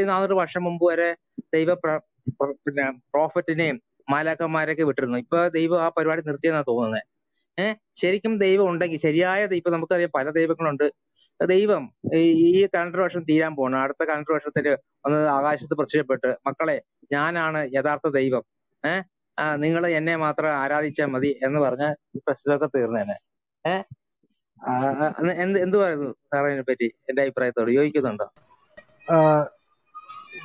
രണ്ടായിരത്തി നാനൂറ് വർഷം മുമ്പ് വരെ ദൈവ പിന്നെ പ്രോഫറ്റിനെയും മാലാക്കന്മാരെയൊക്കെ വിട്ടിരുന്നു. ഇപ്പൊ ദൈവം ആ പരിപാടി നിർത്തിയെന്നാ തോന്നുന്നത് ഏഹ് ശരിക്കും ദൈവം ഉണ്ടെങ്കിൽ ശരിയായ ദൈവം നമുക്കറിയാം പല ദൈവങ്ങളുണ്ട്. ദൈവം ഈ കലണ്ടർ വർഷം തീരാൻ പോകണം അടുത്ത കലണ്ടർ വർഷത്തിൽ ഒന്ന് ആകാശത്ത് പ്രത്യക്ഷപ്പെട്ട് മക്കളെ ഞാനാണ് യഥാർത്ഥ ദൈവം. ഏഹ് നിങ്ങൾ എന്നെ മാത്രം ആരാധിച്ചാൽ മതി എന്ന് പറഞ്ഞ പ്രശ്നമൊക്കെ തീർന്നേനെ. ഏഹ് എന്ത് എന്ത് പറയുന്നു സാറേ പറ്റി എന്റെ അഭിപ്രായത്തോട് യോജിക്കുന്നുണ്ടോ?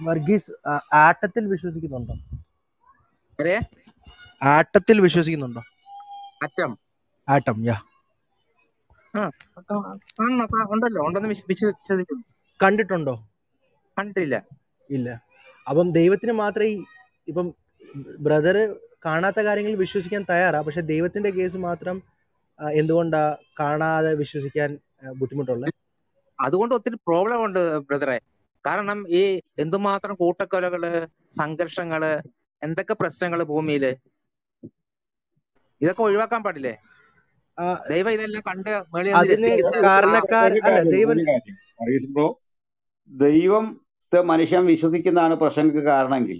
വർഗീസ് ആട്ടത്തിൽ വിശ്വസിക്കുന്നുണ്ടോ? ആട്ടത്തിൽ വിശ്വസിക്കുന്നുണ്ടോ? അറ്റം ആട്ടം യാ. ഉണ്ടല്ലോ ഉണ്ടെന്ന് കണ്ടിട്ടുണ്ടോ? കണ്ടിട്ടില്ല. ഇല്ല. അപ്പം ദൈവത്തിന് മാത്രമേ ഇപ്പം ബ്രദറ് കാണാത്ത കാര്യങ്ങളിൽ വിശ്വസിക്കാൻ തയ്യാറാ പക്ഷെ ദൈവത്തിന്റെ കേസ് മാത്രം എന്തുകൊണ്ടാ കാണാതെ വിശ്വസിക്കാൻ ബുദ്ധിമുട്ടുള്ളത് അതുകൊണ്ട് ഒത്തിരി പ്രോബ്ലം ഉണ്ട് ബ്രദറെ. കാരണം ഈ എന്തുമാത്രം കൂട്ടക്കൊലകൾ സംഘർഷങ്ങൾ എന്തൊക്കെ പ്രശ്നങ്ങൾ ഭൂമിയിൽ? ഇതൊക്കെ ഒഴിവാക്കാൻ പാടില്ലേ? ദൈവം ഇതെല്ലാം കണ്ട് ബ്രോ ദൈവത്തെ മനുഷ്യൻ വിശ്വസിക്കുന്നതാണ് പ്രശ്നങ്ങൾക്ക് കാരണമെങ്കിൽ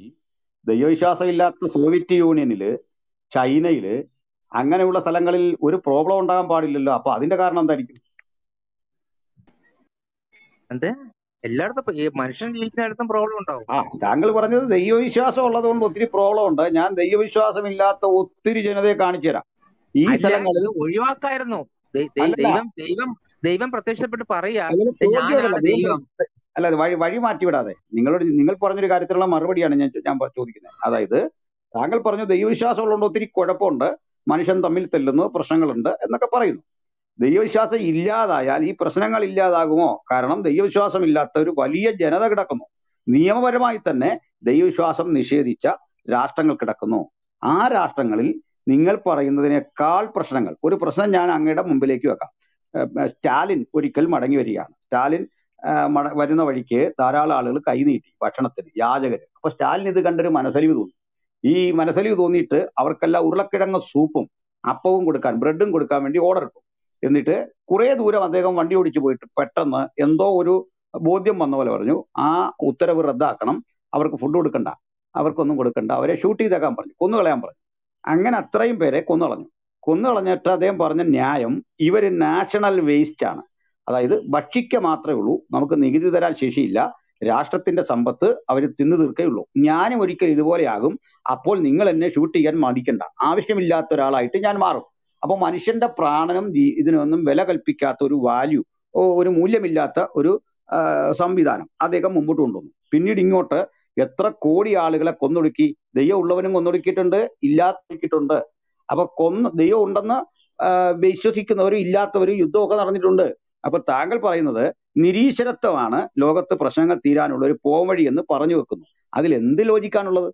ദൈവവിശ്വാസം ഇല്ലാത്ത സോവിയറ്റ് യൂണിയനിൽ ചൈനയിൽ അങ്ങനെയുള്ള സ്ഥലങ്ങളിൽ ഒരു പ്രോബ്ലം ഉണ്ടാകാൻ പാടില്ലല്ലോ. അപ്പൊ അതിന്റെ കാരണം എന്തായിരിക്കും? എന്ത്? എല്ലായിടത്തും ഈ മനുഷ്യൻ ജീവിക്കുന്നിടത്തും പ്രോബ്ലം ഉണ്ടാവും. ആ താങ്കൾ പറഞ്ഞത് ദൈവവിശ്വാസം ഉള്ളത് കൊണ്ട് ഒത്തിരി പ്രോബ്ലം ഉണ്ട്. ഞാൻ ദൈവവിശ്വാസം ഇല്ലാത്ത ഒത്തിരി ജനതയെ കാണിച്ചു തരാം. ഈ സ്ഥലങ്ങളിൽ ഒഴിവാക്കായിരുന്നു. ദൈവം ദൈവം ദൈവം പ്രത്യക്ഷപ്പെട്ട് പറയാ അതിന് "ദേ ചോദ്യമല്ല ഞാനാണ് ദൈവം. ദൈവം അല്ല വഴി വഴി മാറ്റിവിടാതെ. നിങ്ങളോട് നിങ്ങൾ പറഞ്ഞൊരു കാര്യത്തിലുള്ള മറുപടിയാണ് ഞാൻ ഞാൻ ചോദിക്കുന്നത്. അതായത് താങ്കൾ പറഞ്ഞു ദൈവവിശ്വാസം ഉള്ളതുകൊണ്ട് ഒത്തിരി കുഴപ്പമുണ്ട്. മനുഷ്യൻ തമ്മിൽ തെല്ലുന്നു പ്രശ്നങ്ങളുണ്ട് എന്നൊക്കെ പറയുന്നു. ദൈവവിശ്വാസം ഇല്ലാതായാൽ ഈ പ്രശ്നങ്ങൾ ഇല്ലാതാകുമോ? കാരണം ദൈവവിശ്വാസം ഇല്ലാത്ത ഒരു വലിയ ജനത കിടക്കുന്നു. നിയമപരമായി തന്നെ ദൈവവിശ്വാസം നിഷേധിച്ച രാഷ്ട്രങ്ങൾ കിടക്കുന്നു. ആ രാഷ്ട്രങ്ങളിൽ നിങ്ങൾ പറയുന്നതിനേക്കാൾ പ്രശ്നങ്ങൾ ഒരു പ്രശ്നം ഞാൻ അങ്ങയുടെ മുമ്പിലേക്ക് വെക്കാം. സ്റ്റാലിൻ ഒരിക്കൽ മടങ്ങി വരികയാണ്. സ്റ്റാലിൻ വരുന്ന വഴിക്ക് ധാരാളം ആളുകൾ കൈനീട്ടി ഭക്ഷണത്തിന് യാചകര്. അപ്പൊ സ്റ്റാലിൻ ഇത് കണ്ടൊരു മനസ്സലിവ് തോന്നി. ഈ മനസ്സലിവ് തോന്നിയിട്ട് അവർക്കെല്ലാം ഉരുളക്കിഴങ്ങ് സൂപ്പും അപ്പവും കൊടുക്കാൻ ബ്രെഡും കൊടുക്കാൻ വേണ്ടി ഓർഡർ ഇട്ടു. എന്നിട്ട് കുറേ ദൂരം അദ്ദേഹം വണ്ടി ഓടിച്ചു പോയിട്ട് പെട്ടെന്ന് എന്തോ ഒരു ബോധ്യം വന്ന പോലെ പറഞ്ഞു. ആ ഉത്തരവ് റദ്ദാക്കണം. അവർക്ക് ഫുഡ് കൊടുക്കണ്ട. അവർക്കൊന്നും കൊടുക്കണ്ട. അവരെ ഷൂട്ട് ചെയ്തേക്കാൻ പറഞ്ഞു. കൊന്നു കളയാൻ പറഞ്ഞു. അങ്ങനെ അത്രയും പേരെ കൊന്നു കളഞ്ഞിട്ട് അദ്ദേഹം പറഞ്ഞ ന്യായം ഇവർ നാഷണൽ വേസ്റ്റ് ആണ്. അതായത് ഭക്ഷിക്ക മാത്രമേ ഉള്ളൂ. നമുക്ക് നികുതി തരാൻ ശേഷിയില്ല. രാഷ്ട്രത്തിന്റെ സമ്പത്ത് അവർ തിന്നു തീർക്കേയുള്ളൂ ഞാനും ഒരിക്കൽ ഇതുപോലെയാകും അപ്പോൾ നിങ്ങൾ എന്നെ ഷൂട്ട് ചെയ്യാൻ മടിക്കണ്ട. ആവശ്യമില്ലാത്ത ഒരാളായിട്ട് ഞാൻ മാറും. അപ്പൊ മനുഷ്യന്റെ പ്രാണനും ഇതിനൊന്നും വില കൽപ്പിക്കാത്ത ഒരു വാല്യൂ ഒരു മൂല്യമില്ലാത്ത ഒരു സംവിധാനം അദ്ദേഹം മുമ്പോട്ട് കൊണ്ടുവന്നു. പിന്നീട് ഇങ്ങോട്ട് എത്ര കോടി ആളുകളെ കൊന്നൊടുക്കി ദൈവം ഉള്ളവനും കൊന്നൊടുക്കിയിട്ടുണ്ട് ഇല്ലാത്തിട്ടുണ്ട് അപ്പൊ കൊന്ന് ദൈവം ഉണ്ടെന്ന് വിശ്വസിക്കുന്നവരും ഇല്ലാത്തവരും യുദ്ധമൊക്കെ നടന്നിട്ടുണ്ട്. അപ്പൊ താങ്കൾ പറയുന്നത് നിരീശ്വരത്വമാണ് ലോകത്ത് പ്രശ്നങ്ങൾ തീരാനുള്ള ഒരു പോംവഴി എന്ന് പറഞ്ഞു വെക്കുന്നു. അതിൽ എന്ത് ലോജിക്കാണുള്ളത്?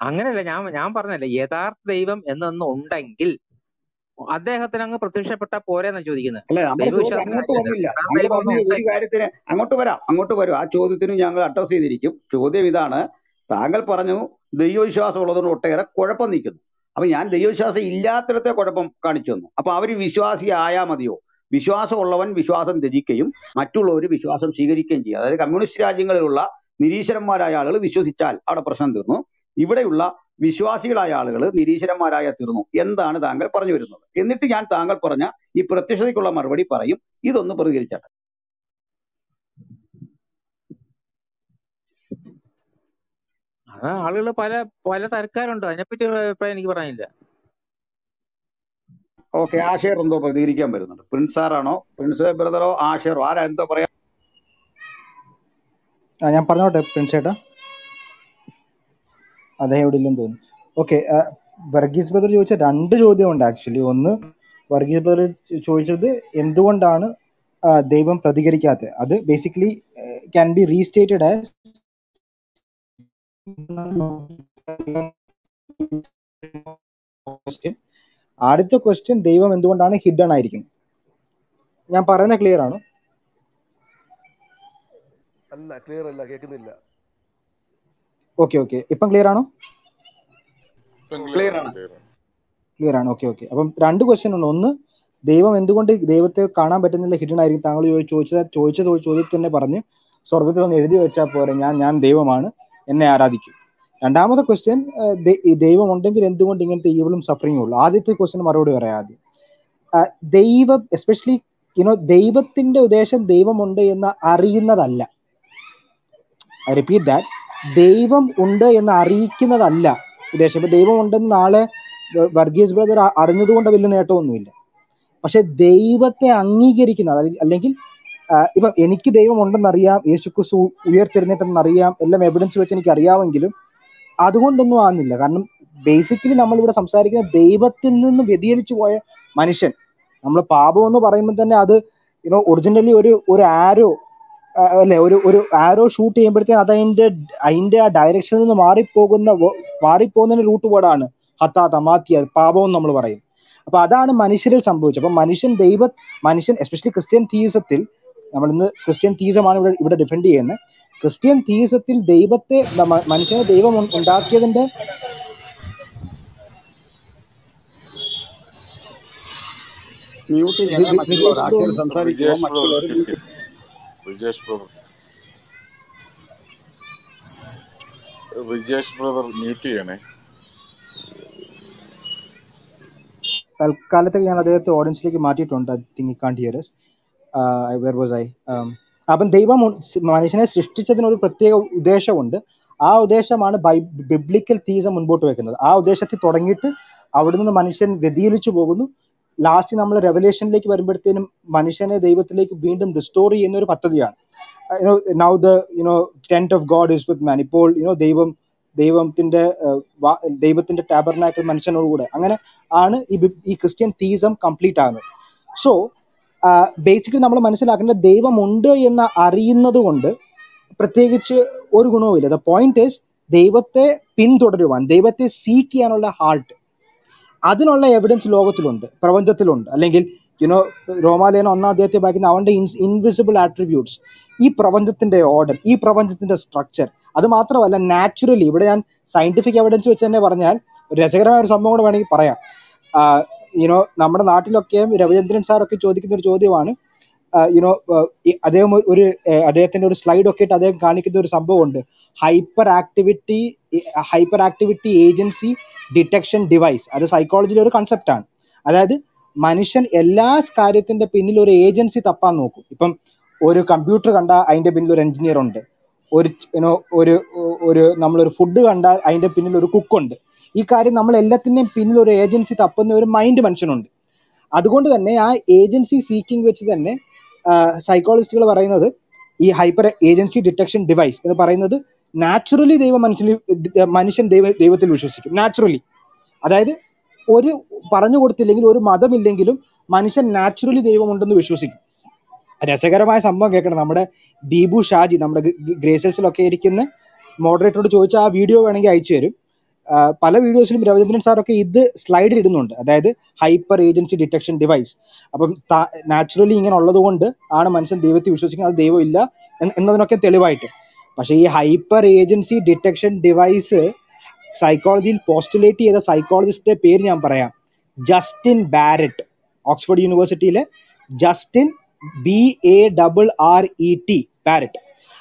അങ്ങനെയല്ല ഞാൻ ഞാൻ പറഞ്ഞല്ലേ യഥാർത്ഥ ദൈവം എന്നൊന്ന് ഉണ്ടെങ്കിൽ അദ്ദേഹത്തിന് അങ്ങ് പ്രത്യക്ഷപ്പെട്ട പോരെന്നാ ചോദിക്കുന്നത് ഒരു കാര്യത്തിന് അങ്ങോട്ട് വരാം അങ്ങോട്ട് വരും. ആ ചോദ്യത്തിന് ഞങ്ങൾ അഡ്രസ് ചെയ്തിരിക്കും. ചോദ്യം ഇതാണ് താങ്കൾ പറഞ്ഞു ദൈവവിശ്വാസം ഉള്ളതുകൊണ്ട് ഒട്ടേറെ കുഴപ്പം നിൽക്കുന്നു. അപ്പൊ ഞാൻ ദൈവവിശ്വാസം ഇല്ലാത്തിടത്തെ കുഴപ്പം കാണിച്ചു തന്നു. അപ്പൊ അവർ വിശ്വാസി ആയാ മതിയോ? വിശ്വാസം ഉള്ളവൻ വിശ്വാസം ത്യജിക്കുകയും മറ്റുള്ളവർ വിശ്വാസം സ്വീകരിക്കുകയും ചെയ്യും. അതായത് കമ്മ്യൂണിസ്റ്റ് രാജ്യങ്ങളിലുള്ള നിരീശ്വരന്മാരായ ആളുകൾ വിശ്വസിച്ചാൽ അവിടെ പ്രശ്നം തീർന്നു. ഇവിടെയുള്ള വിശ്വാസികളായ ആളുകൾ നിരീശ്വരന്മാരായ തീർന്നു. എന്താണ് താങ്കൾ പറഞ്ഞു വരുന്നത്? എന്നിട്ട് ഞാൻ താങ്കൾ പറഞ്ഞ ഈ പ്രത്യക്ഷതയ്ക്കുള്ള മറുപടി പറയും. ഇതൊന്ന് പ്രതികരിച്ചാട്ടെ. അത് ആളുകൾ പല പല തരക്കാരുണ്ട്. അതിനെപ്പറ്റി അഭിപ്രായം എനിക്ക് പറയാനില്ല. ഓക്കെ ആഷേർ എന്തോ പ്രതികരിക്കാൻ വരുന്നുണ്ട്. പ്രിൻസ് സാറാണോ? പ്രിൻസ് ബ്രദറോ? ആഷേറോ ആരാ എന്തോ പറയാ? ഞാൻ പറഞ്ഞോട്ടെ പ്രിൻസ് ചേട്ടാ അദ്ദേഹം ഇവിടെ ഇല്ലെന്ന് തോന്നുന്നു ഓക്കെ വർഗീസ് ബ്രദർ ചോദിച്ച രണ്ട് ചോദ്യമുണ്ട് ആക്ച്വലി ഒന്ന് വർഗീസ് ബ്രദർ ചോദിച്ചത് എന്തുകൊണ്ടാണ് ദൈവം പ്രതികരിക്കാത്തത്? അത് basically can be restated question ആദ്യത്തെ ക്വസ്റ്റ്യൻ ദൈവം എന്തുകൊണ്ടാണ് ഹിഡൺ ആയിരിക്കുന്നത്? ഞാൻ പറയുന്ന ക്ലിയർ ആണോ? അല്ല ക്ലിയർ അല്ല കേൾക്കുന്നില്ല. ഓക്കെ ഓക്കെ ഇപ്പം ക്ലിയർ ആണോ? ഇപ്പം ക്ലിയർ ആണ് ക്ലിയർ ആണ്. ഓക്കെ ഓക്കെ അപ്പം രണ്ട് ക്വസ്റ്റ്യൻ ഉണ്ട്. ഒന്ന് ദൈവം എന്തുകൊണ്ട് ദൈവത്തെ കാണാൻ പറ്റുന്നില്ല ഹിഡൻ ആയിരിക്കും? താങ്കൾ ചോദിച്ചത് ചോദിച്ച ചോദ്യത്തിൽ തന്നെ പറഞ്ഞ് സ്വർഗത്തിൽ ഒന്ന് എഴുതി വെച്ചാൽ പോരെ ഞാൻ ഞാൻ ദൈവമാണ് എന്നെ ആരാധിക്കും. രണ്ടാമത്തെ ക്വസ്റ്റ്യൻ ദൈവം ഉണ്ടെങ്കിൽ എന്തുകൊണ്ട് ഇങ്ങനത്തെ ഈവിളും സഫറിങ്ങും ഉള്ളു? ആദ്യത്തെ ക്വസ്റ്റ്യൻ മറുപടി പറയാം ആദ്യം. ദൈവം എസ്പെഷ്യലി യുനോ ദൈവത്തിന്റെ ഉദ്ദേശം ദൈവമുണ്ട് എന്ന് അറിയുന്നതല്ല. ഐ റിപ്പീറ്റ് ദാറ്റ് ദൈവം ഉണ്ട് എന്ന് അറിയിക്കുന്നതല്ല ഉദ്ദേശം. ഇപ്പൊ ദൈവം ഉണ്ടെന്ന് നാളെ വർഗീസ് ബ്രദർ അറിഞ്ഞതുകൊണ്ട് വലിയ നേട്ടമൊന്നുമില്ല. പക്ഷെ ദൈവത്തെ അംഗീകരിക്കുന്ന അല്ലെങ്കിൽ ഇപ്പം എനിക്ക് ദൈവം ഉണ്ടെന്ന് അറിയാം യേശുക്രിസ്തു ഉയർത്തെഴുന്നേറ്റെന്ന് അറിയാം എല്ലാം എവിഡൻസ് വെച്ച് എനിക്ക് അറിയാമെങ്കിലും അതുകൊണ്ടൊന്നും ആകുന്നില്ല. കാരണം ബേസിക്കലി നമ്മളിവിടെ സംസാരിക്കുന്ന ദൈവത്തിൽ നിന്ന് വ്യതിചലിച്ചു പോയ മനുഷ്യൻ. നമ്മൾ പാപം എന്ന് പറയുമ്പോൾ തന്നെ അത് യുനോ ഒറിജിനലി ഒരു ഒരു ആരോ അല്ലെ ഒരു ഒരു ആരോ ഷൂട്ട് ചെയ്യുമ്പോഴത്തേക്കും അത് അതിന്റെ അതിന്റെ ആ ഡയറക്ഷനിൽ നിന്ന് മാറിപ്പോകുന്ന മാറിപ്പോകുന്നതിന് റൂട്ട് വേർഡാണ് ഹത്താ തമാത്തിയ പാപം എന്ന് നമ്മൾ പറയും. അപ്പൊ അതാണ് മനുഷ്യരിൽ സംഭവിച്ചത്. അപ്പൊ മനുഷ്യൻ ദൈവ മനുഷ്യൻ എസ്പെഷ്യലി ക്രിസ്ത്യൻ തീസത്തിൽ നമ്മൾ ഇന്ന് ക്രിസ്ത്യൻ തീസമാണ് ഇവിടെ ഇവിടെ ഡിഫെൻഡ് ചെയ്യുന്നത് ക്രിസ്ത്യൻ തീസത്തിൽ ദൈവത്തെ മനുഷ്യനെ ദൈവം ഉണ്ടാക്കിയതിന്റെ മ്യൂട്ട് വി- ചെയ്യണേ വി- മറ്റുള്ളവർ. ആശയം സംസാരിക്കുമ്പോൾ മറ്റുള്ളവർ മ്യൂട്ട് കിട്ടി Vijesh brother Vijesh brother mute ചെയ്യണേ. തൽക്കാലത്തേക്ക് ഞാൻ അദ്ദേഹത്തെ ഓഡിയൻസിലേക്ക് മാറ്റിയിട്ടുണ്ട് I think here was I അപ്പം ദൈവം മനുഷ്യനെ സൃഷ്ടിച്ചതിന് ഒരു പ്രത്യേക ഉദ്ദേശമുണ്ട്. ആ ഉദ്ദേശമാണ് ബൈ ബിബ്ലിക്കൽ തീസം മുൻപോട്ട് വെക്കുന്നത്. ആ ഉദ്ദേശത്തിൽ തുടങ്ങിയിട്ട് അവിടെ നിന്ന് മനുഷ്യൻ വ്യതിചലിച്ചു പോകുന്നു. ലാസ്റ്റ് നമ്മൾ റെവലേഷനിലേക്ക് വരുമ്പോഴത്തേനും മനുഷ്യനെ ദൈവത്തിലേക്ക് വീണ്ടും റിസ്റ്റോർ ചെയ്യുന്ന ഒരു പദ്ധതിയാണ്. Now the you know tent of God is with man ഇപ്പോൾ യുനോ ദൈവം ദൈവത്തിന്റെ uh, ദൈവത്തിന്റെ ടാബർനാക്കൽ മനുഷ്യനോട് കൂടെ. അങ്ങനെ ആണ് ഈ ഈ ക്രിസ്ത്യൻ തീസം കംപ്ലീറ്റ് ആകുന്നത് സോ ബേസിക്കലി നമ്മൾ മനസ്സിലാക്കേണ്ട ദൈവമുണ്ട് എന്ന് അറിയുന്നത് കൊണ്ട് പ്രത്യേകിച്ച് ഒരു ഗുണവുമില്ല. ദ പോയിന്റ് ഈസ് ദൈവത്തെ പിന്തുടരുവാൻ ദൈവത്തെ സീക്ക് ചെയ്യാനുള്ള ഹാർട്ട് അതിനുള്ള എവിഡൻസ് ലോകത്തിലുണ്ട് പ്രപഞ്ചത്തിലുണ്ട്. അല്ലെങ്കിൽ യുനോ രോമാലയനം ഒന്നാം അദ്ദേഹത്തെ വായിക്കുന്ന അവന്റെ ഇൻവിസിബിൾ ആട്രിബ്യൂട്ട്സ് ഈ പ്രപഞ്ചത്തിന്റെ ഓർഡർ ഈ പ്രപഞ്ചത്തിന്റെ സ്ട്രക്ചർ അത് മാത്രമല്ല നാച്ചുറലി ഇവിടെ ഞാൻ സയന്റിഫിക് എവിഡൻസ് വെച്ച് തന്നെ പറഞ്ഞാൽ രസകരമായ ഒരു സംഭവം കൂടെ വേണമെങ്കിൽ പറയാം. യുനോ നമ്മുടെ നാട്ടിലൊക്കെ രവിചന്ദ്രൻ സാറൊക്കെ ചോദിക്കുന്ന ഒരു ചോദ്യമാണ്. യുനോ അദ്ദേഹം ഒരു, അദ്ദേഹത്തിന്റെ ഒരു സ്ലൈഡ് ഒക്കെ ഇട്ട് അദ്ദേഹം കാണിക്കുന്ന ഒരു സംഭവമുണ്ട്. Hyper activity hyper activity agency detection device അത് സൈക്കോളജിയിലെ ഒരു ആണ്. അതായത് മനുഷ്യൻ എല്ലാ കാര്യത്തിന്റെ പിന്നിൽ ഒരു ഏജൻസി തപ്പാൻ നോക്കും. ഇപ്പം ഒരു കമ്പ്യൂട്ടർ കണ്ടാൽ അതിന്റെ പിന്നിൽ ഒരു എഞ്ചിനീയർ ഉണ്ട്. ഒരു ഒരു ഒരു നമ്മളൊരു ഫുഡ് കണ്ടാൽ അതിന്റെ പിന്നിൽ ഒരു കുക്കുണ്ട് ഈ കാര്യം നമ്മൾ എല്ലാത്തിന്റെയും പിന്നിൽ ഒരു ഏജൻസി തപ്പുന്ന ഒരു മൈൻഡ് മനുഷ്യനുണ്ട്. അതുകൊണ്ട് തന്നെ ആ ഏജൻസി സീക്കിംഗ് വെച്ച് തന്നെ സൈക്കോളജിസ്റ്റുകൾ പറയുന്നത് ഈ ഹൈപ്പർ ഏജൻസി ഡിറ്റക്ഷൻ ഡിവൈസ് എന്ന് പറയുന്നത് നാച്ചുറലി ദൈവം മനുഷ്യന് മനുഷ്യൻ ദൈവ ദൈവത്തിൽ വിശ്വസിക്കും. നാച്ചുറലി അതായത് ഒരു പറഞ്ഞു കൊടുത്തില്ലെങ്കിൽ ഒരു മതമില്ലെങ്കിലും മനുഷ്യൻ നാച്ചുറലി ദൈവമുണ്ടെന്ന് വിശ്വസിക്കും. രസകരമായ സംഭവം കേൾക്കണം. നമ്മുടെ ദീപു ഷാജി നമ്മുടെ ഗ്രേസേഴ്സിലൊക്കെ ഇരിക്കുന്ന മോഡറേറ്ററോട് ചോദിച്ചാൽ ആ വീഡിയോ വേണമെങ്കിൽ അയച്ചു തരും. പല വീഡിയോസിലും രവചന്ദ്രൻ സാറൊക്കെ ഇത് സ്ലൈഡിൽ ഇടുന്നുണ്ട്. അതായത് ഹൈപ്പർ ഏജൻസി ഡിറ്റക്ഷൻ ഡിവൈസ് അപ്പം നാച്ചുറലി ഇങ്ങനെ ഉള്ളത് കൊണ്ട് ആണ് മനുഷ്യൻ ദൈവത്തെ വിശ്വസിക്കുന്നത്. അത് ദൈവം ഇല്ല എന്ന് എന്നതിനൊക്കെ തെളിവായിട്ട്. പക്ഷേ ഈ ഹൈപ്പർ ഏജൻസി ഡിറ്റക്ഷൻ ഡിവൈസ് സൈക്കോളജിയിൽ പോസ്റ്റുലേറ്റ് ചെയ്ത സൈക്കോളജിസ്റ്റിന്റെ പേര് ഞാൻ പറയാം. ജസ്റ്റിൻ ബാരറ്റ് ഓക്സ്ഫോർഡ് യൂണിവേഴ്സിറ്റിയിലെ Justin B A double R E T Barrett.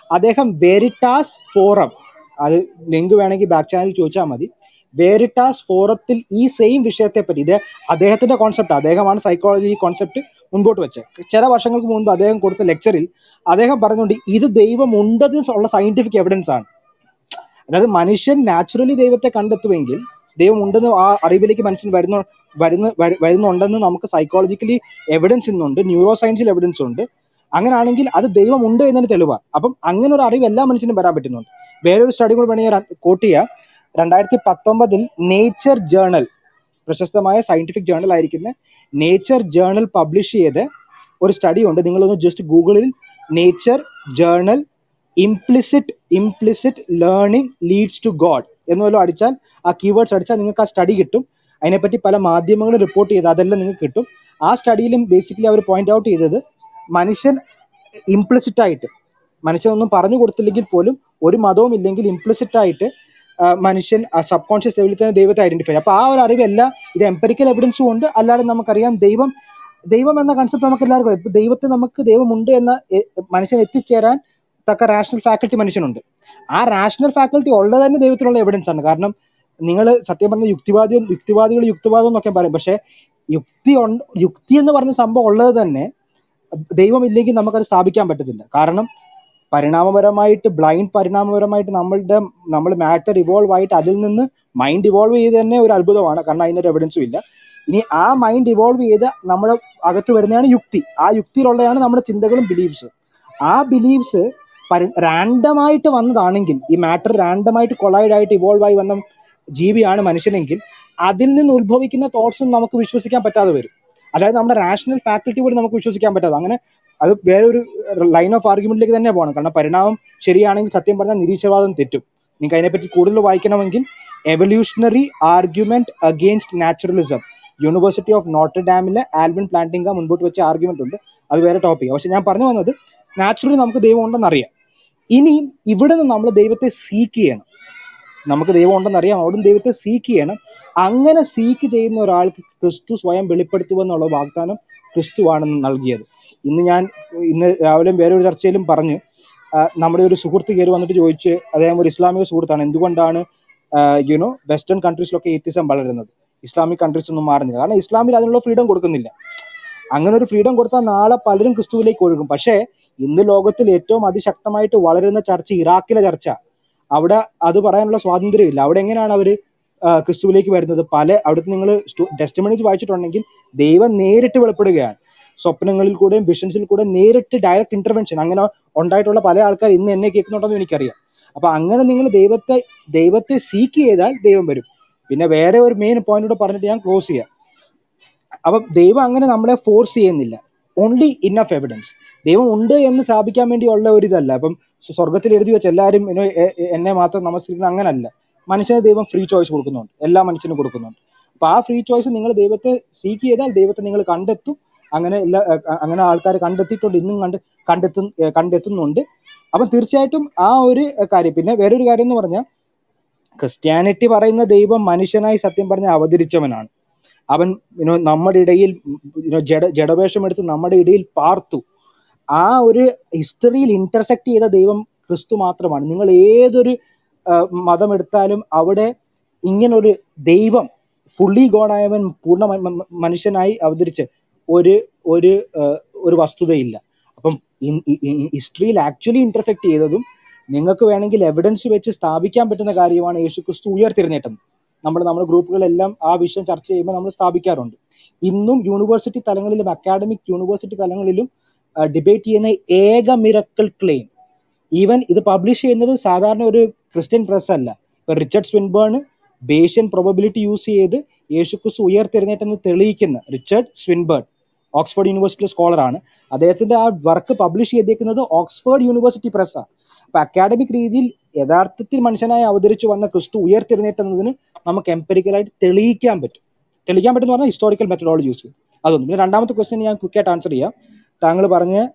അദ്ദേഹം വെരിറ്റാസ് ഫോറം അത് ലിങ്ക് വേണമെങ്കിൽ ബാക്ക് ചാനൽ ചോദിച്ചാൽ മതി. വേറിട്ടാസ് ഫോറത്തിൽ ഈ സെയിം വിഷയത്തെ പറ്റി ഇത് അദ്ദേഹത്തിന്റെ കോൺസെപ്റ്റ് അദ്ദേഹമാണ് സൈക്കോളജി കോൺസെപ്റ്റ് മുൻപോട്ട് വെച്ചത് ചില വർഷങ്ങൾക്ക് മുൻപ് അദ്ദേഹം കൊടുത്ത ലെക്ചറിൽ അദ്ദേഹം പറഞ്ഞുകൊണ്ട് ഇത് ദൈവം ഉണ്ടെന്ന് ഉള്ള സയന്റിഫിക് എവിഡൻസ് ആണ്. അതായത് മനുഷ്യൻ നാച്ചുറലി ദൈവത്തെ കണ്ടെത്തുമെങ്കിൽ ദൈവം ഉണ്ടെന്ന് ആ അറിവിലേക്ക് മനുഷ്യൻ വരുന്ന വരുന്ന വരുന്നുണ്ടെന്ന് നമുക്ക് സൈക്കോളജിക്കലി എവിഡൻസ് ഇന്നുണ്ട് ന്യൂറോ സയൻസിൽ എവിഡൻസ് ഉണ്ട്. അങ്ങനെയാണെങ്കിൽ അത് ദൈവം ഉണ്ട് എന്നതിന് തെളിവാണ്. അപ്പം അങ്ങനെ ഒരു അറിവ് എല്ലാ മനുഷ്യനും വരാൻ പറ്റുന്നുണ്ട്. വേറൊരു സ്റ്റഡി കൂടി വേണമെങ്കിൽ കോട്ട് ചെയ്യാം. രണ്ടായിരത്തി പത്തൊമ്പതിൽ നേച്ചർ ജേണൽ പ്രശസ്തമായ സയന്റിഫിക് ജേണൽ ആയിരിക്കുന്ന നേച്ചർ ജേണൽ പബ്ലിഷ് ചെയ്ത ഒരു സ്റ്റഡി ഉണ്ട്. നിങ്ങളൊന്ന് ജസ്റ്റ് ഗൂഗിളിൽ Nature journal implicit implicit learning leads to God എന്ന് വല്ലതും അടിച്ചാൽ ആ കീവേഡ്സ് അടിച്ചാൽ നിങ്ങൾക്ക് ആ സ്റ്റഡി കിട്ടും. അതിനെപ്പറ്റി പല മാധ്യമങ്ങളും റിപ്പോർട്ട് ചെയ്ത് അതെല്ലാം നിങ്ങൾക്ക് കിട്ടും. ആ സ്റ്റഡിയിലും ബേസിക്കലി അവർ പോയിന്റ് ഔട്ട് ചെയ്തത് മനുഷ്യൻ ഇംപ്ലിസിറ്റ് ആയിട്ട് മനുഷ്യനൊന്നും പറഞ്ഞു കൊടുത്തില്ലെങ്കിൽ പോലും ഒരു മതവും ഇല്ലെങ്കിൽ ഇംപ്ലിസിറ്റ് ആയിട്ട് മനുഷ്യൻ സബ് കോൺഷ്യസ് ലെവലിൽ തന്നെ ദൈവത്തെ ഐഡന്റിഫൈ അപ്പൊ ആ ഒരു അറിവല്ല ഇത് എംപെരിക്കൽ എവിഡൻസും ഉണ്ട്. അല്ലാതെ നമുക്കറിയാം ദൈവം ദൈവം എന്ന കൺസെപ്റ്റ് നമുക്ക് എല്ലാവർക്കും. ഇപ്പൊ ദൈവത്തെ നമുക്ക് ദൈവമുണ്ട് എന്ന മനുഷ്യൻ എത്തിച്ചേരാൻ തക്ക റാഷണൽ ഫാക്കൽറ്റി മനുഷ്യനുണ്ട്. ആ റാഷണൽ ഫാക്കൽറ്റി ഉള്ളത് തന്നെ ദൈവത്തിലുള്ള എവിഡൻസ് ആണ്. കാരണം നിങ്ങൾ സത്യം പറഞ്ഞ യുക്തിവാദി യുക്തിവാദികൾ യുക്തിവാദം എന്നൊക്കെ പറയും. പക്ഷെ യുക്തി യുക്തി എന്ന് പറഞ്ഞ സംഭവം ഉള്ളത് തന്നെ ദൈവം ഇല്ലെങ്കിൽ നമുക്കത് സ്ഥാപിക്കാൻ പറ്റത്തില്ല. കാരണം പരിണാമപരമായിട്ട് ബ്ലൈൻഡ് പരിണാമപരമായിട്ട് നമ്മളുടെ നമ്മൾ മാറ്റർ ഇവോൾവ് ആയിട്ട് അതിൽ നിന്ന് മൈൻഡ് ഇവോൾവ് ചെയ്ത് തന്നെ ഒരു അത്ഭുതമാണ്. കാരണം അതിനൊരു എവിഡൻസും ഇല്ല. ഇനി ആ മൈൻഡ് ഇവോൾവ് ചെയ്ത് നമ്മുടെ അകത്ത് വരുന്നതാണ് യുക്തി. ആ യുക്തിയിലുള്ളതാണ് നമ്മുടെ ചിന്തകളും ബിലീഫ്സ് ആ ബിലീഫ്സ് റാൻഡമായിട്ട് വന്നതാണെങ്കിൽ ഈ മാറ്റർ റാൻഡമായിട്ട് കൊളൈഡ് ആയിട്ട് ഇവോൾവ് ആയി വന്ന ജീവിയാണ് മനുഷ്യനെങ്കിൽ അതിൽ നിന്ന് ഉത്ഭവിക്കുന്ന തോട്ട്സും നമുക്ക് വിശ്വസിക്കാൻ പറ്റാതെ വരും. അതായത് നമ്മുടെ റാഷണൽ ഫാക്കൽറ്റി പോലും നമുക്ക് വിശ്വസിക്കാൻ പറ്റാതെ അങ്ങനെ അത് വേറൊരു ലൈൻ ഓഫ് ആർഗ്യുമെന്റിലേക്ക് തന്നെ പോകണം കാരണം പരിണാമം ശരിയാണെങ്കിൽ സത്യം പറഞ്ഞാൽ നിരീശ്വരവാദം തെറ്റും. നിങ്ങൾക്ക് അതിനെപ്പറ്റി കൂടുതൽ വായിക്കണമെങ്കിൽ evolutionary argument against naturalism university of Notre ഡാമിലെ ആൽബിൻ പ്ലാന്റിംഗ മുൻപോട്ട് വെച്ച ആർഗ്യുമെന്റ് ഉണ്ട്. അത് വേറെ ടോപ്പിക് പക്ഷെ ഞാൻ പറഞ്ഞു വന്നത് നാച്ചുറലി നമുക്ക് ദൈവം ഉണ്ടെന്ന് അറിയാം. ഇനിയും ഇവിടെ നിന്ന് നമ്മൾ ദൈവത്തെ സീക്ക് ചെയ്യണം. നമുക്ക് ദൈവം ഉണ്ടെന്ന് അറിയാം. അവിടുന്ന് ദൈവത്തെ സീക്ക് ചെയ്യണം. അങ്ങനെ സീക്ക് ചെയ്യുന്ന ഒരാൾക്ക് ക്രിസ്തു സ്വയം വെളിപ്പെടുത്തുമെന്നുള്ള വാഗ്ദാനം ക്രിസ്തുവാണെന്ന് നൽകിയത്. ഇന്ന് ഞാൻ ഇന്ന് രാവിലെ വേറെ ഒരു ചർച്ചയിലും പറഞ്ഞു നമ്മുടെ ഒരു സുഹൃത്ത് കയറി വന്നിട്ട് ചോദിച്ച് അദ്ദേഹം ഒരു ഇസ്ലാമിക സുഹൃത്താണ്. എന്തുകൊണ്ടാണ് യുനോ വെസ്റ്റേൺ കൺട്രീസിലൊക്കെ ഏത്തിസം വളരുന്നത്? ഇസ്ലാമിക് കൺട്രീസ് ഒന്നും മാറുന്നില്ല. കാരണം ഇസ്ലാമിൽ അതിനുള്ള ഫ്രീഡം കൊടുക്കുന്നില്ല. അങ്ങനെ ഒരു ഫ്രീഡം കൊടുത്താൽ നാളെ പലരും ക്രിസ്തുവിലേക്ക് ഒഴുകും. പക്ഷേ ഇന്ന് ലോകത്തിൽ ഏറ്റവും അതിശക്തമായിട്ട് വളരുന്ന ചർച്ച ഇറാഖിലെ ചർച്ച. അവിടെ അത് പറയാനുള്ള സ്വാതന്ത്ര്യമില്ല അവിടെ എങ്ങനെയാണ് അവർ ക്രിസ്തുവിലേക്ക് വരുന്നത്? പല അവിടുത്തെ നിങ്ങൾ ടെസ്റ്റമണീസ് വായിച്ചിട്ടുണ്ടെങ്കിൽ ദൈവം നേരിട്ട് വെളിപ്പെടുകയാണ്. സ്വപ്നങ്ങളിൽ കൂടെയും വിഷൻസിൽ കൂടെ നേരിട്ട് ഡയറക്റ്റ് ഇന്റർവെൻഷൻ അങ്ങനെ ഉണ്ടായിട്ടുള്ള പല ആൾക്കാർ ഇന്ന് എന്നെ കേൾക്കുന്നുണ്ടെന്ന് എനിക്കറിയാം. അപ്പൊ അങ്ങനെ നിങ്ങൾ ദൈവത്തെ ദൈവത്തെ സീക്ക് ചെയ്താൽ ദൈവം വരും. പിന്നെ വേറെ ഒരു മെയിൻ പോയിന്റ് കൂടെ പറഞ്ഞിട്ട് ഞാൻ ക്ലോസ് ചെയ്യാം. അപ്പം ദൈവം അങ്ങനെ നമ്മളെ ഫോഴ്സ് ചെയ്യുന്നില്ല. ഓൺലി ഇന്നഫ് എവിഡൻസ് ദൈവം ഉണ്ട് എന്ന് സ്ഥാപിക്കാൻ വേണ്ടിയുള്ള ഒരു ഇതല്ല. അപ്പം സ്വ- സ്വർഗത്തിൽ എഴുതി വെച്ച് എല്ലാവരും എന്നെ മാത്രം നമസ്കരിക്കണം അങ്ങനല്ല. മനുഷ്യന് ദൈവം ഫ്രീ ചോയ്സ് കൊടുക്കുന്നുണ്ട്. എല്ലാ മനുഷ്യനും കൊടുക്കുന്നുണ്ട്. അപ്പൊ ആ ഫ്രീ ചോയ്സ് നിങ്ങൾ ദൈവത്തെ സീക്ക് ചെയ്താൽ ദൈവത്തെ നിങ്ങൾ കണ്ടെത്തും. അങ്ങനെ എല്ലാ അങ്ങനെ ആൾക്കാർ കണ്ടെത്തിയിട്ടുണ്ട് ഇന്നും കണ്ട് കണ്ടെത്തു കണ്ടെത്തുന്നുണ്ട്. അപ്പൊ തീർച്ചയായിട്ടും ആ ഒരു കാര്യം. പിന്നെ വേറൊരു കാര്യം എന്ന് പറഞ്ഞാൽ ക്രിസ്ത്യാനിറ്റി പറയുന്ന ദൈവം മനുഷ്യനായി സത്യം പറഞ്ഞ അവതരിച്ചവനാണ്. അവൻ യുനോ നമ്മുടെ ഇടയിൽ യുനോ ജഡ ജഡവേഷം എടുത്ത് നമ്മുടെ ഇടയിൽ പാർത്തു. ആ ഒരു ഹിസ്റ്ററിയിൽ ഇന്റർസെക്ട് ചെയ്ത ദൈവം ക്രിസ്തു മാത്രമാണ്. നിങ്ങൾ ഏതൊരു മതം എടുത്താലും അവിടെ ഇങ്ങനൊരു ദൈവം ഫുള്ളി ഗോഡായവൻ പൂർണ മനുഷ്യനായി അവതരിച്ച് ഒരു ഒരു ഒരു വസ്തുതയില്ല. അപ്പം ഹിസ്റ്ററിയിൽ ആക്ച്വലി ഇന്റർസെക്ട് ചെയ്തതും നിങ്ങൾക്ക് വേണമെങ്കിൽ എവിഡൻസ് വെച്ച് സ്ഥാപിക്കാൻ പറ്റുന്ന കാര്യമാണ് യേശുക്രിസ്തു ഉയർത്തിരുന്നേറ്റം നമ്മൾ നമ്മുടെ ഗ്രൂപ്പുകളെല്ലാം ആ വിഷയം ചർച്ച ചെയ്യുമ്പോൾ നമ്മൾ സ്ഥാപിക്കാറുണ്ട്. ഇന്നും യൂണിവേഴ്സിറ്റി തലങ്ങളിലും അക്കാഡമിക് യൂണിവേഴ്സിറ്റി തലങ്ങളിലും ഡിബേറ്റ് ചെയ്യുന്ന ഏക മിറക്കിൾ ക്ലെയിം ഈവൻ ഇത് പബ്ലിഷ് ചെയ്യുന്നത് സാധാരണ ഒരു ക്രിസ്ത്യൻ പ്രസ് അല്ല. ഇപ്പൊ Richard Swinburne Bayesian probability use ചെയ്ത് യേശുക്രിസ്തു ഉയർത്തെഴുന്നേറ്റെന്ന് തെളിയിക്കുന്ന റിച്ചർഡ് സ്വിൻബേൺ. ഓക്സ്ഫോർഡ് യൂണിവേഴ്സിറ്റി സ്കോളറാണ് അദ്ദേഹത്തിന്റെ ആ വർക്ക് പബ്ലിഷ് ചെയ്തേക്കുന്നത് ഓക്സ്ഫോർഡ് യൂണിവേഴ്സിറ്റി പ്രസ്സാണ് അപ്പൊ അക്കാഡമിക് രീതിയിൽ യഥാർത്ഥത്തിൽ മനുഷ്യനായി അവതരിച്ചു വന്ന ക്രിസ്തു ഉയർത്തെഴുന്നേറ്റുന്നതിന് നമുക്ക് എംപെരിക്കലായിട്ട് തെളിയിക്കാൻ പറ്റും. തെളിയിക്കാൻ പറ്റും എന്ന് പറഞ്ഞാൽ ഹിസ്റ്റോറിക്കൽ മെത്തഡോളജി യൂസ് ചെയ്യും അതൊന്നും. പിന്നെ രണ്ടാമത്തെ ക്വസ്റ്റ്യൻ ഞാൻ ക്വിക്കായിട്ട് ആൻസർ ചെയ്യാം. താങ്കൾ പറഞ്ഞ്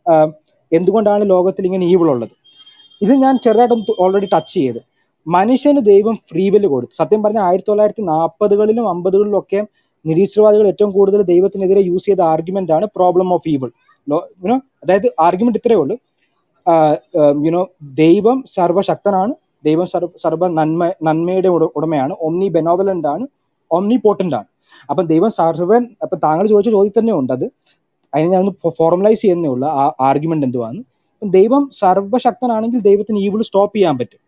എന്തുകൊണ്ടാണ് ലോകത്തിൽ ഇങ്ങനെ ഈവിൾ ഉള്ളത്? ഇത് ഞാൻ ചെറുതായിട്ടൊന്ന് ഓൾറെഡി ടച്ച് ചെയ്ത്. മനുഷ്യന് ദൈവം ഫ്രീ കൊടുത്തു. സത്യം പറഞ്ഞാൽ ആയിരത്തി തൊള്ളായിരത്തി നാൽപ്പതുകളിലും അമ്പതുകളിലും ഒക്കെ നിരീശ്വരവാദികൾ ഏറ്റവും കൂടുതൽ ദൈവത്തിനെതിരെ യൂസ് ചെയ്ത ആർഗ്യുമെന്റ് ആണ് problem of evil you know അതായത് ആർഗ്യുമെന്റ് ഇത്രയേ ഉള്ളൂ. യുനോ ദൈവം സർവശക്തനാണ്. ദൈവം സർവ സർവ നന്മ നന്മയുടെ ഉട- ഉടമയാണ്. ഒമ്നി ബെനോവലന്റ് ആണ്. ഒമ്നി പോട്ടന്റ് ആണ്. അപ്പം ദൈവം സർവൻ അപ്പൊ താങ്കൾ ചോദിച്ച ചോദ്യം തന്നെ ഉണ്ട് അത്. അതിനെ ഞാൻ ഫോർമലൈസ് ചെയ്യുന്നേ ഉള്ളൂ. ആ ആർഗ്യുമെന്റ് എന്തുവാന്ന്. ദൈവം സർവശക്തനാണെങ്കിൽ ദൈവത്തിന് ഈവിൾ സ്റ്റോപ്പ് ചെയ്യാൻ പറ്റും.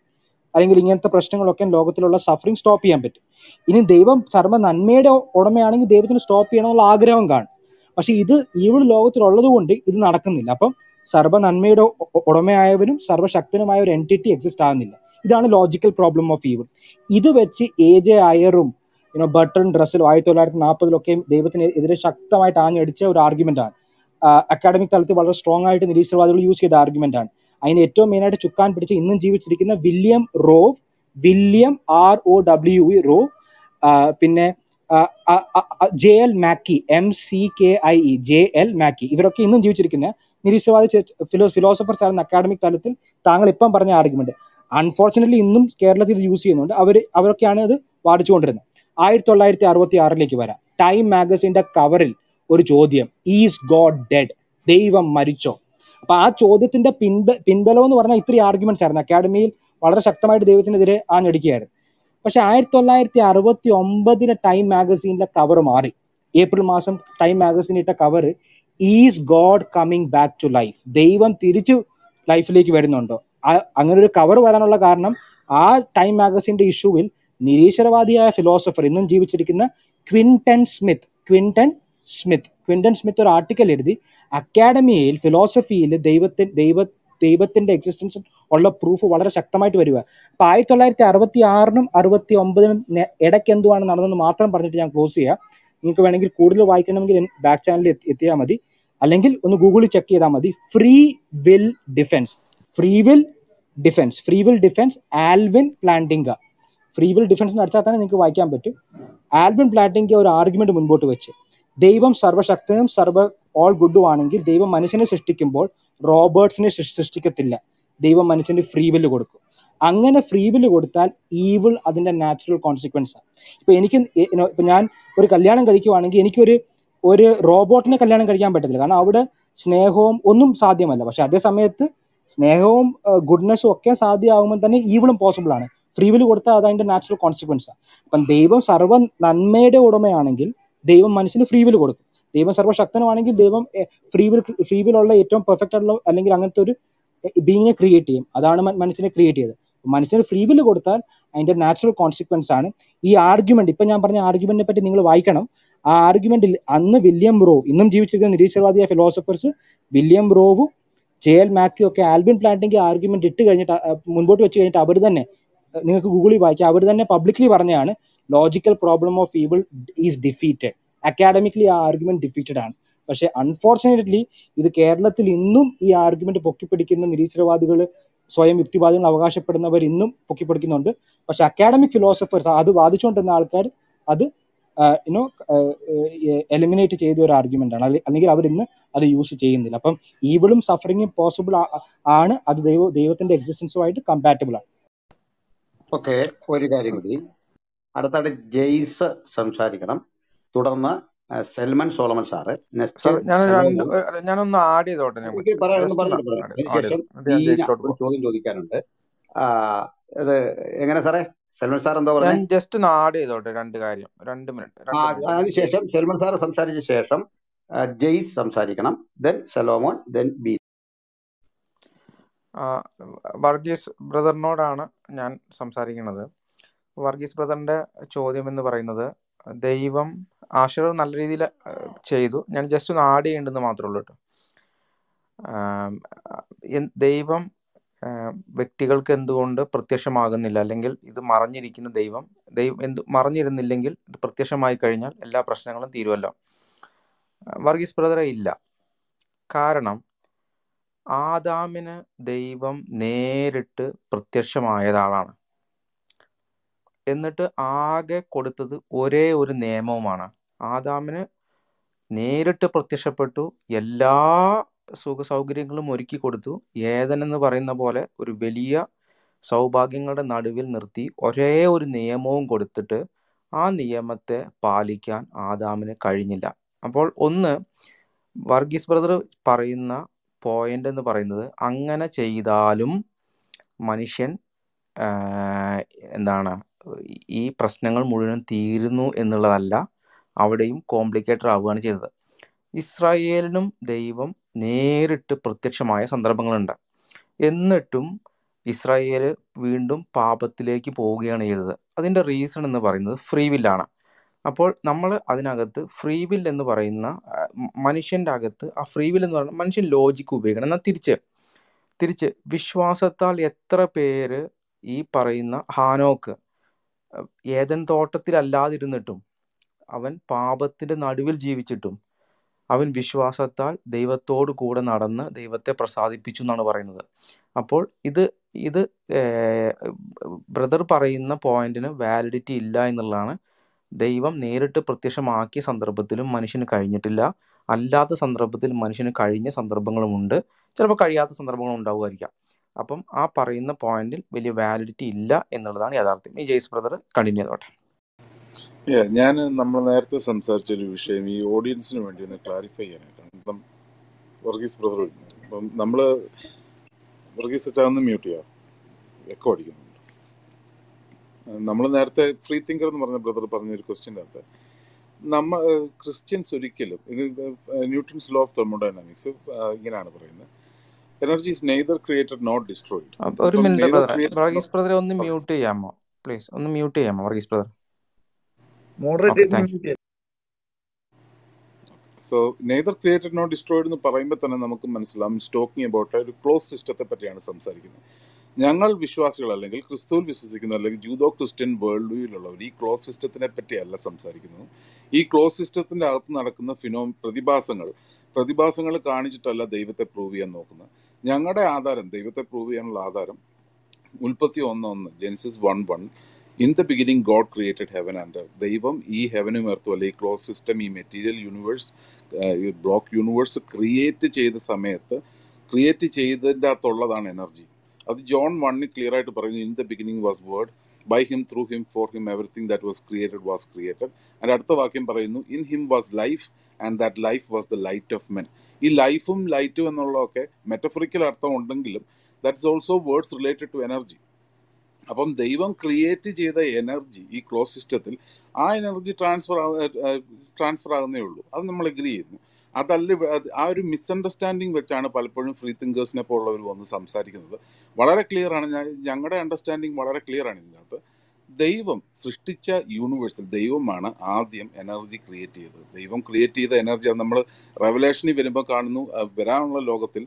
അല്ലെങ്കിൽ ഇങ്ങനത്തെ പ്രശ്നങ്ങളൊക്കെ ലോകത്തിലുള്ള സഫറിങ് സ്റ്റോപ്പ് ചെയ്യാൻ പറ്റും. ഇനി ദൈവം സർവ നന്മയുടെ ഉടമയാണെങ്കിൽ ദൈവത്തിന് സ്റ്റോപ്പ് ചെയ്യണമെന്നുള്ള ആഗ്രഹം കാണും. പക്ഷെ ഇത് ഈവിൾ ലോകത്തിലുള്ളത് കൊണ്ട് ഇത് നടക്കുന്നില്ല. അപ്പം സർവ നന്മയുടെ ഉടമയായവനും സർവശക്തനുമായ ഒരു എന്റിറ്റി എക്സിസ്റ്റ് ആകുന്നില്ല ഇതാണ് ലോജിക്കൽ പ്രോബ്ലം ഓഫ് ഈവിൾ ഇത് വെച്ച് എ ജെ അയറും യുനോ ബട്ടൺ ഡ്രസ്സിലും ആയിരത്തി തൊള്ളായിരത്തി നാൽപ്പതിലൊക്കെയും ദൈവത്തിന് എതിരെ ശക്തമായിട്ട് ആഞ്ഞടിച്ച ഒരു ആർഗ്യുമെന്റ് ആണ്. അക്കാഡമിക് തലത്തിൽ വളരെ സ്ട്രോങ് ആയിട്ട് നിരീശ്വരവാദികൾ യൂസ് ചെയ്ത ആർഗ്യുമെന്റ് ആണ്. അതിന് ഏറ്റവും മെയിനായിട്ട് ചുക്കാൻ പിടിച്ച് ഇന്നും ജീവിച്ചിരിക്കുന്ന William Rowe William R O W E Rowe പിന്നെ J L Mackie M C K I E J L Mackie. ഇവരൊക്കെ ഇന്നും ജീവിച്ചിരിക്കുന്ന നിരീശ്വരവാദി ഫിലോ ഫിലോസഫേഴ്സ് ആയിരുന്ന അക്കാഡമിക് തലത്തിൽ താങ്കൾ ഇപ്പം പറഞ്ഞ ആർഗ്യുമെന്റ് അൺഫോർച്ചുനേറ്റ്ലി ഇന്നും കേരളത്തിൽ ഇത് യൂസ് ചെയ്യുന്നുണ്ട്. അവർ അവരൊക്കെയാണ് ഇത് വാടിച്ചുകൊണ്ടിരുന്നത്. ആയിരത്തി തൊള്ളായിരത്തി അറുപത്തി ആറിലേക്ക് വരാം. ടൈം മാഗസിന്റെ കവറിൽ ഒരു ചോദ്യം. ഈസ് ഗോഡ് ഡെഡ് ദൈവം മരിച്ചോ? അപ്പൊ ആ ചോദ്യത്തിന്റെ പിൻബ പിൻബലം എന്ന് പറഞ്ഞാൽ ഇത്രയും ആർഗ്യുമെന്റ്സ് ആയിരുന്നു. അക്കാഡമിയിൽ വളരെ ശക്തമായിട്ട് ദൈവത്തിനെതിരെ ആഞ്ഞടിക്കുകയായിരുന്നു പക്ഷെ ആയിരത്തി തൊള്ളായിരത്തി അറുപത്തി ഒമ്പതിലെ ടൈം മാഗസീനിലെ കവർ മാറി. ഏപ്രിൽ മാസം ടൈം മാഗസീൻ ഇട്ട cover is God coming back to life ദൈവം തിരിച്ചു ലൈഫിലേക്ക് വരുന്നുണ്ടോ? അങ്ങനെ ഒരു കവർ വരാനുള്ള കാരണം ആ ടൈം മാഗസീന്റെ ഇഷ്യൂവിൽ നിരീശ്വരവാദിയായ ഫിലോസഫർ ഇന്നും ജീവിച്ചിരിക്കുന്ന Quentin Smith Quentin Smith Quentin Smith ഒരു ആർട്ടിക്കൽ എഴുതി. അക്കാഡമിയിൽ ഫിലോസഫിയിൽ ദൈവത്തിൻ ദൈവ ദൈവത്തിന്റെ എക്സിസ്റ്റൻസ് ഉള്ള പ്രൂഫ് വളരെ ശക്തമായിട്ട് വരിക. അപ്പൊ ആയിരത്തി തൊള്ളായിരത്തി അറുപത്തി ആറിനും അറുപത്തി ഒമ്പതിനും ഇടയ്ക്ക് എന്തുവാണ് നടന്നതെന്ന് മാത്രം പറഞ്ഞിട്ട് ഞാൻ ക്ലോസ് ചെയ്യാം. നിങ്ങൾക്ക് വേണമെങ്കിൽ കൂടുതൽ വായിക്കണമെങ്കിൽ ബാക്ക് ചാനലിൽ എത്തിയാൽ മതി. അല്ലെങ്കിൽ ഒന്ന് ഗൂഗിളിൽ ചെക്ക് ചെയ്താൽ മതി. Free will defence free will defence free will defence Alvin Plantinga free will defence അടിച്ചാൽ തന്നെ നിങ്ങൾക്ക് വായിക്കാൻ പറ്റും. ആൽവിൻ പ്ലാന്റിംഗ ഒരു ആർഗ്യുമെന്റ് മുൻപോട്ട് വെച്ച്. ദൈവം സർവശക്തനും സർവ ഓൾ ഗുഡും ആണെങ്കിൽ ദൈവം മനുഷ്യനെ സൃഷ്ടിക്കുമ്പോൾ റോബോട്ട്സിനെ സൃഷ്ടിക്കത്തില്ല. ദൈവം മനുഷ്യന് ഫ്രീ വില്ല് കൊടുക്കും. അങ്ങനെ ഫ്രീ വില്ല് കൊടുത്താൽ ഈവിൾ അതിന്റെ നാച്ചുറൽ കോൺസിക്വൻസ് ആണ് ഇപ്പൊ എനിക്ക് ഇപ്പൊ ഞാൻ ഒരു കല്യാണം കഴിക്കുവാണെങ്കിൽ എനിക്കൊരു ഒരു റോബോട്ടിനെ കല്യാണം കഴിക്കാൻ പറ്റത്തില്ല. കാരണം അവിടെ സ്നേഹവും ഒന്നും സാധ്യമല്ല. പക്ഷെ അതേ സമയത്ത് സ്നേഹവും ഗുഡ്നെസ്സും ഒക്കെ സാധ്യമാകുമ്പോൾ തന്നെ ഈവിളും പോസിബിൾ ആണ്. ഫ്രീ വിൽ കൊടുത്താൽ അത് നാച്ചുറൽ കോൺസിക്വൻസ് ആണ് അപ്പം ദൈവം സർവ നന്മയുടെ ഉടമയാണെങ്കിൽ ദൈവം മനുഷ്യന് ഫ്രീ വിൽ കൊടുക്കും. ദൈവം സർവശക്തനുമാണെങ്കിൽ ദൈവം ഫ്രീ വിൽ ഫ്രീ ഏറ്റവും പെർഫെക്റ്റ് ആയിട്ടുള്ള അല്ലെങ്കിൽ അങ്ങനത്തെ ഒരു ബീങ്ങിനെ ക്രിയേറ്റ് ചെയ്യും. അതാണ് മനുഷ്യനെ ക്രിയേറ്റ് ചെയ്തത്. മനുഷ്യന് ഫ്രീ കൊടുത്താൽ അതിന്റെ നാച്ചുറൽ കോൺസിക്വൻസ് ആണ്. ഈ ആർഗ്യുമെന്റ് ഇപ്പൊ ഞാൻ പറഞ്ഞ ആർഗ്യുമെന്റിനെ പറ്റി നിങ്ങൾ വായിക്കണം. ആ ആർഗ്യുമെന്റിൽ അന്ന് വില്യം റോവ് ഇന്നും ജീവിച്ചിരിക്കുന്ന നിരീശ്വരവാദിയായ ഫിലോസഫേഴ്സ് വില്യം റോവും ജെ എൽ മാത്യു ഒക്കെ ആൽബിൻ പ്ലാന്റിന്റെ ആർഗ്യുമെന്റ് ഇട്ട് കഴിഞ്ഞിട്ട് മുൻപോട്ട് വെച്ച് കഴിഞ്ഞിട്ട് അവർ തന്നെ നിങ്ങൾക്ക് ഗൂഗിളിൽ വായിക്കാം. അവർ തന്നെ പബ്ലിക്കലി പറഞ്ഞതാണ് logical problem of evil is defeated academically ആ ആർഗ്യുമെന്റ് ഡിഫീറ്റഡ് ആണ്. പക്ഷെ അൺഫോർച്ചുനേറ്റ്ലി ഇത് കേരളത്തിൽ ഇന്നും ഈ ആർഗ്യുമെന്റ് പൊക്കിപ്പിടിക്കുന്ന നിരീശ്വരവാദികൾ സ്വയം യുക്തിവാദികൾ അവകാശപ്പെടുന്നവർ ഇന്നും പൊക്കിപ്പിടിക്കുന്നുണ്ട്. പക്ഷെ അക്കാഡമിക് ഫിലോസഫേഴ്സ് അത് വാദിച്ചുകൊണ്ടിരുന്ന ആൾക്കാർ അത് യുനോ എലിമിനേറ്റ് ചെയ്ത ഒരു ആർഗ്യുമെന്റ് ആണ്. അല്ലെങ്കിൽ അവർ ഇന്ന് അത് യൂസ് ചെയ്യുന്നില്ല. അപ്പം ഈവിളും സഫറിങ്ങും പോസിബിൾ ആണ്. അത് ദൈവ ദൈവത്തിന്റെ എക്സിസ്റ്റൻസുമായിട്ട് കമ്പാറ്റബിൾ ആണ്. ഓക്കെ ഒരു കാര്യം കൂടി. അടുത്തായിട്ട് ജെയ്സ് സംസാരിക്കണം. തുടർന്ന് സെൽമൻ സോളമൻ സാറ് ഞാനൊന്ന് ആഡ് ചെയ്തോട്ടെ ചോദ്യം ചോദിക്കാനുണ്ട്. ഇത് എങ്ങനെ സാറേ? സെൽമൻ സാർ എന്താ പറയുക ജസ്റ്റ് ഒന്ന് ആഡ് ചെയ്തോട്ടെ രണ്ട് കാര്യം. രണ്ട് മിനിറ്റ് അതിനുശേഷം സെൽമൻ സാർ സംസാരിച്ച ശേഷം ജെയ്സ് സംസാരിക്കണം then Solomon then B. Varghese ബ്രദറിനോടാണ് ഞാൻ സംസാരിക്കുന്നത്. വർഗീസ് ബ്രദറിന്റെ ചോദ്യം എന്ന് പറയുന്നത് ദൈവം ആശീർവാദ നല്ല രീതിയിൽ ചെയ്തു. ഞാൻ ജസ്റ്റ് ഒന്ന് ആഡ് ചെയ്യേണ്ടെന്ന് മാത്രമേ ഉള്ളൂ കേട്ടോ. ദൈവം വ്യക്തികൾക്ക് എന്തുകൊണ്ട് പ്രത്യക്ഷമാകുന്നില്ല? അല്ലെങ്കിൽ ഇത് മറഞ്ഞിരിക്കുന്ന ദൈവം ദൈവം എന്ത് മറഞ്ഞിരുന്നില്ലെങ്കിൽ ഇത് പ്രത്യക്ഷമായി കഴിഞ്ഞാൽ എല്ലാ പ്രശ്നങ്ങളും തീരുമല്ലോ വർഗീസ് ബ്രദറെ ഇല്ല. കാരണം ആദാമിന് ദൈവം നേരിട്ട് പ്രത്യക്ഷമായതാളാണ്. എന്നിട്ട് ആകെ കൊടുത്തത് ഒരേ ഒരു നിയമവുമാണ്. ആദാമിന് നേരിട്ട് പ്രത്യക്ഷപ്പെട്ടു എല്ലാ സുഖ സൗകര്യങ്ങളും ഒരുക്കി കൊടുത്തു. എന്ന് പറയുന്ന പോലെ ഒരു വലിയ സൗഭാഗ്യങ്ങളുടെ നടുവിൽ നിർത്തി ഒരേ ഒരു നിയമവും കൊടുത്തിട്ട് ആ നിയമത്തെ പാലിക്കാൻ ആദാമിന് കഴിഞ്ഞില്ല. അപ്പോൾ ഒന്ന് വർഗീസ് ബ്രദർ പറയുന്ന പോയിന്റ് എന്ന് പറയുന്നത് അങ്ങനെ ചെയ്താലും മനുഷ്യൻ എന്താണ് ഈ പ്രശ്നങ്ങൾ മുഴുവൻ തീരുന്നു എന്നുള്ളതല്ല അവിടെയും കോംപ്ലിക്കേറ്റഡ് ആവുകയാണ് ചെയ്തത്. ഇസ്രായേലിനും ദൈവം നേരിട്ട് പ്രത്യക്ഷമായ സന്ദർഭങ്ങളുണ്ട്. എന്നിട്ടും ഇസ്രായേൽ വീണ്ടും പാപത്തിലേക്ക് പോവുകയാണ് ചെയ്തത്. അതിന്റെ റീസൺ എന്ന് പറയുന്നത് ഫ്രീ വില്ലാണ് അപ്പോൾ നമ്മൾ അതിനകത്ത് ഫ്രീ വിൽ എന്ന് പറയുന്ന മനുഷ്യന്റെ അകത്ത് ആ ഫ്രീ വിൽ എന്ന് പറയുന്നത് മനുഷ്യൻ ലോജിക്ക് ഉപയോഗിക്കണം. എന്നാൽ തിരിച്ച് തിരിച്ച് വിശ്വാസത്താൽ എത്ര പേര് ഈ പറയുന്ന ഹാനോക്ക് ഏദൻ തോട്ടത്തിലല്ലാതിരുന്നിട്ടും അവൻ പാപത്തിന്റെ നടുവിൽ ജീവിച്ചിട്ടും അവൻ വിശ്വാസത്താൽ ദൈവത്തോട് കൂടെ നടന്ന് ദൈവത്തെ പ്രസാദിപ്പിച്ചു എന്നാണ് പറയുന്നത്. അപ്പോൾ ഇത് ഇത് ബ്രദർ പറയുന്ന പോയിന്റിന് വാലിഡിറ്റി ഇല്ല എന്നുള്ളതാണ്. ദൈവം നേരിട്ട് പ്രത്യക്ഷമാക്കിയ സന്ദർഭത്തിലും മനുഷ്യന് കഴിഞ്ഞിട്ടില്ല. അല്ലാത്ത സന്ദർഭത്തിൽ മനുഷ്യന് കഴിഞ്ഞ സന്ദർഭങ്ങളുമുണ്ട്. ചിലപ്പോൾ കഴിയാത്ത സന്ദർഭങ്ങളും ഉണ്ടാവുമായിരിക്കാം. അപ്പം ആ പറയുന്ന പോയിന്റിൽ വലിയ വാലിഡിറ്റി ഇല്ല എന്നുള്ളതാണ് യഥാർത്ഥം ഈ ജെയ്സ് ബ്രദർ കണ്ടിന്യൂ ചെയ്തോട്ടെ. ഞാൻ നമ്മൾ നേരത്തെ സംസാരിച്ച ഒരു വിഷയം ഈ ഓഡിയൻസിന് വേണ്ടി ഒന്ന് ക്ലാരിഫൈ ചെയ്യാനായിട്ടാണ് വർഗീസ് ബ്രദർ നമ്മൾ വർഗീസ് മ്യൂട്ട് ചെയ്യാം. നമ്മൾ നേരത്തെ ഫ്രീ തിങ്കർ എന്ന് പറഞ്ഞ ബ്രദർ പറഞ്ഞ ഒരു ക്വസ്റ്റ്യന്റെ അകത്ത് നമ്മൾ ക്രിസ്ത്യൻസ് ഒരിക്കലും ന്യൂട്ടൺസ് ലോ ഓഫ് തെർമോഡൈനാമിക്സ് ഇങ്ങനെയാണ് പറയുന്നത്. Energy is neither created not destroyed ഒരു മിനിറ്റ് വർഗീസ് ബ്രദർ ഒന്ന് മ്യൂട്ട് ചെയ്യാമോ? പ്ലീസ് ഒന്ന് മ്യൂട്ട് ചെയ്യാമോ Varghese brother? So neither created not destroyed എന്ന് പറയുമ്പോൾ തന്നെ നമുക്ക് മനസ്സിലാവും സ്റ്റോക്കിംഗ് അബൌട്ട് ഒരു ക്ലോസ് സിസ്റ്റത്തെ പറ്റിയാണ് സംസാരിക്കുന്നത്. ഞങ്ങൾ വിശ്വാസികൾ അല്ലെങ്കിൽ ക്രിസ്തുവിൽ വിശ്വസിക്കുന്ന അല്ലെങ്കിൽ ജൂതോ ക്രിസ്ത്യൻ വേൾഡ് വ്യൂയിലുള്ളവർ ഈ ക്ലോസ് സിസ്റ്റത്തിനെ പറ്റിയല്ല സംസാരിക്കുന്നത്. ഈ ക്ലോസ് സിസ്റ്റത്തിന്റെ അകത്ത് നടക്കുന്ന ഫിനോ പ്രതിഭാസങ്ങൾ പ്രതിഭാസങ്ങൾ കാണിച്ചിട്ടല്ല ദൈവത്തെ പ്രൂവ് ചെയ്യാൻ നോക്കുന്നത്. ഞങ്ങളുടെ ആധാരം ദൈവത്തെ പ്രൂവ് ചെയ്യാനുള്ള ആധാരം ഉൽപ്പത്തി ഒന്ന് ഒന്ന് Genesis one one in the beginning God created heaven and ദൈവം ഈ ഹെവനും എർത്തും അല്ലെ ഈ ക്ലോസ് സിസ്റ്റം ഈ മെറ്റീരിയൽ യൂണിവേഴ്സ് ഈ ബ്ലോക്ക് യൂണിവേഴ്സ് ക്രിയേറ്റ് ചെയ്ത സമയത്ത് ക്രിയേറ്റ് ചെയ്തതിന്റെ അകത്തുള്ളതാണ് എനർജി അത് ജോൺ വണ്ണിൽ ക്ലിയർ ആയിട്ട് പറയുന്നു in the beginning was word by him through him for him everything that was created was created അതിന്റെ അടുത്ത വാക്യം പറയുന്നു in him was life and that life was the light of men ഈ ലൈഫും ലൈറ്റും എന്നുള്ളതൊക്കെ മെറ്റഫറിക്കൽ അർത്ഥം ഉണ്ടെങ്കിലും that's also words related to energy അപ്പം ദൈവം ക്രിയേറ്റ് ചെയ്ത എനർജി ഈ ക്ലോസ് സിസ്റ്റത്തിൽ ആ എനർജി ട്രാൻസ്ഫർ ട്രാൻസ്ഫർ ആകുന്നേ ഉള്ളൂ. അത് നമ്മൾ എഗ്രി ചെയ്യുന്നു. അതല്ല ആ ഒരു മിസ്അണ്ടർസ്റ്റാൻഡിങ് വെച്ചാണ് പലപ്പോഴും ഫ്രീ തിങ്കേഴ്സിനെ പോലുള്ളവർ വന്ന് സംസാരിക്കുന്നത്. വളരെ ക്ലിയർ ആണ്. ഞാൻ ഞങ്ങളുടെ അണ്ടർസ്റ്റാൻഡിങ് വളരെ ക്ലിയർ ആണ് ഇതിനകത്ത്. ദൈവം സൃഷ്ടിച്ച യൂണിവേഴ്സിൽ ദൈവമാണ് ആദ്യം എനർജി ക്രിയേറ്റ് ചെയ്തത്. ദൈവം ക്രിയേറ്റ് ചെയ്ത എനർജി അത് നമ്മൾ റെവലേഷനിൽ വരുമ്പോൾ കാണുന്നു. വരാനുള്ള ലോകത്തിൽ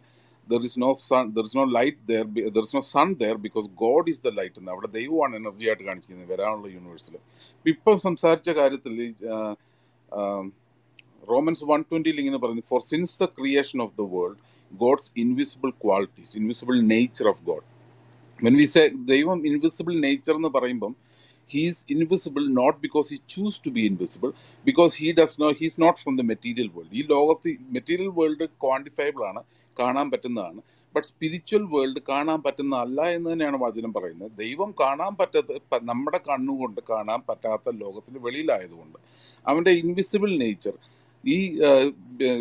there is no sun there is no light there there is no sun there because God is the light എന്ന്. അവിടെ ദൈവമാണ് എനർജി ആയിട്ട് കാണിക്കുന്നത് വരാനുള്ള യൂണിവേഴ്സിൽ ഇപ്പം സംസാരിച്ച കാര്യത്തിൽ റോമൻസ് വൺ ട്വന്റിയിൽ ഇങ്ങനെ പറയുന്നു for since the creation of the world God's invisible qualities invisible nature of God when we say ദൈവം ഇൻവിസിബിൾ നേച്ചർ എന്ന് പറയുമ്പം he's invisible not because he choose to be invisible because he does no he's not from the material world ഈ ലോകത്ത് material world quantifiable ആണ് കാണാൻ പറ്റുന്നതാണ്. But spiritual world കാണാൻ പറ്റുന്ന അല്ല എന്ന് തന്നെയാണ് വചനം പറയുന്നത്. ദൈവം കാണാൻ പറ്റാത്ത നമ്മുടെ കണ്ണുകൊണ്ട് കാണാൻ പറ്റാത്ത ലോകത്തിന് വെളിയിലായതുകൊണ്ട് അവന്റെ ഇൻവിസിബിൾ നേച്ചർ ഈ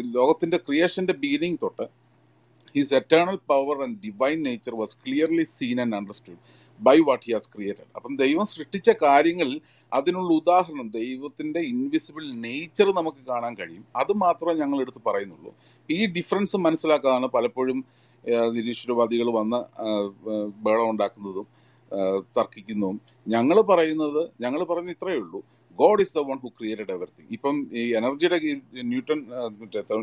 ലോകത്തിന്റെ ക്രിയേഷന്റെ ബിഗിനിങ് തൊട്ട് his eternal power and divine nature was clearly seen and understood by what he has created അപ്പം ദൈവം സൃഷ്ടിച്ച കാര്യങ്ങളിൽ അതിനുള്ള ഉദാഹരണം ദൈവത്തിന്റെ ഇൻവിസിബിൾ നേച്ചർ നമുക്ക് കാണാൻ കഴിയും. അത് മാത്രമേ ഞങ്ങൾ എടുത്ത് പറയുന്നുള്ളൂ. ഈ ഡിഫറൻസ് മനസ്സിലാക്കാതാണ് പലപ്പോഴും നിരീശ്വരവാദികൾ വന്ന് ബഹളം ഉണ്ടാക്കുന്നതും തർക്കിക്കുന്നതും. ഞങ്ങൾ പറയുന്നത് ഞങ്ങൾ പറയുന്നത് ഇത്രയേ ഉള്ളൂ. God is the one who created everything. ഇപ്പം ഈ എനർജിയുടെ ന്യൂട്ടൺ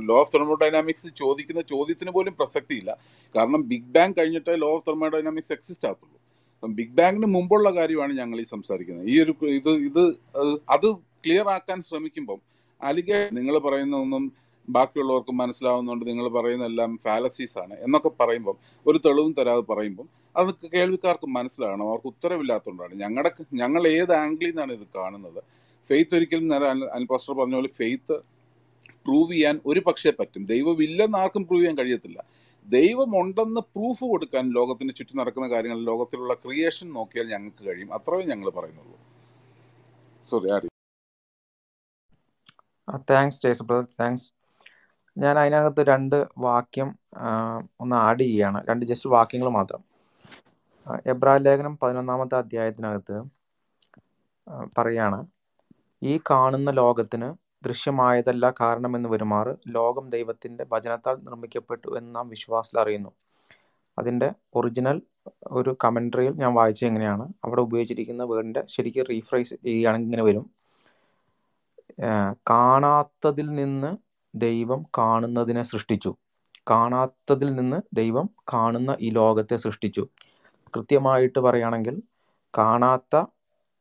ലോ ഓഫ് തെർമോഡൈനാമിക്സ് ചോദിക്കുന്ന ചോദ്യത്തിന് പോലും പ്രസക്തിയില്ല. കാരണം ബിഗ് ബാങ് കഴിഞ്ഞിട്ടേ ലോ ഓഫ് തെർമോഡൈനാമിക്സ് എക്സിസ്റ്റ് ആകത്തുള്ളൂ അപ്പം ബിഗ് ബാങ്ങിന് മുമ്പുള്ള കാര്യമാണ് ഞങ്ങൾ ഈ സംസാരിക്കുന്നത്. ഈ ഒരു ഇത് ഇത് അത് ക്ലിയർ ആക്കാൻ ശ്രമിക്കുമ്പം അലിഗേ നിങ്ങൾ പറയുന്ന ഒന്നും ബാക്കിയുള്ളവർക്ക് മനസ്സിലാവുന്നുണ്ട് നിങ്ങൾ പറയുന്ന എല്ലാം ഫാലസീസ് ആണ് എന്നൊക്കെ പറയുമ്പം ഒരു തെളിവും തരാതെ പറയുമ്പം അത് കേൾവിക്കാർക്ക് മനസ്സിലാകണം. അവർക്ക് ഉത്തരവില്ലാത്തതുകൊണ്ടാണ്. ഞങ്ങളുടെ ഞങ്ങൾ ഏത് ആംഗിളിൽ നിന്നാണ് ഇത് കാണുന്നത്? ഫെയ്ത്ത് ഒരിക്കലും നേരെ അനിൽ അനിൽ പാസ്റ്റർ പറഞ്ഞ പോലെ ഫെയ്ത്ത് പ്രൂവ് ചെയ്യാൻ ഒരു പക്ഷേ പറ്റും. ദൈവമില്ലെന്ന് ആർക്കും പ്രൂവ് ചെയ്യാൻ കഴിയത്തില്ല. ദൈവമുണ്ടെന്ന് പ്രൂഫ് കൊടുക്കാൻ ലോകത്തിന് ചുറ്റും നടക്കുന്ന കാര്യങ്ങൾ ലോകത്തിലുള്ള ക്രിയേഷൻ നോക്കിയാൽ ഞങ്ങൾക്ക് കഴിയും. അത്രയും ഞങ്ങൾ പറയുന്നുള്ളൂ. Sorry thanks Jaise brother thanks ഞാൻ അതിനകത്ത് രണ്ട് വാക്യം ഒന്ന് ആഡ് ചെയ്യാണ്. രണ്ട് ജസ്റ്റ് വാക്യങ്ങൾ മാത്രം. എബ്രാ ലേഖനം പതിനൊന്നാമത്തെ അധ്യായത്തിനകത്ത് പറയാണ് ഈ കാണുന്ന ലോകത്തിന് ദൃശ്യമായതല്ല കാരണമെന്ന് വരുമാറ്. ലോകം ദൈവത്തിന്റെ വചനത്താൽ നിർമ്മിക്കപ്പെട്ടു എന്ന് നാം വിശ്വാസത്തിൽ അറിയുന്നു. അതിന്റെ ഒറിജിനൽ ഒരു കമൻട്രിയിൽ ഞാൻ വായിച്ചത് എങ്ങനെയാണ് അവിടെ ഉപയോഗിച്ചിരിക്കുന്ന വേർഡിന്റെ ശരിക്കും റീഫ്രൈസ് ചെയ്യുകയാണെങ്കിൽ ഇങ്ങനെ വരും. കാണാത്തതിൽ നിന്ന് ദൈവം കാണുന്നതിനെ സൃഷ്ടിച്ചു. കാണാത്തതിൽ നിന്ന് ദൈവം കാണുന്ന ഈ ലോകത്തെ സൃഷ്ടിച്ചു. കൃത്യമായിട്ട് പറയുകയാണെങ്കിൽ കാണാത്ത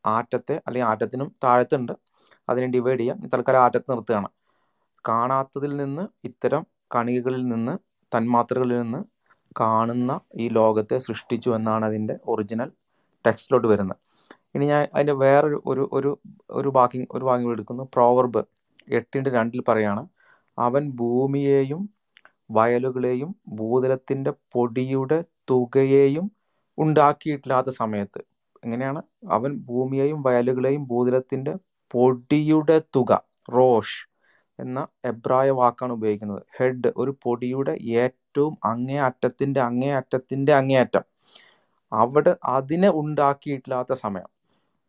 ആറ്റത്തെ അല്ലെങ്കിൽ ആറ്റത്തിനും താഴത്തുണ്ട്. അതിനെ ഡിവൈഡ് ചെയ്യാം. തൽക്കാലം ആറ്റത്ത് നിർത്തുകയാണ്. കാണാത്തതിൽ നിന്ന് ഇത്തരം കണികകളിൽ നിന്ന് തന്മാത്രകളിൽ നിന്ന് കാണുന്ന ഈ ലോകത്തെ സൃഷ്ടിച്ചു എന്നാണ് അതിന്റെ ഒറിജിനൽ ടെക്സ്റ്റിലോട്ട് വരുന്നത്. ഇനി ഞാൻ അതിന്റെ വേറൊരു ഒരു ഒരു ഒരു വാക്യം ഒരു വാക്യം എടുക്കുന്നു. പ്രോവർബ് എട്ടിന്റെ രണ്ടിൽ പറയാണ് അവൻ ഭൂമിയെയും വയലുകളെയും ഭൂതലത്തിന്റെ പൊടിയുടെ തുകയെയും ഉണ്ടാക്കിയിട്ടില്ലാത്ത സമയത്ത്. എങ്ങനെയാണ്? അവൻ ഭൂമിയെയും വയലുകളെയും ഭൂതലത്തിന്റെ പൊടിയുടെ തുക റോഷ് എന്ന എബ്രായ വാക്കാണ് ഉപയോഗിക്കുന്നത്. ഹെഡ് ഒരു പൊടിയുടെ ഏറ്റവും അങ്ങേ അറ്റത്തിന്റെ അങ്ങേ അറ്റത്തിന്റെ അങ്ങേയറ്റം. അവിടെ അതിനെ ഉണ്ടാക്കിയിട്ടില്ലാത്ത സമയം.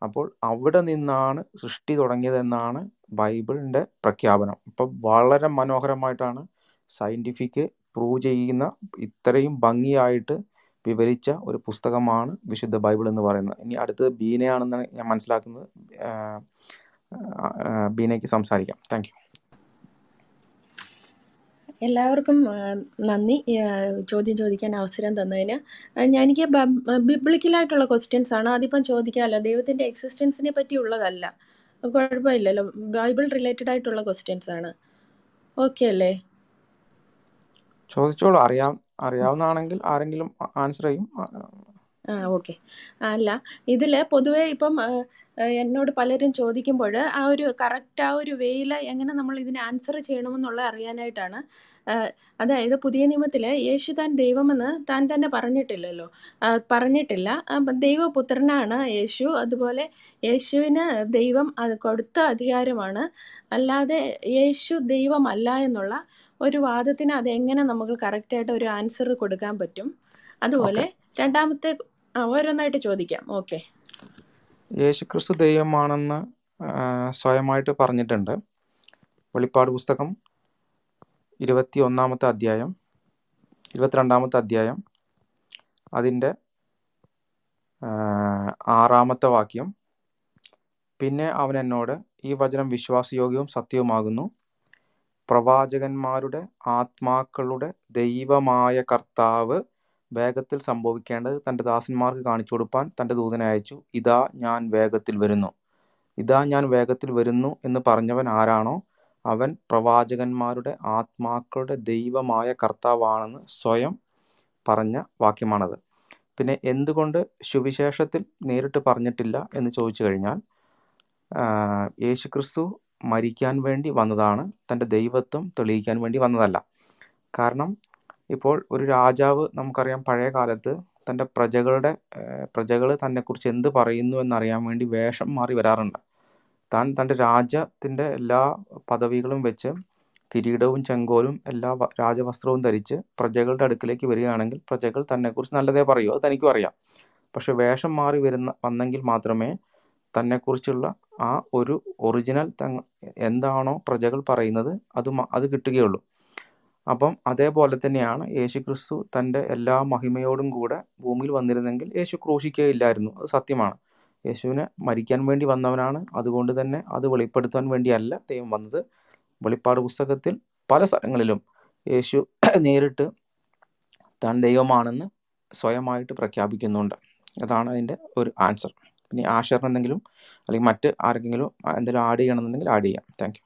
അപ്പോൾ അവിടെ നിന്നാണ് സൃഷ്ടി തുടങ്ങിയതെന്നാണ് ബൈബിളിന്റെ പ്രഖ്യാപനം. ഇപ്പം വളരെ മനോഹരമായിട്ടാണ് സയന്റിഫിക് പ്രൂവ് ചെയ്യുന്ന ഇത്രയും ഭംഗിയായിട്ട് വിവരിച്ച ഒരു പുസ്തകമാണ് വിശുദ്ധ ബൈബിൾ എന്ന് പറയുന്നത്. ഇനി അടുത്തത് ബീനയാണെന്നാണ് ഞാൻ മനസ്സിലാക്കുന്നത്. ബീനയ്ക്ക് സംസാരിക്കാം. താങ്ക് എല്ലാവർക്കും നന്ദി. ചോദ്യം ചോദിക്കാൻ അവസരം തന്നതിന്. ഞാൻ എനിക്ക് ബിബ്ലിക്കലായിട്ടുള്ള ക്വസ്റ്റ്യൻസ് ആണ് അതിപ്പം ചോദിക്കാമല്ലോ. ദൈവത്തിന്റെ എക്സിസ്റ്റൻസിനെ പറ്റിയുള്ളതല്ല. കുഴപ്പമില്ലല്ലോ. ബൈബിൾ റിലേറ്റഡ് ആയിട്ടുള്ള ക്വസ്റ്റ്യൻസ് ആണ്. ഓക്കെ അല്ലേ? ചോദിച്ചോളൂ. അറിയാം അറിയാവുന്നതാണെങ്കിൽ ആരെങ്കിലും ആൻസർ ചെയ്യും. ആ, ഓക്കെ. അല്ല ഇതിൽ പൊതുവേ ഇപ്പം എന്നോട് പലരും ചോദിക്കുമ്പോൾ ആ ഒരു കറക്റ്റ് ആ ഒരു വേയിൽ എങ്ങനെ നമ്മൾ ഇതിന് ആൻസർ ചെയ്യണമെന്നുള്ള അറിയാനായിട്ടാണ്. അതായത് പുതിയ നിയമത്തിൽ യേശു താൻ ദൈവമെന്ന് താൻ തന്നെ പറഞ്ഞിട്ടില്ലല്ലോ. പറഞ്ഞിട്ടില്ല. ദൈവപുത്രനാണ് യേശു. അതുപോലെ യേശുവിന് ദൈവം അത് കൊടുത്ത അധികാരമാണ്. അല്ലാതെ യേശു ദൈവമല്ല എന്നുള്ള ഒരു വാദത്തിന് അതെങ്ങനെ നമുക്ക് കറക്റ്റായിട്ട് ഒരു ആൻസർ കൊടുക്കാൻ പറ്റും? അതുപോലെ രണ്ടാമത്തെ ഓരോന്നായിട്ട് ചോദിക്കാം. ഓക്കെ യേശുക്രിസ്തു ദൈവമാണെന്ന് സ്വയമായിട്ട് പറഞ്ഞിട്ടുണ്ട്. വെളിപ്പാട് പുസ്തകം ഇരുപത്തി ഒന്നാമത്തെ അധ്യായം ഇരുപത്തിരണ്ടാമത്തെ അധ്യായം അതിന്റെ ആറാമത്തെ വാക്യം. പിന്നെ അവൻ എന്നോട് ഈ വചനം വിശ്വാസയോഗ്യവും സത്യവുമാകുന്നു. പ്രവാചകന്മാരുടെ ആത്മാക്കളുടെ ദൈവമായ കർത്താവ് വേഗത്തിൽ സംഭവിക്കേണ്ടത് തന്റെ ദാസന്മാർക്ക് കാണിച്ചു കൊടുപ്പാൻ തന്റെ ദൂതനെ അയച്ചു ഇതാ ഞാൻ വേഗത്തിൽ വരുന്നു. ഇതാ ഞാൻ വേഗത്തിൽ വരുന്നു എന്ന് പറഞ്ഞവൻ ആരാണോ? അവൻ പ്രവാചകന്മാരുടെ ആത്മാക്കളുടെ ദൈവമായ കർത്താവാണെന്ന് സ്വയം പറഞ്ഞ വാക്യമാണത്. പിന്നെ എന്തുകൊണ്ട് സുവിശേഷത്തിൽ നേരിട്ട് പറഞ്ഞിട്ടില്ല എന്ന് ചോദിച്ചു കഴിഞ്ഞാൽ യേശുക്രിസ്തു മരിക്കാൻ വേണ്ടി വന്നതാണ് തന്റെ ദൈവത്വം തെളിയിക്കാൻ വേണ്ടി വന്നതല്ല. കാരണം ഇപ്പോൾ ഒരു രാജാവ് നമുക്കറിയാം പഴയ കാലത്ത് തന്റെ പ്രജകളുടെ പ്രജകൾ തന്നെക്കുറിച്ച് എന്ത് പറയുന്നു എന്നറിയാൻ വേണ്ടി വേഷം മാറി വരാറുണ്ട്. താൻ തന്റെ രാജ്യത്തിന്റെ എല്ലാ പദവികളും വെച്ച് കിരീടവും ചെങ്കോലും എല്ലാ രാജവസ്ത്രവും ധരിച്ച് പ്രജകളുടെ അടുക്കിലേക്ക് വരികയാണെങ്കിൽ പ്രജകൾ തന്നെക്കുറിച്ച് നല്ലതേ പറയൂ. അത് തനിക്കും അറിയാം. പക്ഷെ വേഷം മാറി വരുന്ന വന്നെങ്കിൽ മാത്രമേ തന്നെക്കുറിച്ചുള്ള ആ ഒരു ഒറിജിനൽ എന്താണോ പ്രജകൾ പറയുന്നത് അത് അത് കിട്ടുകയുള്ളൂ. അപ്പം അതേപോലെ തന്നെയാണ് യേശു ക്രിസ്തു തന്റെ എല്ലാ മഹിമയോടും കൂടെ ഭൂമിയിൽ വന്നിരുന്നെങ്കിൽ യേശു ക്രൂശിക്കുകയില്ലായിരുന്നു. അത് സത്യമാണ്. യേശുവിനെ മരിക്കാൻ വേണ്ടി വന്നവനാണ്. അതുകൊണ്ട് തന്നെ അത് വെളിപ്പെടുത്താൻ വേണ്ടിയല്ല ദൈവം വന്നത്. വെളിപ്പാട് പുസ്തകത്തിൽ പല സ്ഥലങ്ങളിലും യേശു നേരിട്ട് താൻ ദൈവമാണെന്ന് സ്വയമായിട്ട് പ്രഖ്യാപിക്കുന്നുണ്ട്. അതാണ് അതിന്റെ ഒരു ആൻസർ. ഇനി ആഷറിന് എന്തെങ്കിലും അല്ലെങ്കിൽ മറ്റ് ആർക്കെങ്കിലും എന്തെങ്കിലും ആഡ് ചെയ്യണമെന്നുണ്ടെങ്കിൽ ആഡ് ചെയ്യാം. താങ്ക്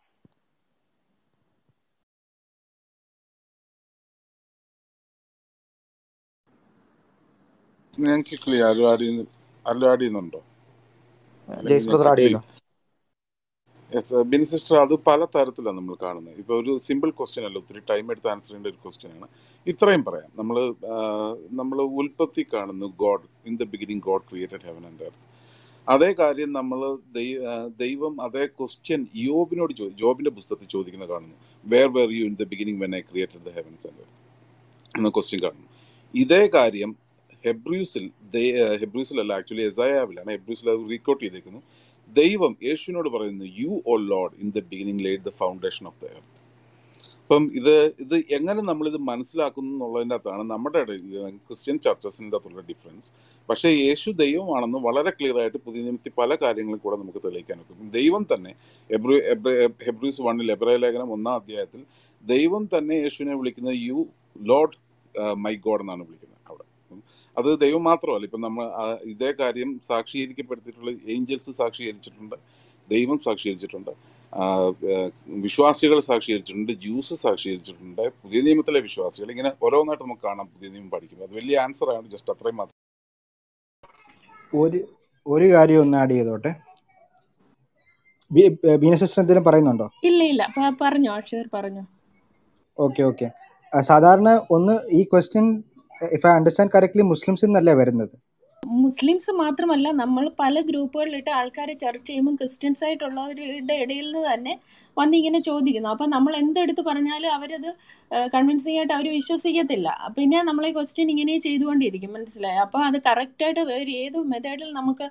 ഞങ്ങൾക്ക് ക്ലിയർ ആഡ് ചെയ്യുന്ന ആഡ് ചെയ്യുന്നുണ്ടോ യെസ് ബിനി സിസ്റ്റർ അത് പല തരത്തിലാണ് നമ്മൾ കാണുന്നത് ഇപ്പോൾ ഒരു സിമ്പിൾ ക്വസ്റ്റ്യൻ അല്ല ഒത്തിരി ടൈം എടുത്ത് ആൻസർ ചെയ്യേണ്ട ഒരു ക്വസ്റ്റ്യൻ ആണ്. ഇത്രയും പറയാം. നമ്മൾ നമ്മൾ ഉൽപ്പത്തി കാണുന്നു God in the beginning God created heaven and earth അതേ കാര്യം നമ്മൾ ദൈവം അതേ ക്വസ്റ്റ്യൻ യോബിനോട് ചോദി ജോബിന്റെ പുസ്തകത്തിൽ ചോദിക്കുന്ന കാണുന്നു. Where where you in the beginning when I created the heavens and earth എന്ന ക്വസ്റ്റ്യൻ കാണുന്നു. ഇതേ കാര്യം ഹെബ്രൂസിൽ ഹെബ്രൂസിൽ അല്ല ആക്ച്വലി എസയാവിലാണ്. ഹെബ്രൂസിൽ അത് റീക്കോട്ട് ചെയ്തേക്കുന്നു. ദൈവം യേശുവിനോട് പറയുന്നു you O Lord in the beginning laid the foundation of the earth അപ്പം ഇത് ഇത് എങ്ങനെ നമ്മൾ ഇത് മനസ്സിലാക്കുന്നു എന്നുള്ളതിന്റെ അകത്താണ് നമ്മുടെ ക്രിസ്ത്യൻ ചർച്ചസിന്റെ അകത്തുള്ള ഡിഫറൻസ് പക്ഷേ യേശു ദൈവമാണെന്ന് വളരെ ക്ലിയർ ആയിട്ട് പുതിയ നിമിത്തി പല കാര്യങ്ങളും കൂടെ നമുക്ക് തെളിയിക്കാൻ ഒക്കും. ദൈവം തന്നെ എബ്രു ഹെബ്രൂസ് വണ്ണിൽ എബ്രൈ ലേഖനം ഒന്നാം അധ്യായത്തിൽ ദൈവം തന്നെ യേശുവിനെ വിളിക്കുന്നത് യു ലോഡ് മൈ ഗോഡ് എന്നാണ് വിളിക്കുന്നത്. അത് ദൈവം മാത്രമല്ല. ഇപ്പം നമ്മൾ ഇതേ കാര്യം സാക്ഷീകരിക്കപ്പെടുത്തിയിട്ടുള്ള ഏഞ്ചൽസ് സാക്ഷീകരിച്ചിട്ടുണ്ട് ദൈവം സാക്ഷീകരിച്ചിട്ടുണ്ട് വിശ്വാസികൾ സാക്ഷീകരിച്ചിട്ടുണ്ട് ജ്യൂസ് സാക്ഷീകരിച്ചിട്ടുണ്ട് പുതിയ നിയമത്തിലെ വിശ്വാസികൾ. ഇങ്ങനെ ഓരോന്നായിട്ട് നമുക്ക് കാണാം പുതിയ നിയമം പഠിക്കുമ്പോൾ. അത് വലിയ ആൻസർ ആണ് ജസ്റ്റ് അത്രയും മാത്രം. ഒരു ഒരു കാര്യം ഒന്ന് ആഡ് ചെയ്തോട്ടെ. ബീന സിസ്റ്റർ എന്തെങ്കിലും പറയുന്നുണ്ടോ? ഇല്ല ഇല്ല. പറഞ്ഞോ അക്ഷർ പറഞ്ഞോ. Okay okay. സാധാരണ ഒന്ന് ഈ question if I understand correctly Muslims എന്നല്ലേ വരുന്നത്? മുസ്ലിംസ് മാത്രമല്ല നമ്മൾ പല ഗ്രൂപ്പുകളിലിട്ട് ആൾക്കാരെ ചർച്ച ചെയ്യുമ്പോൾ ക്രിസ്ത്യൻസ് ആയിട്ടുള്ളവരുടെ ഇടയിൽ നിന്ന് തന്നെ വന്ന് ഇങ്ങനെ ചോദിക്കുന്നു. അപ്പം നമ്മൾ എന്തെടുത്ത് പറഞ്ഞാലും അവരത് കൺവിൻസിംഗ് ആയിട്ട് അവർ വിശ്വസിക്കത്തില്ല. പിന്നെ നമ്മളെ ക്വസ്റ്റ്യൻ ഇങ്ങനെ ചെയ്തുകൊണ്ടിരിക്കും. മനസ്സിലായി? അപ്പോൾ അത് കറക്റ്റായിട്ട് വേറെ ഏത് മെത്തേഡിൽ നമുക്ക്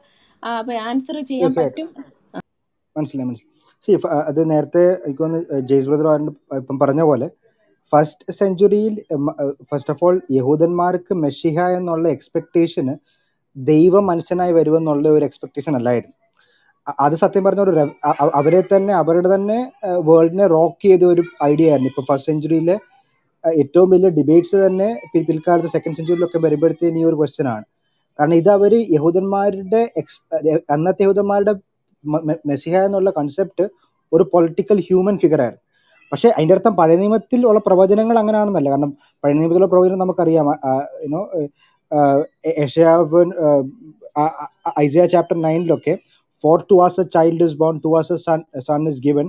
ആൻസർ ചെയ്യാൻ പറ്റും? മനസ്സിലായി മനസ്സിലായി. അത് നേരത്തെ എനിക്ക് തോന്നുന്നു ജെയ്സ് ബ്രദർ ഇപ്പം പറഞ്ഞ പോലെ ഫസ്റ്റ് സെഞ്ചുറിയിൽ ഫസ്റ്റ് ഓഫ് ഓൾ യഹൂദന്മാർക്ക് മെഷിഹ എന്നുള്ള എക്സ്പെക്ടേഷന് ദൈവം മനുഷ്യനായി വരുമെന്നുള്ള ഒരു എക്സ്പെക്ടേഷൻ അല്ലായിരുന്നു. അത് സത്യം പറഞ്ഞ ഒരു അവരെ തന്നെ അവരുടെ തന്നെ വേൾഡിനെ റോക്ക് ചെയ്ത ഒരു ഐഡിയ ആയിരുന്നു. ഇപ്പൊ ഫസ്റ്റ് സെഞ്ചുറിയിലെ ഏറ്റവും വലിയ ഡിബേറ്റ്സ് തന്നെ പിൽക്കാലത്ത് സെക്കൻഡ് സെഞ്ചുറിയിലൊക്കെ വരുമ്പോഴത്തേന് ഈ ഒരു ക്വസ്റ്റ്യൻ ആണ്. കാരണം ഇത് അവർ യഹൂദന്മാരുടെ എക്സ് അന്നത്തെ യഹൂദന്മാരുടെ മെസ്സിഹ എന്നുള്ള കൺസെപ്റ്റ് ഒരു പൊളിറ്റിക്കൽ ഹ്യൂമൻ ഫിഗർ ആയിരുന്നു. പക്ഷെ അതിന്റെ അർത്ഥം പഴയ നിയമത്തിൽ ഉള്ള പ്രവചനങ്ങൾ അങ്ങനെയാണെന്നല്ല. കാരണം പഴയ നിയമത്തിലുള്ള പ്രവചനം നമുക്കറിയാം. You know Isaiah chapter നയനിലൊക്കെ for to us a child is born to us a son son is given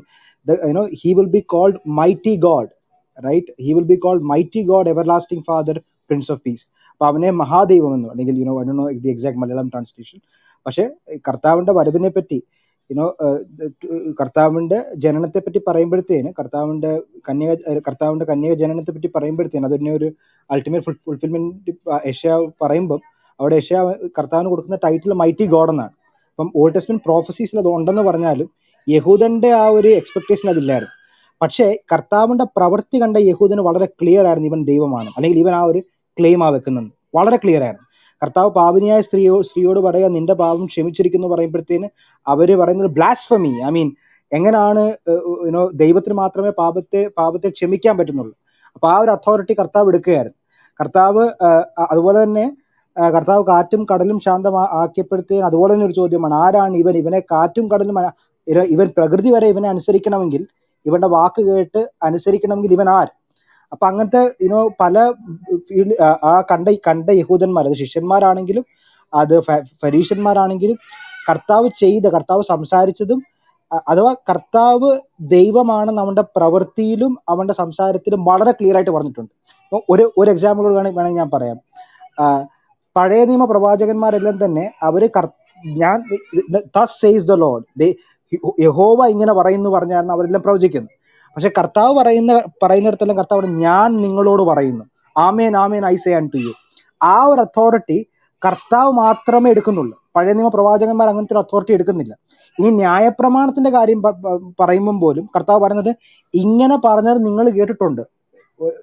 you know he will be called mighty God right he will be called mighty God everlasting father prince of peace അപ്പൊ അവനെ മഹാദൈവം എന്ന് അല്ലെങ്കിൽ you know I do know the exact Malayalam translation പക്ഷേ കർത്താവിന്റെ വരവിനെ പറ്റി you know കർത്താവിന്റെ ജനനത്തെ പറ്റി പറയുമ്പോഴത്തേന് കർത്താവിന്റെ കന്യക കർത്താവിന്റെ കന്യക ജനനത്തെ പറ്റി പറയുമ്പോഴത്തേന് അതിനെ ഒരു അൾട്ടിമേറ്റ് ഫുൾഫിൽമെന്റ് യഷ്യ പറയുമ്പോൾ അവിടെ യഷ്യ കർത്താവിന് കൊടുക്കുന്ന ടൈറ്റിൽ മൈറ്റി ഗോഡ് എന്നാണ്. അപ്പം ഓൾഡ് ടെസ്റ്റ്മെന്റ് പ്രോഫസീസിൽ അത് ഉണ്ടെന്ന് പറഞ്ഞാലും യഹൂദന്റെ ആ ഒരു എക്സ്പെക്ടേഷൻ അതില്ലായിരുന്നു. പക്ഷേ കർത്താവിന്റെ പ്രവൃത്തി കണ്ട യഹൂദന് വളരെ ക്ലിയർ ആയിരുന്നു ഇവൻ ദൈവമാണ്. അല്ലെങ്കിൽ ഇവൻ ആ ഒരു ക്ലെയിം ആ വെക്കുന്നത്. വളരെ ക്ലിയർ ആയിരുന്നു. കർത്താവ് പാപിനിയായ സ്ത്രീയോ സ്ത്രീയോട് പറയുക നിന്റെ പാപം ക്ഷമിച്ചിരിക്കുന്നു പറയുമ്പോഴത്തേന് അവർ പറയുന്നത് ബ്ലാസ്ഫമി ഐ മീൻ എങ്ങനെയാണ് യുനോ ദൈവത്തിന് മാത്രമേ പാപത്തെ പാപത്തെ ക്ഷമിക്കാൻ പറ്റുന്നുള്ളൂ. അപ്പൊ ആ ഒരു അതോറിറ്റി കർത്താവ് എടുക്കുകയായിരുന്നു. കർത്താവ് അതുപോലെ തന്നെ കർത്താവ് കാറ്റും കടലും ശാന്തമാ ആക്കിയപ്പോഴത്തേന് അതുപോലെ തന്നെ ഒരു ചോദ്യമാണ്. ആരാണ് ഇവൻ? ഇവനെ കാറ്റും കടലും ഇവൻ പ്രകൃതി വരെ ഇവനെ അനുസരിക്കണമെങ്കിൽ ഇവന്റെ വാക്ക് കേട്ട് അനുസരിക്കണമെങ്കിൽ ഇവൻ ആര്? അപ്പൊ അങ്ങനത്തെ യുനോ പല ആ കണ്ട കണ്ട യഹൂദന്മാർ അത് ശിഷ്യന്മാരാണെങ്കിലും അത് ഫരീഷന്മാരാണെങ്കിലും കർത്താവ് ചെയ്ത കർത്താവ് സംസാരിച്ചതും അഥവാ കർത്താവ് ദൈവമാണ് നമ്മുടെ പ്രവൃത്തിയിലും അവന്റെ സംസാരത്തിലും വളരെ ക്ലിയർ ആയിട്ട് പറഞ്ഞിട്ടുണ്ട്. ഒരു ഒരു എക്സാമ്പിൾ വേണമെങ്കിൽ വേണമെങ്കിൽ ഞാൻ പറയാം. പഴയ നിയമ പ്രവാചകന്മാരെല്ലാം തന്നെ അവർ ഞാൻ ദ ലോഡ് യഹോവ ഇങ്ങനെ പറയുന്നു പറഞ്ഞായിരുന്നു അവരെല്ലാം പ്രവചിക്കുന്നത് പക്ഷെ കർത്താവ് പറയുന്ന പറയുന്നിടത്തെല്ലാം കർത്താവ് ഞാൻ നിങ്ങളോട് പറയുന്നു. Amen amen I say and to you ആ ഒരു അതോറിറ്റി കർത്താവ് മാത്രമേ എടുക്കുന്നുള്ളൂ. പഴയ നിയമ പ്രവാചകന്മാർ അങ്ങനത്തെ ഒരു അതോറിറ്റി എടുക്കുന്നില്ല. ഇനി ന്യായപ്രമാണത്തിന്റെ കാര്യം പറയുമ്പം പോലും കർത്താവ് പറയുന്നത് ഇങ്ങനെ പറഞ്ഞത് നിങ്ങൾ കേട്ടിട്ടുണ്ട്.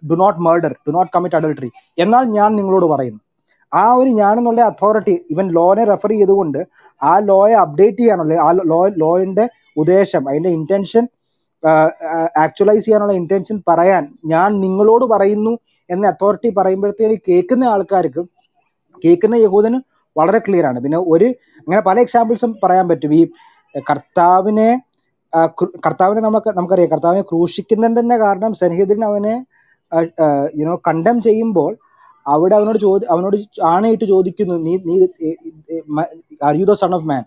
Do not murder do not commit adultery എന്നാൽ ഞാൻ നിങ്ങളോട് പറയുന്നു. ആ ഒരു ഞാൻ എന്നുള്ള അതോറിറ്റി ഇവൻ ലോനെ റെഫർ ചെയ്തുകൊണ്ട് ആ ലോയെ അപ്ഡേറ്റ് ചെയ്യാനുള്ള ആ ലോ ലോയിന്റെ ഉദ്ദേശം അതിന്റെ ഇന്റൻഷൻ ആക്ച്വലൈസ് ചെയ്യാനുള്ള ഇന്റൻഷൻ പറയാൻ ഞാൻ നിങ്ങളോട് പറയുന്നു എന്ന അതോറിറ്റി പറയുമ്പോഴത്തേക്ക് കേൾക്കുന്ന ആൾക്കാർക്ക് കേൾക്കുന്ന യഹൂദന് വളരെ ക്ലിയർ ആണ്. പിന്നെ ഒരു അങ്ങനെ പല എക്സാമ്പിൾസും പറയാൻ പറ്റും. ഈ കർത്താവിനെ കർത്താവിനെ നമുക്ക് നമുക്കറിയാം. കർത്താവിനെ ക്രൂശിക്കുന്നതിന് തന്നെ കാരണം സൻഹീദ്രിൻ അവനെ യുനോ കണ്ടം ചെയ്യുമ്പോൾ അവിടെ അവനോട് ചോദി അവനോട് ആണയിട്ട് ചോദിക്കുന്നു നീ നീ are you the son of man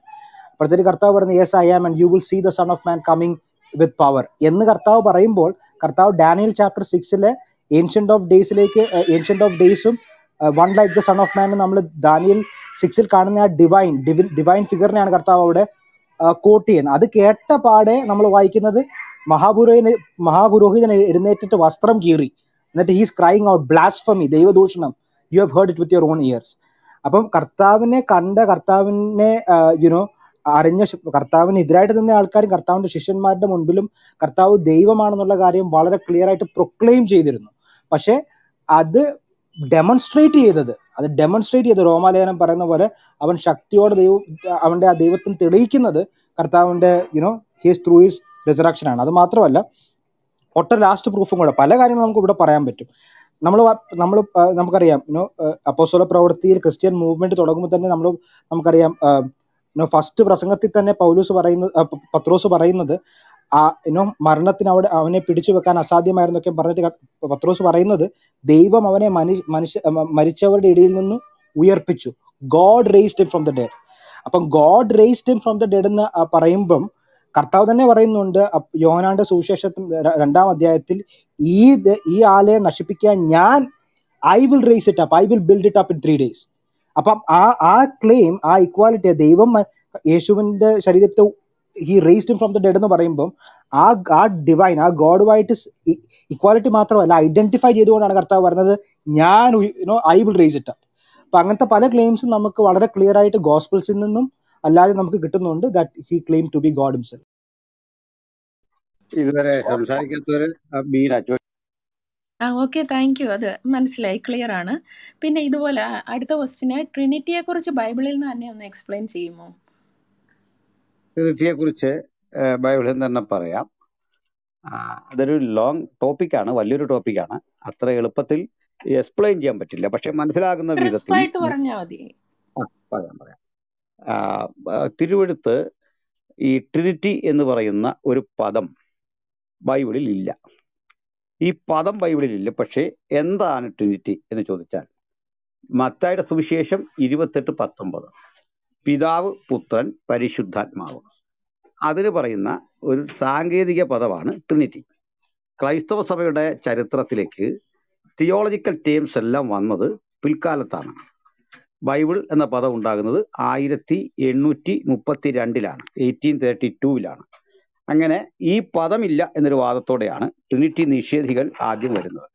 അപ്പോഴത്തേക്ക് കർത്താവ് പറഞ്ഞു yes I am and you will see the son of man coming with power എന്ന് കർത്താവ് പറയുമ്പോൾ കർത്താവ് ഡാനിയൽ ചാപ്റ്റർ സിക്സിലെ ഏൻഷ്യന്റ് ഓഫ് ഡേയ്സിലേക്ക് ancient of ഡേയ്സും one like the son of man നമ്മൾ ദാനിയൽ സിക്സിൽ കാണുന്ന ആ ഡിവൈൻ ഡിവൈൻ ഫിഗറിനെയാണ് കർത്താവ് അവിടെ കോട്ട് ചെയ്യുന്നത്. അത് കേട്ട പാടെ നമ്മൾ വായിക്കുന്നത് മഹാപുരോഹിതന് മഹാപുരോഹിതൻ എഴുന്നേറ്റിട്ട് വസ്ത്രം കീറി. എന്നിട്ട് he's crying out blasphemy ദൈവദൂഷണം. You have heard it with your own ears അപ്പം കർത്താവിനെ കണ്ട കർത്താവിനെ യുനോ അറിഞ്ഞ കർത്താവിന് എതിരായിട്ട് നിന്ന ആൾക്കാരും കർത്താവിന്റെ ശിഷ്യന്മാരുടെ മുൻപിലും കർത്താവ് ദൈവമാണെന്നുള്ള കാര്യം വളരെ ക്ലിയർ ആയിട്ട് പ്രൊക്ലെയിം ചെയ്തിരുന്നു. പക്ഷെ അത് ഡെമോൺസ്ട്രേറ്റ് ചെയ്തത് അത് ഡെമോൺസ്ട്രേറ്റ് ചെയ്ത് റോമാലേഖനം പറയുന്ന പോലെ അവൻ ശക്തിയോടെ ദൈവം അവന്റെ ആ ദൈവത്തിന് തെളിയിക്കുന്നത് കർത്താവിന്റെ you know he's through his resurrection ആണ്. അത് മാത്രമല്ല ഒട്ട ലാസ്റ്റ് പ്രൂഫും കൂടെ പല കാര്യങ്ങളും നമുക്ക് ഇവിടെ പറയാൻ പറ്റും. നമ്മൾ നമ്മൾ നമുക്കറിയാം യുനോ അപ്പോസ്തല പ്രവൃത്തിയിൽ ക്രിസ്ത്യൻ മൂവ്മെന്റ് തുടങ്ങുമ്പോൾ തന്നെ നമ്മൾ നമുക്കറിയാം ഫസ്റ്റ് പ്രസംഗത്തിൽ തന്നെ പൗലൂസ് പറയുന്നത് പത്രോസ് പറയുന്നത് ആ ഇനോ മരണത്തിന് അവിടെ അവനെ പിടിച്ചു വെക്കാൻ അസാധ്യമായിരുന്നൊക്കെ പറഞ്ഞിട്ട് പത്രോസ് പറയുന്നത് ദൈവം അവനെ മനു- മനുഷ്യ മരിച്ചവരുടെ ഇടയിൽ നിന്ന് ഉയർപ്പിച്ചു. God raised from the dead അപ്പം God raised from the dead എന്ന് പറയുമ്പം കർത്താവ് തന്നെ പറയുന്നുണ്ട് യോഹനാന്റെ സുവിശേഷത്തിൽ രണ്ടാം അധ്യായത്തിൽ ഈ ഈ ആലയം നശിപ്പിക്കാൻ ഞാൻ I will raise it up I will build it up in three days അപ്പം ആ ആ ക്ലെയിം ആ ഇക്വാലിറ്റി ദൈവം യേശുവിന്റെ ശരീരത്തെ he raised from the dead എന്ന് പറയുമ്പോൾ ആ ആ ഡിവൈൻ ആ ഗോഡുമായിട്ട് ഇക്വാലിറ്റി മാത്രമല്ല ഐഡന്റിഫൈ ചെയ്തുകൊണ്ടാണ് കർത്താവ് പറഞ്ഞത് ഞാൻ you know I will raise it അപ്പൊ അങ്ങനത്തെ പല ക്ലെയിംസും നമുക്ക് വളരെ ക്ലിയർ ആയിട്ട് ഗോസ്പിൾസിൽ നിന്നും അല്ലാതെ നമുക്ക് കിട്ടുന്നുണ്ട് that he claim to be God himself ഇതുവരെ സംസാരിക്കാത്തവര് ആ ഓക്കെ താങ്ക് യു അത് മനസ്സിലായി ക്ലിയർ ആണ്. പിന്നെ ഇതുപോലെ അടുത്ത ക്വസ്റ്റിന് ട്രിനിറ്റിയെ കുറിച്ച് ബൈബിളിൽ നിന്ന് തന്നെ ഒന്ന് എക്സ്പ്ലെയിൻ ചെയ്യുമോ? ട്രിനിറ്റിയെ കുറിച്ച് ബൈബിളിൽ നിന്ന് തന്നെ പറയാം. ആ, അതൊരു ലോങ് ടോപ്പിക്കാണ് വലിയൊരു ടോപ്പിക്കാണ് അത്ര എളുപ്പത്തിൽ എക്സ്പ്ലെയിൻ ചെയ്യാൻ പറ്റില്ല. പക്ഷെ മനസ്സിലാകുന്ന വിധത്തിൽ പറഞ്ഞാൽ മതി. ആ, പറയാം പറയാം. ആ, ആ, തിരുവെടുത്ത് ഈ ട്രിനിറ്റി എന്ന് പറയുന്ന ഒരു പദം ബൈബിളിൽ ഇല്ല. ഈ പദം ബൈബിളിൽ ഇല്ല. പക്ഷേ എന്താണ് ട്രിനിറ്റി എന്ന് ചോദിച്ചാൽ മത്തായുടെ സുവിശേഷം ഇരുപത്തെട്ട് പത്തൊമ്പത്. പിതാവ് പുത്രൻ പരിശുദ്ധാത്മാവ്. അതിന് പറയുന്ന ഒരു സാങ്കേതിക പദമാണ് ട്രിനിറ്റി. ക്രൈസ്തവ സഭയുടെ ചരിത്രത്തിലേക്ക് തിയോളജിക്കൽ ടേംസ് എല്ലാം വന്നത് പിൽക്കാലത്താണ്. ബൈബിൾ എന്ന പദം ഉണ്ടാകുന്നത് ആയിരത്തി എണ്ണൂറ്റി മുപ്പത്തി രണ്ടിലാണ് എയ്റ്റീൻ തേർട്ടി ടൂവിലാണ്. അങ്ങനെ ഈ പദമില്ല എന്നൊരു വാദത്തോടെയാണ് ട്രിനിറ്റി നിഷേധികൾ ആദ്യം വരുന്നത്.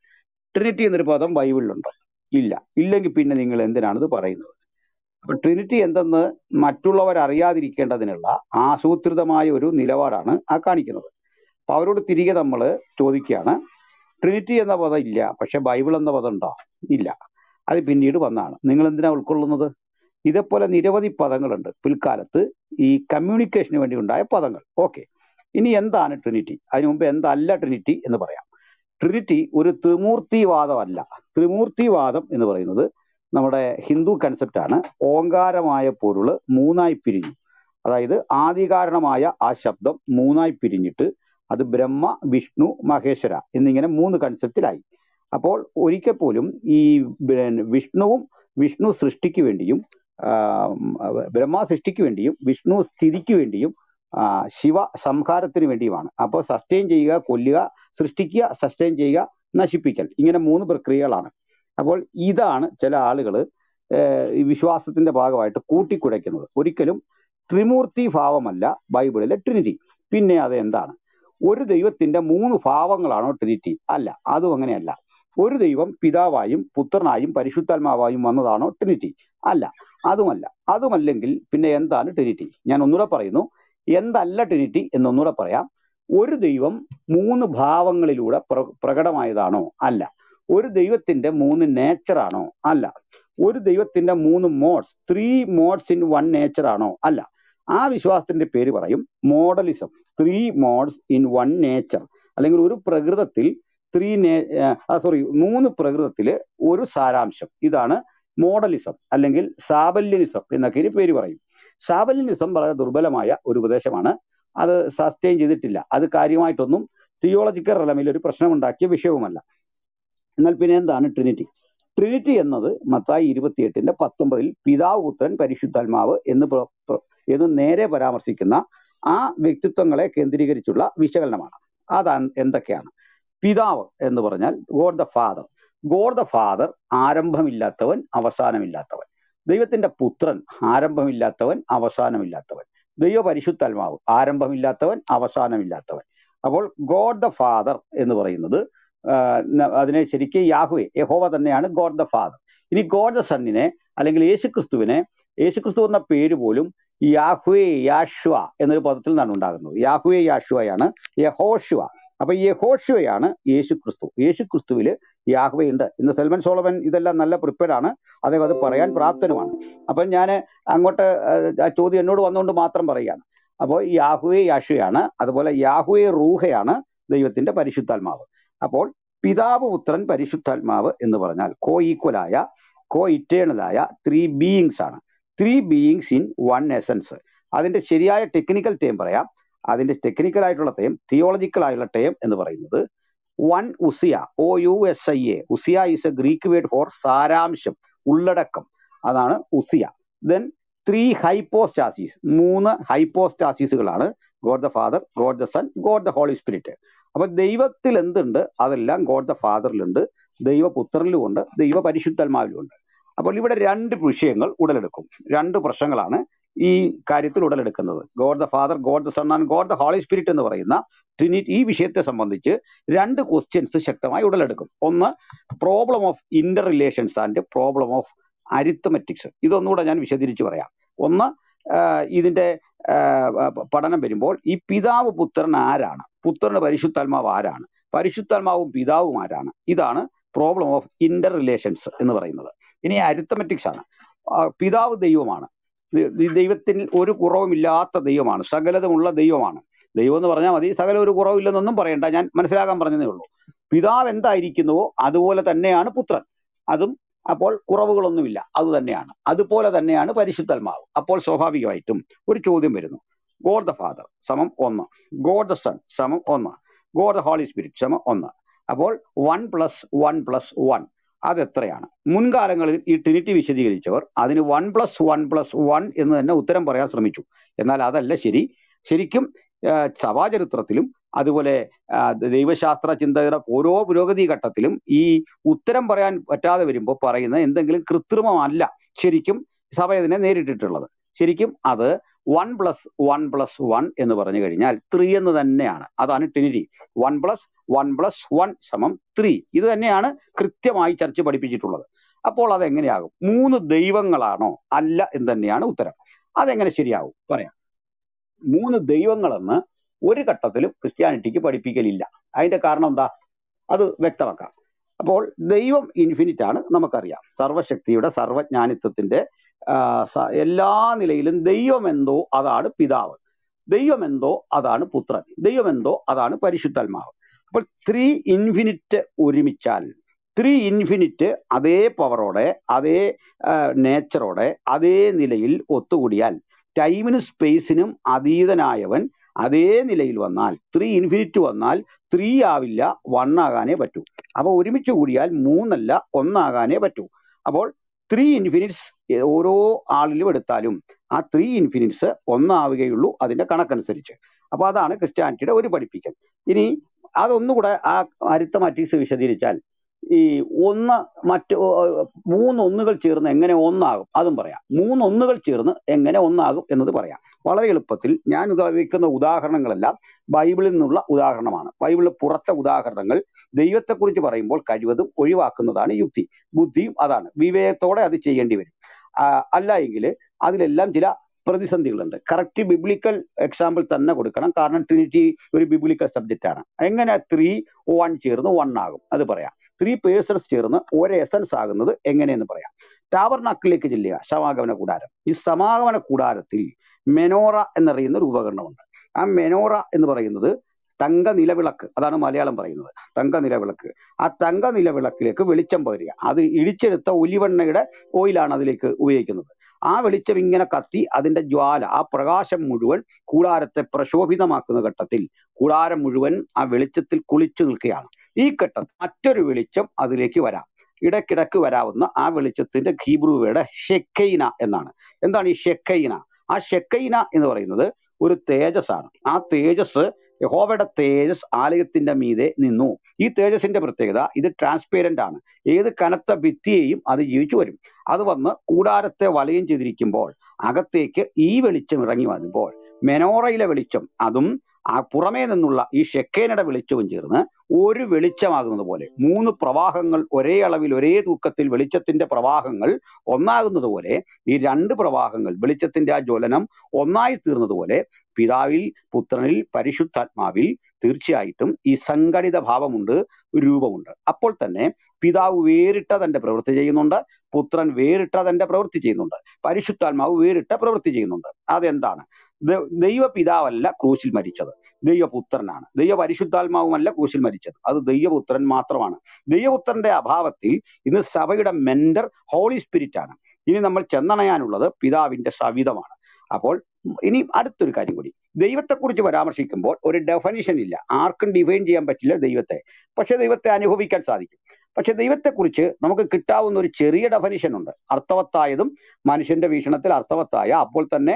ട്രിനിറ്റി എന്നൊരു പദം ബൈബിളിലുണ്ടോ? ഇല്ല. ഇല്ലെങ്കിൽ പിന്നെ നിങ്ങൾ എന്തിനാണിത് പറയുന്നത്? അപ്പൊ ട്രിനിറ്റി എന്തെന്ന് മറ്റുള്ളവർ അറിയാതിരിക്കേണ്ടതിനുള്ള ആസൂത്രിതമായ ഒരു നിലപാടാണ് ആ കാണിക്കുന്നത്. അപ്പൊ അവരോട് തിരികെ നമ്മൾ ചോദിക്കുകയാണ് ട്രിനിറ്റി എന്ന പദം ഇല്ല പക്ഷെ ബൈബിൾ എന്ന പദം ഉണ്ടോ? ഇല്ല. അത് പിന്നീട് വന്നാണ്. നിങ്ങൾ എന്തിനാണ് ഉൾക്കൊള്ളുന്നത്? ഇതേപോലെ നിരവധി പദങ്ങളുണ്ട്. പിൽക്കാലത്ത് ഈ കമ്മ്യൂണിക്കേഷന് വേണ്ടി ഉണ്ടായ പദങ്ങൾ. ഓക്കെ. ഇനി എന്താണ് ട്രിനിറ്റി? അതിനു മുമ്പ് എന്തല്ല ട്രിനിറ്റി എന്ന് പറയാം. ട്രിനിറ്റി ഒരു ത്രിമൂർത്തിവാദമല്ല. ത്രിമൂർത്തിവാദം എന്ന് പറയുന്നത് നമ്മുടെ ഹിന്ദു കൺസെപ്റ്റാണ് ഓങ്കാരമായ പൊരുൾ മൂന്നായി പിരിഞ്ഞു. അതായത് ആദികാരണമായ ആ ശബ്ദം മൂന്നായി പിരിഞ്ഞിട്ട് അത് ബ്രഹ്മ വിഷ്ണു മഹേശ്വര എന്നിങ്ങനെ മൂന്ന് കൺസെപ്റ്റിലായി അപ്പോൾ ഒരിക്കൽ പോലും ഈ വിഷ്ണുവും വിഷ്ണു സൃഷ്ടിക്ക് വേണ്ടിയും ബ്രഹ്മ സൃഷ്ടിക്ക് വേണ്ടിയും വിഷ്ണു സ്ഥിതിക്ക് വേണ്ടിയും ശിവ സംഹാരത്തിന് വേണ്ടിയുമാണ്. അപ്പോൾ സസ്റ്റെയിൻ ചെയ്യുക കൊല്ലുക സൃഷ്ടിക്കുക സസ്റ്റെയിൻ ചെയ്യുക നശിപ്പിക്കൽ. ഇങ്ങനെ മൂന്ന് പ്രക്രിയകളാണ്. അപ്പോൾ ഇതാണ് ചില ആളുകൾ വിശ്വാസത്തിന്റെ ഭാഗമായിട്ട് കൂട്ടിക്കുഴയ്ക്കുന്നത്. ഒരിക്കലും ത്രിമൂർത്തി ഭാവമല്ല ബൈബിളിലെ ട്രിനിറ്റി. പിന്നെ അത് എന്താണ്? ഒരു ദൈവത്തിന്റെ മൂന്ന് ഭാവങ്ങളാണോ ട്രിനിറ്റി? അല്ല അതും അങ്ങനെയല്ല. ഒരു ദൈവം പിതാവായും പുത്രനായും പരിശുദ്ധാത്മാവായും വന്നതാണോ ട്രിനിറ്റി? അല്ല അതുമല്ല. അതുമല്ലെങ്കിൽ പിന്നെ എന്താണ് ട്രിനിറ്റി? ഞാൻ ഒന്നുകൂടെ പറയുന്നു. എന്തല്ല ട്രിനിറ്റി എന്നൊന്നുകൂടെ പറയാം. ഒരു ദൈവം മൂന്ന് ഭാവങ്ങളിലൂടെ പ്ര- പ്രകടമായതാണോ? അല്ല. ഒരു ദൈവത്തിന്റെ മൂന്ന് നേച്ചറാണോ അല്ല. ഒരു ദൈവത്തിന്റെ മൂന്ന് modes three modes in one nature ആണോ? അല്ല. ആ വിശ്വാസത്തിന്റെ പേര് പറയും modalism three modes in one nature അല്ലെങ്കിൽ ഒരു പ്രകൃതത്തിൽ ത്രീ നേ സോറി മൂന്ന് പ്രകൃതത്തിൽ ഒരു സാരാംശം. ഇതാണ് മോഡലിസം അല്ലെങ്കിൽ സാബല്യനിസം എന്നൊക്കെ ഇനി പേര് പറയും. സാബല്യനിസം വളരെ ദുർബലമായ ഒരു ഉപദേശമാണ്. അത് സസ്റ്റെയിൻ ചെയ്തിട്ടില്ല. അത് കാര്യമായിട്ടൊന്നും തിയോളജിക്കൽ റലമിൽ ഒരു പ്രശ്നമുണ്ടാക്കിയ വിഷയവുമല്ല. എന്നാൽ പിന്നെ എന്താണ് ട്രിനിറ്റി ട്രിനിറ്റി എന്നത് മത്തായി ഇരുപത്തിയെട്ടിന്റെ പത്തൊമ്പതിൽ പിതാവ് പുത്രൻ പരിശുദ്ധാത്മാവ് എന്ന് എന്ന് നേരെ പരാമർശിക്കുന്ന ആ വ്യക്തിത്വങ്ങളെ കേന്ദ്രീകരിച്ചുള്ള വിശകലനമാണ്. അതാ എന്തൊക്കെയാണ്? പിതാവ് എന്ന് പറഞ്ഞാൽ God the father God the father ആരംഭമില്ലാത്തവൻ അവസാനമില്ലാത്തവൻ. ദൈവത്തിന്റെ പുത്രൻ ആരംഭമില്ലാത്തവൻ അവസാനമില്ലാത്തവൻ. ദൈവ പരിശുദ്ധാത്മാവ് ആരംഭമില്ലാത്തവൻ അവസാനമില്ലാത്തവൻ. അപ്പോൾ ഗോഡ് ദ ഫാദർ എന്ന് പറയുന്നത് അതിനെ ശരിക്കും യാഹുവെ യഹോവ തന്നെയാണ് ഗോഡ് ദ ഫാദർ. ഇനി ഗോഡ് ദ സണ്ണിനെ അല്ലെങ്കിൽ യേശുക്രിസ്തുവിനെ യേശുക്രിസ്തു എന്ന പേര് പോലും യാഹുവേ യാഷ്വ എന്നൊരു പദത്തിൽ നിന്നാണ് ഉണ്ടാകുന്നത്. യാഹുവേ യാഷ്വയാണ് യഹോഷ്വ അപ്പൊ യഹോഷ്വയാണ് യേശുക്രിസ്തു. യേശു ക്രിസ്തുവിൽ യാഹ്വയുണ്ട്. ഇന്ന് സെൽമൻ സോളമൻ ഇതെല്ലാം നല്ല പ്രിപ്പയർഡ് ആണ് അദ്ദേഹം അത് പറയാൻ പ്രാപ്തനുമാണ്. അപ്പൊ ഞാൻ അങ്ങോട്ട് ആ, ആ ചോദ്യം എന്നോട് വന്നുകൊണ്ട് മാത്രം പറയുകയാണ് അപ്പോൾ യാഹുവെ യാഷുയാണ് അതുപോലെ യാഹുവെ റൂഹയാണ് ദൈവത്തിന്റെ പരിശുദ്ധാത്മാവ്. അപ്പോൾ പിതാവ് പുത്രൻ പരിശുദ്ധാത്മാവ് എന്ന് പറഞ്ഞാൽ കോ ഈക്വലായ കോ ഇറ്റേണലായ ത്രീ ബീയിങ്സ് ആണ് three beings in one essence. അതിന്റെ ശരിയായ ടെക്നിക്കൽ ടേം പറയാം. അതിന്റെ ടെക്നിക്കൽ ആയിട്ടുള്ള ടേം തിയോളജിക്കൽ ആയിട്ടുള്ള ടേം എന്ന് പറയുന്നത് one ousia O U S I A ousia is a Greek word for സാരാംശം ഉള്ളടക്കം. അതാണ് ഉസിയ. ദെൻ ത്രീ ഹൈപ്പോസ്റ്റാസീസ് മൂന്ന് ഹൈപ്പോസ്റ്റാസീസുകളാണ് God the father God the son God the holy spirit അപ്പൊ ദൈവത്തിൽ എന്തുണ്ട്? അതെല്ലാം ഗോഡ് ദ ഫാദറിലുണ്ട് ദൈവപുത്രനിലുമുണ്ട് ദൈവ പരിശുദ്ധന്മാരിലുമുണ്ട് അപ്പോൾ ഇവിടെ രണ്ട് വിഷയങ്ങൾ ഉടലെടുക്കും. രണ്ട് പ്രശ്നങ്ങളാണ് ഈ കാര്യത്തിൽ ഉടലെടുക്കുന്നത് God the father God the son and God the holy spirit എന്ന് പറയുന്ന ട്രിനിറ്റി ഈ വിഷയത്തെ സംബന്ധിച്ച് രണ്ട് ക്വസ്റ്റ്യൻസ് ശക്തമായി ഉടലെടുക്കും ഒന്ന് problem of inter relations and problem of arithmetics ഇതൊന്നുകൂടെ ഞാൻ വിശദീകരിച്ച് പറയാം. ഒന്ന് ഇതിന്റെ പഠനം വരുമ്പോൾ ഈ പിതാവ് പുത്രൻ ആരാണ്? പുത്രന് പരിശുദ്ധാത്മാവ് ആരാണ്? പരിശുദ്ധാത്മാവും പിതാവും ആരാണ്? ഇതാണ് പ്രോബ്ലം ഓഫ് ഇന്റർ റിലേഷൻസ് എന്ന് പറയുന്നത്. ഇനി അരിത്തമെറ്റിക്സ് ആണ്. പിതാവ് ദൈവമാണ്. ദൈവത്തിൽ ഒരു കുറവുമില്ലാത്ത ദൈവമാണ്. സകലതുമുള്ള ദൈവമാണ്. ദൈവം എന്ന് പറഞ്ഞാൽ മതി. സകല ഒരു കുറവില്ലെന്നൊന്നും പറയണ്ട. ഞാൻ മനസ്സിലാക്കാൻ പറഞ്ഞതേ ഉള്ളൂ. പിതാവ് എന്തായിരിക്കുന്നുവോ അതുപോലെ തന്നെയാണ് പുത്രൻ. അതും അപ്പോൾ കുറവുകളൊന്നുമില്ല. അത് തന്നെയാണ്. അതുപോലെ തന്നെയാണ് പരിശുദ്ധാത്മാവ്. അപ്പോൾ സ്വാഭാവികമായിട്ടും ഒരു ചോദ്യം വരുന്നു. ഗോഡ് ദ ഫാദർ സമം ഒന്ന്. ഗോഡ് ദ സൺ സമം ഒന്ന്. ഗോഡ് ദ ഹോളി സ്പിരിറ്റ് സമം ഒന്ന്. അപ്പോൾ one plus one plus one അത് എത്രയാണ് മുൻകാലങ്ങളിൽ ഈ ട്രിനിറ്റി വിശദീകരിച്ചവർ അതിന് one plus one plus one എന്ന് തന്നെ ഉത്തരം പറയാൻ ശ്രമിച്ചു. എന്നാൽ അതല്ല ശരി. ശരിക്കും സഭാചരിത്രത്തിലും അതുപോലെ ദൈവശാസ്ത്ര ചിന്തകരുടെ ഓരോ പുരോഗതി ഘട്ടത്തിലും ഈ ഉത്തരം പറയാൻ പറ്റാതെ വരുമ്പോൾ പറയുന്ന എന്തെങ്കിലും കൃത്രിമമല്ല ശരിക്കും സഭ ഇതിനെ നേരിട്ടിട്ടുള്ളത്. ശരിക്കും അത് one plus one plus one എന്ന് പറഞ്ഞു കഴിഞ്ഞാൽ ത്രീ എന്ന് തന്നെയാണ്. അതാണ് trinity one plus one plus one സമം ത്രീ ഇത് തന്നെയാണ് കൃത്യമായി ചർച്ച പഠിപ്പിച്ചിട്ടുള്ളത്. അപ്പോൾ അതെങ്ങനെയാകും? മൂന്ന് ദൈവങ്ങളാണോ? അല്ല എന്ന് തന്നെയാണ് ഉത്തരം. അതെങ്ങനെ ശരിയാകും? പറയാം. മൂന്ന് ദൈവങ്ങളെന്ന് ഒരു ഘട്ടത്തിലും ക്രിസ്ത്യാനിറ്റിക്ക് പഠിപ്പിക്കലില്ല. അതിന്റെ കാരണം എന്താ? അത് വ്യക്തമാക്കാം. അപ്പോൾ ദൈവം ഇൻഫിനിറ്റ് ആണ് നമുക്കറിയാം. സർവശക്തിയുടെ സർവജ്ഞാനിത്വത്തിന്റെ എല്ലാ നിലയിലും ദൈവമെന്തോ അതാണ് പിതാവ്. ദൈവമെന്തോ അതാണ് പുത്രൻ. ദൈവമെന്തോ അതാണ് പരിശുദ്ധാത്മാവ്. അപ്പോൾ ത്രീ ഇൻഫിനിറ്റ് ഒരുമിച്ചാൽ ത്രീ ഇൻഫിനിറ്റ് അതേ പവറോടെ അതേ നേച്ചറോടെ അതേ നിലയിൽ ഒത്തുകൂടിയാൽ ടൈമിനും സ്പേസിനും അതീതനായവൻ അതേ നിലയിൽ വന്നാൽ ത്രീ ഇൻഫിനിറ്റ് വന്നാൽ ത്രീ ആവില്ല വൺ ആകാനേ പറ്റൂ. അപ്പോൾ ഒരുമിച്ച് കൂടിയാൽ മൂന്നല്ല ഒന്നാകാനേ പറ്റൂ. അപ്പോൾ ത്രീ ഇൻഫിനിറ്റ്സ് ഓരോ ആളിലും എടുത്താലും ആ ത്രീ ഇൻഫിനിറ്റ്സ് ഒന്നാവുകയുള്ളൂ അതിന്റെ കണക്കനുസരിച്ച്. അപ്പോൾ അതാണ് ക്രിസ്ത്യാനിറ്റിയുടെ ഒരു പഠിപ്പിക്കൽ. ഇനി അതൊന്നുകൂടെ ആ അരിത്തമാറ്റിക്സ് വിശദീകരിച്ചാൽ ഈ ഒന്ന് മറ്റ് ഓ- ഓ- മൂന്ന് ഒന്നുകൾ ചേർന്ന് എങ്ങനെ ഒന്നാകും? അതും പറയാം. മൂന്ന് ഒന്നുകൾ ചേർന്ന് എങ്ങനെ ഒന്നാകും എന്നത് പറയാം. വളരെ എളുപ്പത്തിൽ ഞാൻ ഉപയോഗിക്കുന്ന ഉദാഹരണങ്ങളെല്ലാം ബൈബിളിൽ നിന്നുള്ള ഉദാഹരണമാണ്. ബൈബിളിൽ പുറത്തെ ഉദാഹരണങ്ങൾ ദൈവത്തെക്കുറിച്ച് പറയുമ്പോൾ കഴിവതും ഒഴിവാക്കുന്നതാണ് യുക്തി. ബുദ്ധിയും അതാണ്. വിവേകത്തോടെ അത് ചെയ്യേണ്ടി വരും. അല്ല എങ്കിൽ അതിലെല്ലാം ചില പ്രതിസന്ധികളുണ്ട്. കറക്റ്റ് ബിബ്ലിക്കൽ എക്സാമ്പിൾ തന്നെ കൊടുക്കണം. കാരണം ട്രിനിറ്റി ഒരു ബിബ്ലിക്കൽ സബ്ജക്റ്റ് ആണ് എങ്ങനെ ത്രീ വൺ ചേർന്ന് വൺ ആകും അത് പറയാം. ത്രീ പേഴ്സൺസ് ചേർന്ന് ഒരേ എസൻസ് ആകുന്നത് എങ്ങനെയെന്ന് പറയാം. ടാബർനാക്കിലേക്ക് ചെല്ലുക സമാഗമന കൂടാരം. ഈ സമാഗമന കൂടാരത്തിൽ മെനോറ എന്നറിയുന്ന ഒരു ഉപകരണമുണ്ട്. ആ മെനോറ എന്ന് പറയുന്നത് തങ്ക നിലവിളക്ക് അതാണ് മലയാളം പറയുന്നത് തങ്ക നിലവിളക്ക് ആ തങ്ക നിലവിളക്കിലേക്ക് വെളിച്ചം പകരുക അത് ഇടിച്ചെടുത്ത ഒലിവെണ്ണയുടെ ഓയിലാണ് അതിലേക്ക് ഉപയോഗിക്കുന്നത്. ആ വെളിച്ചം ഇങ്ങനെ കത്തി അതിന്റെ ജ്വാല ആ പ്രകാശം മുഴുവൻ കൂടാരത്തെ പ്രശോഭിതമാക്കുന്ന ഘട്ടത്തിൽ കൂടാരം മുഴുവൻ ആ വെളിച്ചത്തിൽ കുളിച്ചു നിൽക്കുകയാണ്. ഈ ഘട്ടം മറ്റൊരു വെളിച്ചം അതിലേക്ക് വരാം. ഇടക്കിടക്ക് വരാവുന്ന ആ വെളിച്ചത്തിന്റെ ഹീബ്രുവയുടെ ഷെക്കൈന എന്നാണ്. എന്താണ് ഈ ഷെക്കൈന? ആ ഷെക്കൈന എന്ന് പറയുന്നത് ഒരു തേജസ്സാണ്. ആ തേജസ് യഹോവയുടെ തേജസ് ആലയത്തിന്റെ മീതെ നിന്നു. ഈ തേജസിന്റെ പ്രത്യേകത ഇത് ട്രാൻസ്പേരന്റ് ആണ്. ഏത് കനത്ത ഭിത്തിയെയും അത് ജീവിച്ചു വരും. അത് വന്ന് കൂടാരത്തെ വലയം ചെയ്തിരിക്കുമ്പോൾ അകത്തേക്ക് ഈ വെളിച്ചം ഇറങ്ങി വരുമ്പോൾ മെനോറയിലെ വെളിച്ചം അതും ആ പുറമേ നിന്നുള്ള ഈ ഷെക്കേനയുടെ വെളിച്ചവും ചേർന്ന് ഒരു വെളിച്ചമാകുന്നത് പോലെ മൂന്ന് പ്രവാഹങ്ങൾ ഒരേ അളവിൽ ഒരേ തൂക്കത്തിൽ വെളിച്ചത്തിന്റെ പ്രവാഹങ്ങൾ ഒന്നാകുന്നത് പോലെ ഈ രണ്ട് പ്രവാഹങ്ങൾ വെളിച്ചത്തിന്റെ ആ ജ്വലനം ഒന്നായി തീർന്നതുപോലെ പിതാവിൽ പുത്രനിൽ പരിശുദ്ധാത്മാവിൽ തീർച്ചയായിട്ടും ഈ സംഘടിത ഭാവമുണ്ട് രൂപമുണ്ട്. അപ്പോൾ തന്നെ പിതാവ് വേറിട്ട തന്റെ പ്രവൃത്തി ചെയ്യുന്നുണ്ട് പുത്രൻ വേറിട്ട തന്റെ പ്രവൃത്തി ചെയ്യുന്നുണ്ട് പരിശുദ്ധാത്മാവ് വേറിട്ട പ്രവൃത്തി ചെയ്യുന്നുണ്ട്. അതെന്താണ്? ദൈവ പിതാവല്ല ക്രൂശിൽ മരിച്ചത് ദൈവപുത്രനാണ്. ദൈവ പരിശുദ്ധാത്മാവുമല്ല ക്രൂശിൽ മരിച്ചത് അത് ദൈവപുത്രൻ മാത്രമാണ്. ദൈവപുത്രന്റെ അഭാവത്തിൽ ഇന്ന് സഭയുടെ മെന്റർ ഹോളി സ്പിരിറ്റ് ആണ് ഇനി നമ്മൾ ചെന്നണയാനുള്ളത് പിതാവിന്റെ സവിധമാണ്. അപ്പോൾ ഇനി അടുത്തൊരു കാര്യം കൂടി. ദൈവത്തെക്കുറിച്ച് പരാമർശിക്കുമ്പോൾ ഒരു ഡെഫനിഷൻ ഇല്ല. ആർക്കും ഡിഫൈൻ ചെയ്യാൻ പറ്റില്ല ദൈവത്തെ. പക്ഷെ ദൈവത്തെ അനുഭവിക്കാൻ സാധിക്കും. പക്ഷെ ദൈവത്തെക്കുറിച്ച് നമുക്ക് കിട്ടാവുന്ന ഒരു ചെറിയ ഡെഫനിഷൻ ഉണ്ട്. അർത്ഥവത്തായതും മനുഷ്യന്റെ വീക്ഷണത്തിൽ അർത്ഥവത്തായ അപ്പോൾ തന്നെ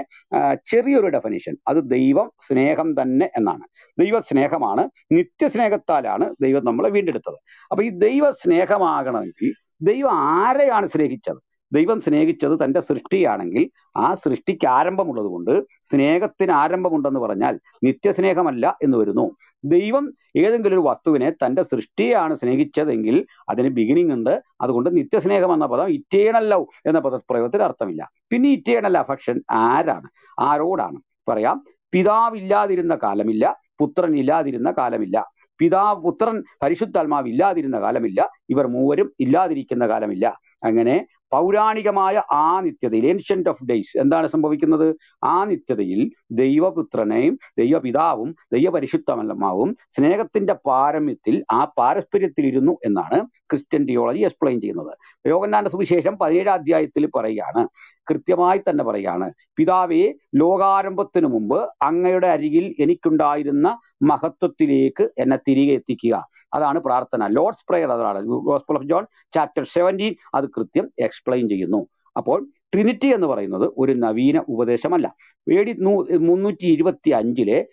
ചെറിയൊരു ഡെഫനിഷൻ അത് ദൈവം സ്നേഹം തന്നെ എന്നാണ്. ദൈവ സ്നേഹമാണ് നിത്യസ്നേഹത്താലാണ് ദൈവം നമ്മളെ വീണ്ടെടുത്തത്. അപ്പൊ ഈ ദൈവ സ്നേഹമാകണമെങ്കിൽ ദൈവം ആരെയാണ് സ്നേഹിച്ചത്? ദൈവം സ്നേഹിച്ചത് തന്റെ സൃഷ്ടിയാണെങ്കിൽ ആ സൃഷ്ടിക്ക് ആരംഭമുള്ളത് കൊണ്ട് സ്നേഹത്തിന് ആരംഭമുണ്ടെന്ന് പറഞ്ഞാൽ നിത്യസ്നേഹമല്ല എന്ന് വരുന്നു. ദൈവം ഏതെങ്കിലും ഒരു വസ്തുവിനെ തന്റെ സൃഷ്ടിയാണ് സ്നേഹിച്ചതെങ്കിൽ അതിന് ബിഗിനിങ് ഉണ്ട്. അതുകൊണ്ട് നിത്യസ്നേഹം എന്ന പദം ഇറ്റേണൽ ലവ് എന്ന പദപ്രയോഗത്തിന് അർത്ഥമില്ല. പിന്നെ ഇറ്റേണൽ അഫക്ഷൻ ആരാണ്? ആരോടാണ്? പറയാം പിതാവില്ലാതിരുന്ന കാലമില്ല പുത്രൻ ഇല്ലാതിരുന്ന കാലമില്ല. പിതാവ് പുത്രൻ പരിശുദ്ധാത്മാവ് ഇല്ലാതിരുന്ന കാലമില്ല ഇവർ മൂവരും ഇല്ലാതിരിക്കുന്ന കാലമില്ല. അങ്ങനെ പൗരാണികമായ ആ നിത്യതയിൽ ഏൻഷ്യന്റ് ഓഫ് ഡേയ്സ് എന്താണ് സംഭവിക്കുന്നത്? ആ നിത്യതയിൽ ദൈവപുത്രനെയും ദൈവപിതാവും ദൈവപരിശുദ്ധമല്ലമാവും സ്നേഹത്തിന്റെ പാരമ്യത്തിൽ ആ പാരസ്പര്യത്തിൽ ഇരുന്നു എന്നാണ് ക്രിസ്ത്യൻ തിയോളജി എക്സ്പ്ലെയിൻ ചെയ്യുന്നത്. യോഗന്നാന്റെ സുവിശേഷം പതിനേഴാം അധ്യായത്തിൽ പറയുകയാണ്. കൃത്യമായി തന്നെ പറയുകയാണ്. പിതാവേ ലോകാരംഭത്തിനു മുമ്പ് അങ്ങയുടെ അരികിൽ എനിക്കുണ്ടായിരുന്ന മഹത്വത്തിലേക്ക് എന്നെ തിരികെ എത്തിക്കുക. അതാണ് പ്രാർത്ഥന. ലോർഡ്സ് പ്രെയർ അതാണ്. Gospel of John chapter seventeen അത് കൃത്യം എക്സ്പ്ലെയിൻ ചെയ്യുന്നു. അപ്പോൾ ട്രിനിറ്റി എന്ന് പറയുന്നത് ഒരു നവീന ഉപദേശമല്ല. എ ഡി മുന്നൂറ്റി ഇരുപത്തി അഞ്ചിലെ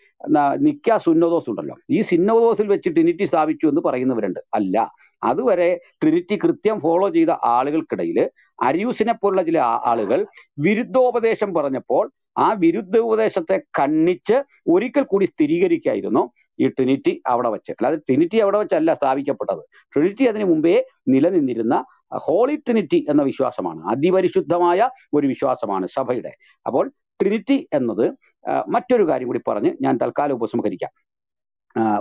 നിക്ക സുന്നോദോസ് ഉണ്ടല്ലോ. ഈ സിന്നോദോസിൽ വെച്ച് ട്രിനിറ്റി സ്ഥാപിച്ചു എന്ന് പറയുന്നവരുണ്ട്. അല്ല. അതുവരെ ട്രിനിറ്റി കൃത്യം ഫോളോ ചെയ്ത ആളുകൾക്കിടയിൽ അരിയൂസിനെ പോലുള്ള ചില ആളുകൾ വിരുദ്ധോപദേശം പറഞ്ഞപ്പോൾ ആ വിരുദ്ധ ഉപദേശത്തെ ഖണ്ഡിച്ച് ഒരിക്കൽ കൂടി സ്ഥിരീകരിക്കായിരുന്നു ഈ ട്രിനിറ്റി അവിടെ വെച്ച്. അല്ലാതെ ട്രിനിറ്റി അവിടെ വെച്ചല്ല സ്ഥാപിക്കപ്പെട്ടത്. ട്രിനിറ്റി അതിനു മുമ്പേ നിലനിന്നിരുന്ന ഹോളി ട്രിനിറ്റി എന്ന വിശ്വാസമാണ്. അതിപരിശുദ്ധമായ ഒരു വിശ്വാസമാണ് സഭയുടെ. അപ്പോൾ ട്രിനിറ്റി എന്നത് മറ്റൊരു കാര്യം കൂടി പറഞ്ഞ് ഞാൻ തൽക്കാലം ഉപസംഹരിക്കാം.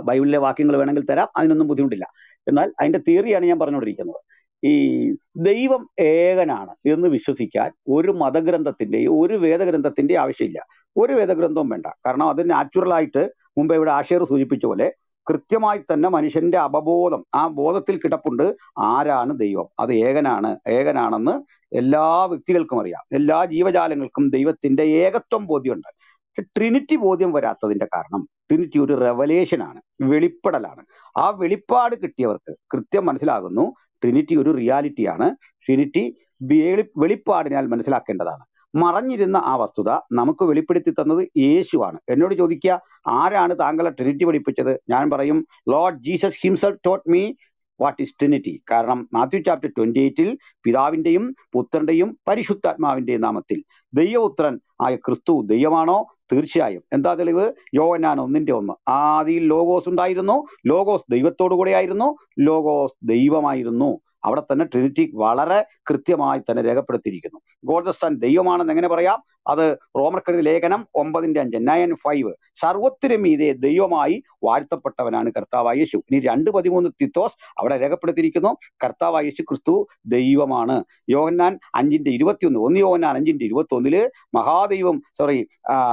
ബൈബിളിലെ വാക്യങ്ങൾ വേണമെങ്കിൽ തരാം. അതിനൊന്നും ബുദ്ധിമുട്ടില്ല. എന്നാൽ അതിന്റെ തിയറിയാണ് ഞാൻ പറഞ്ഞുകൊണ്ടിരിക്കുന്നത്. ഈ ദൈവം ഏകനാണ് എന്ന് വിശ്വസിക്കാൻ ഒരു മതഗ്രന്ഥത്തിന്റെയും ഒരു വേദഗ്രന്ഥത്തിന്റെയും ആവശ്യമില്ല. ഒരു വേദഗ്രന്ഥവും വേണ്ട. കാരണം അത് നാച്ചുറൽ ആയിട്ട് മുമ്പ് ഇവിടെ ആശയർ സൂചിപ്പിച്ച പോലെ കൃത്യമായി തന്നെ മനുഷ്യന്റെ അപബോധം ആ ബോധത്തിൽ കിടപ്പുണ്ട് ആരാണ് ദൈവം. അത് ഏകനാണ് ഏകനാണെന്ന് എല്ലാ വ്യക്തികൾക്കും അറിയാം. എല്ലാ ജീവജാലങ്ങൾക്കും ദൈവത്തിന്റെ ഏകത്വം ബോധ്യമുണ്ട്. ട്രിനിറ്റി ബോധ്യം വരാത്തതിന്റെ കാരണം ട്രിനിറ്റി ഒരു റെവലേഷൻ ആണ് വെളിപ്പെടലാണ്. ആ വെളിപ്പാട് കിട്ടിയവർക്ക് കൃത്യം മനസ്സിലാകുന്നു ട്രിനിറ്റി ഒരു റിയാലിറ്റിയാണ് ട്രിനിറ്റി വെളി- വെളിപ്പാടിനാൽ മനസ്സിലാക്കേണ്ടതാണ്. മറഞ്ഞിരുന്ന ആ വസ്തുത നമുക്ക് വെളിപ്പെടുത്തി തന്നത് യേശുവാണ്. എന്നോട് ചോദിക്കുക ആരാണ് താങ്കളെ ട്രിനിറ്റി പഠിപ്പിച്ചത്? ഞാൻ പറയും Lord Jesus himself taught me what is trinity കാരണം മാത്യു ചാപ്റ്റർ ട്വന്റി എയ്റ്റിൽ പിതാവിന്റെയും പുത്രന്റെയും പരിശുദ്ധാത്മാവിന്റെയും നാമത്തിൽ ദൈവപുത്രൻ ആയ ക്രിസ്തു ദൈവമാണോ? തീർച്ചയായും. എന്താ തെളിവ്? യോവനാണ് ഒന്നിന്റെ ഒന്ന്. ആദിയിൽ ലോഗോസ് ഉണ്ടായിരുന്നു. ലോഗോസ് ദൈവത്തോടു കൂടെയായിരുന്നു. ലോഗോസ് ദൈവമായിരുന്നു. അവിടെ തന്നെ ട്രിനിറ്റി വളരെ കൃത്യമായി തന്നെ രേഖപ്പെടുത്തിയിരിക്കുന്നു. ഗോഡ് ദ സൺ ദൈവമാണെന്ന് എങ്ങനെ പറയാം? അത് റോമർക്കെഴുതി ലേഖനം ഒമ്പതിന്റെ അഞ്ച് നയൻ ഫൈവ് സർവത്തിനും മീതെ ദൈവമായി വാഴ്ത്തപ്പെട്ടവനാണ് കർത്താവായ യേശു. ഇനി രണ്ട് പതിമൂന്ന് തിത്തോസ് അവിടെ രേഖപ്പെടുത്തിയിരിക്കുന്നു. കർത്താവായ യേശു ക്രിസ്തു ദൈവമാണ്. യോഹന്നാൻ അഞ്ചിന്റെ ഇരുപത്തിയൊന്ന് ഒന്ന് യോഹന്നാൻ അഞ്ചിന്റെ ഇരുപത്തിയൊന്നിൽ മഹാദൈവം സോറി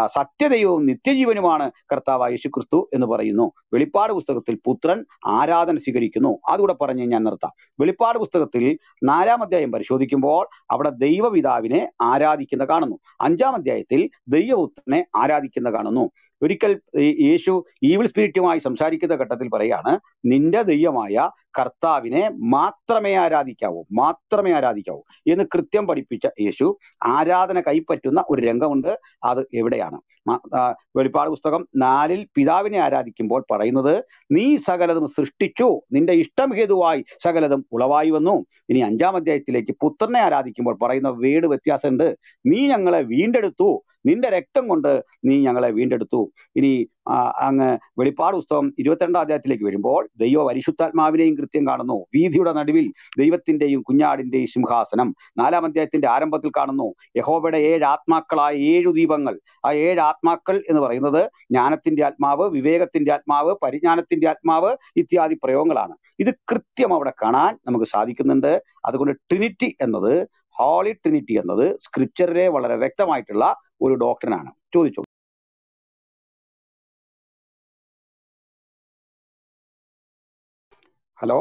സത്യദൈവവും നിത്യജീവനുമാണ് കർത്താവായ യേശു ക്രിസ്തു എന്ന് പറയുന്നു. വെളിപ്പാട് പുസ്തകത്തിൽ പുത്രൻ ആരാധന സ്വീകരിക്കുന്നു. അതുകൂടെ പറഞ്ഞ് ഞാൻ നിർത്താം. വെളിപ്പാട് പുസ്തകത്തിൽ നാലാം അധ്യായം പരിശോധിക്കുമ്പോൾ അവിടെ ദൈവപിതാവിനെ ആരാധിക്കുന്ന കാണുന്നു. അഞ്ചാം അധ്യായത്തിൽ ദൈവപുത്രനെ ആരാധിക്കുന്ന കാണുന്നു. ഒരിക്കൽ യേശു ഈവിൾ സ്പിരിറ്റുമായി സംസാരിക്കുന്ന ഘട്ടത്തിൽ പറയാണ് നിന്റെ ദൈവമായ കർത്താവിനെ മാത്രമേ ആരാധിക്കാവൂ മാത്രമേ ആരാധിക്കാവൂ. എന്ന് കൃത്യം പഠിപ്പിച്ച യേശു ആരാധന കൈപ്പറ്റുന്ന ഒരു രംഗമുണ്ട്. അത് എവിടെയാണ്? വെളിപ്പാട് പുസ്തകം നാലിൽ പിതാവിനെ ആരാധിക്കുമ്പോൾ പറയുന്നത് നീ സകലതും സൃഷ്ടിച്ചു. നിന്റെ ഇഷ്ടം ഹേതുവായി സകലതും ഉളവായി വന്നു. ഇനി അഞ്ചാം അധ്യായത്തിലേക്ക് പുത്രനെ ആരാധിക്കുമ്പോൾ പറയുന്ന വേട് വ്യത്യാസമുണ്ട്. നീ ഞങ്ങളെ വീണ്ടെടുത്തു. നിന്റെ രക്തം കൊണ്ട് നീ ഞങ്ങളെ വീണ്ടെടുത്തു. ഇനി അങ്ങ് വെളിപ്പാട് പുസ്തകം ഇരുപത്തിരണ്ടാം അധ്യായത്തിലേക്ക് വരുമ്പോൾ ദൈവ പരിശുദ്ധാത്മാവിനെയും കൃത്യം കാണുന്നു. വീതിയുടെ നടുവിൽ ദൈവത്തിന്റെയും കുഞ്ഞാടിന്റെയും സിംഹാസനം. നാലാം അധ്യായത്തിന്റെ ആരംഭത്തിൽ കാണുന്നു യഹോബയുടെ ഏഴ് ആത്മാക്കളായ ഏഴു ദീപങ്ങൾ. ആ ഏഴ് ആത്മാക്കൾ എന്ന് പറയുന്നത് ജ്ഞാനത്തിന്റെ ആത്മാവ് വിവേകത്തിന്റെ ആത്മാവ് പരിജ്ഞാനത്തിന്റെ ആത്മാവ് ഇത്യാദി പ്രയോഗങ്ങളാണ്. ഇത് കൃത്യം അവിടെ കാണാൻ നമുക്ക് സാധിക്കുന്നുണ്ട്. അതുകൊണ്ട് ട്രിനിറ്റി എന്നത് ഹോളി ട്രിനിറ്റി എന്നത് സ്ക്രിപ്ചറിലെ വളരെ വ്യക്തമായിട്ടുള്ള ഒരു ഡോക്ടറിനാണ്. ചോദിച്ചു? ഹലോ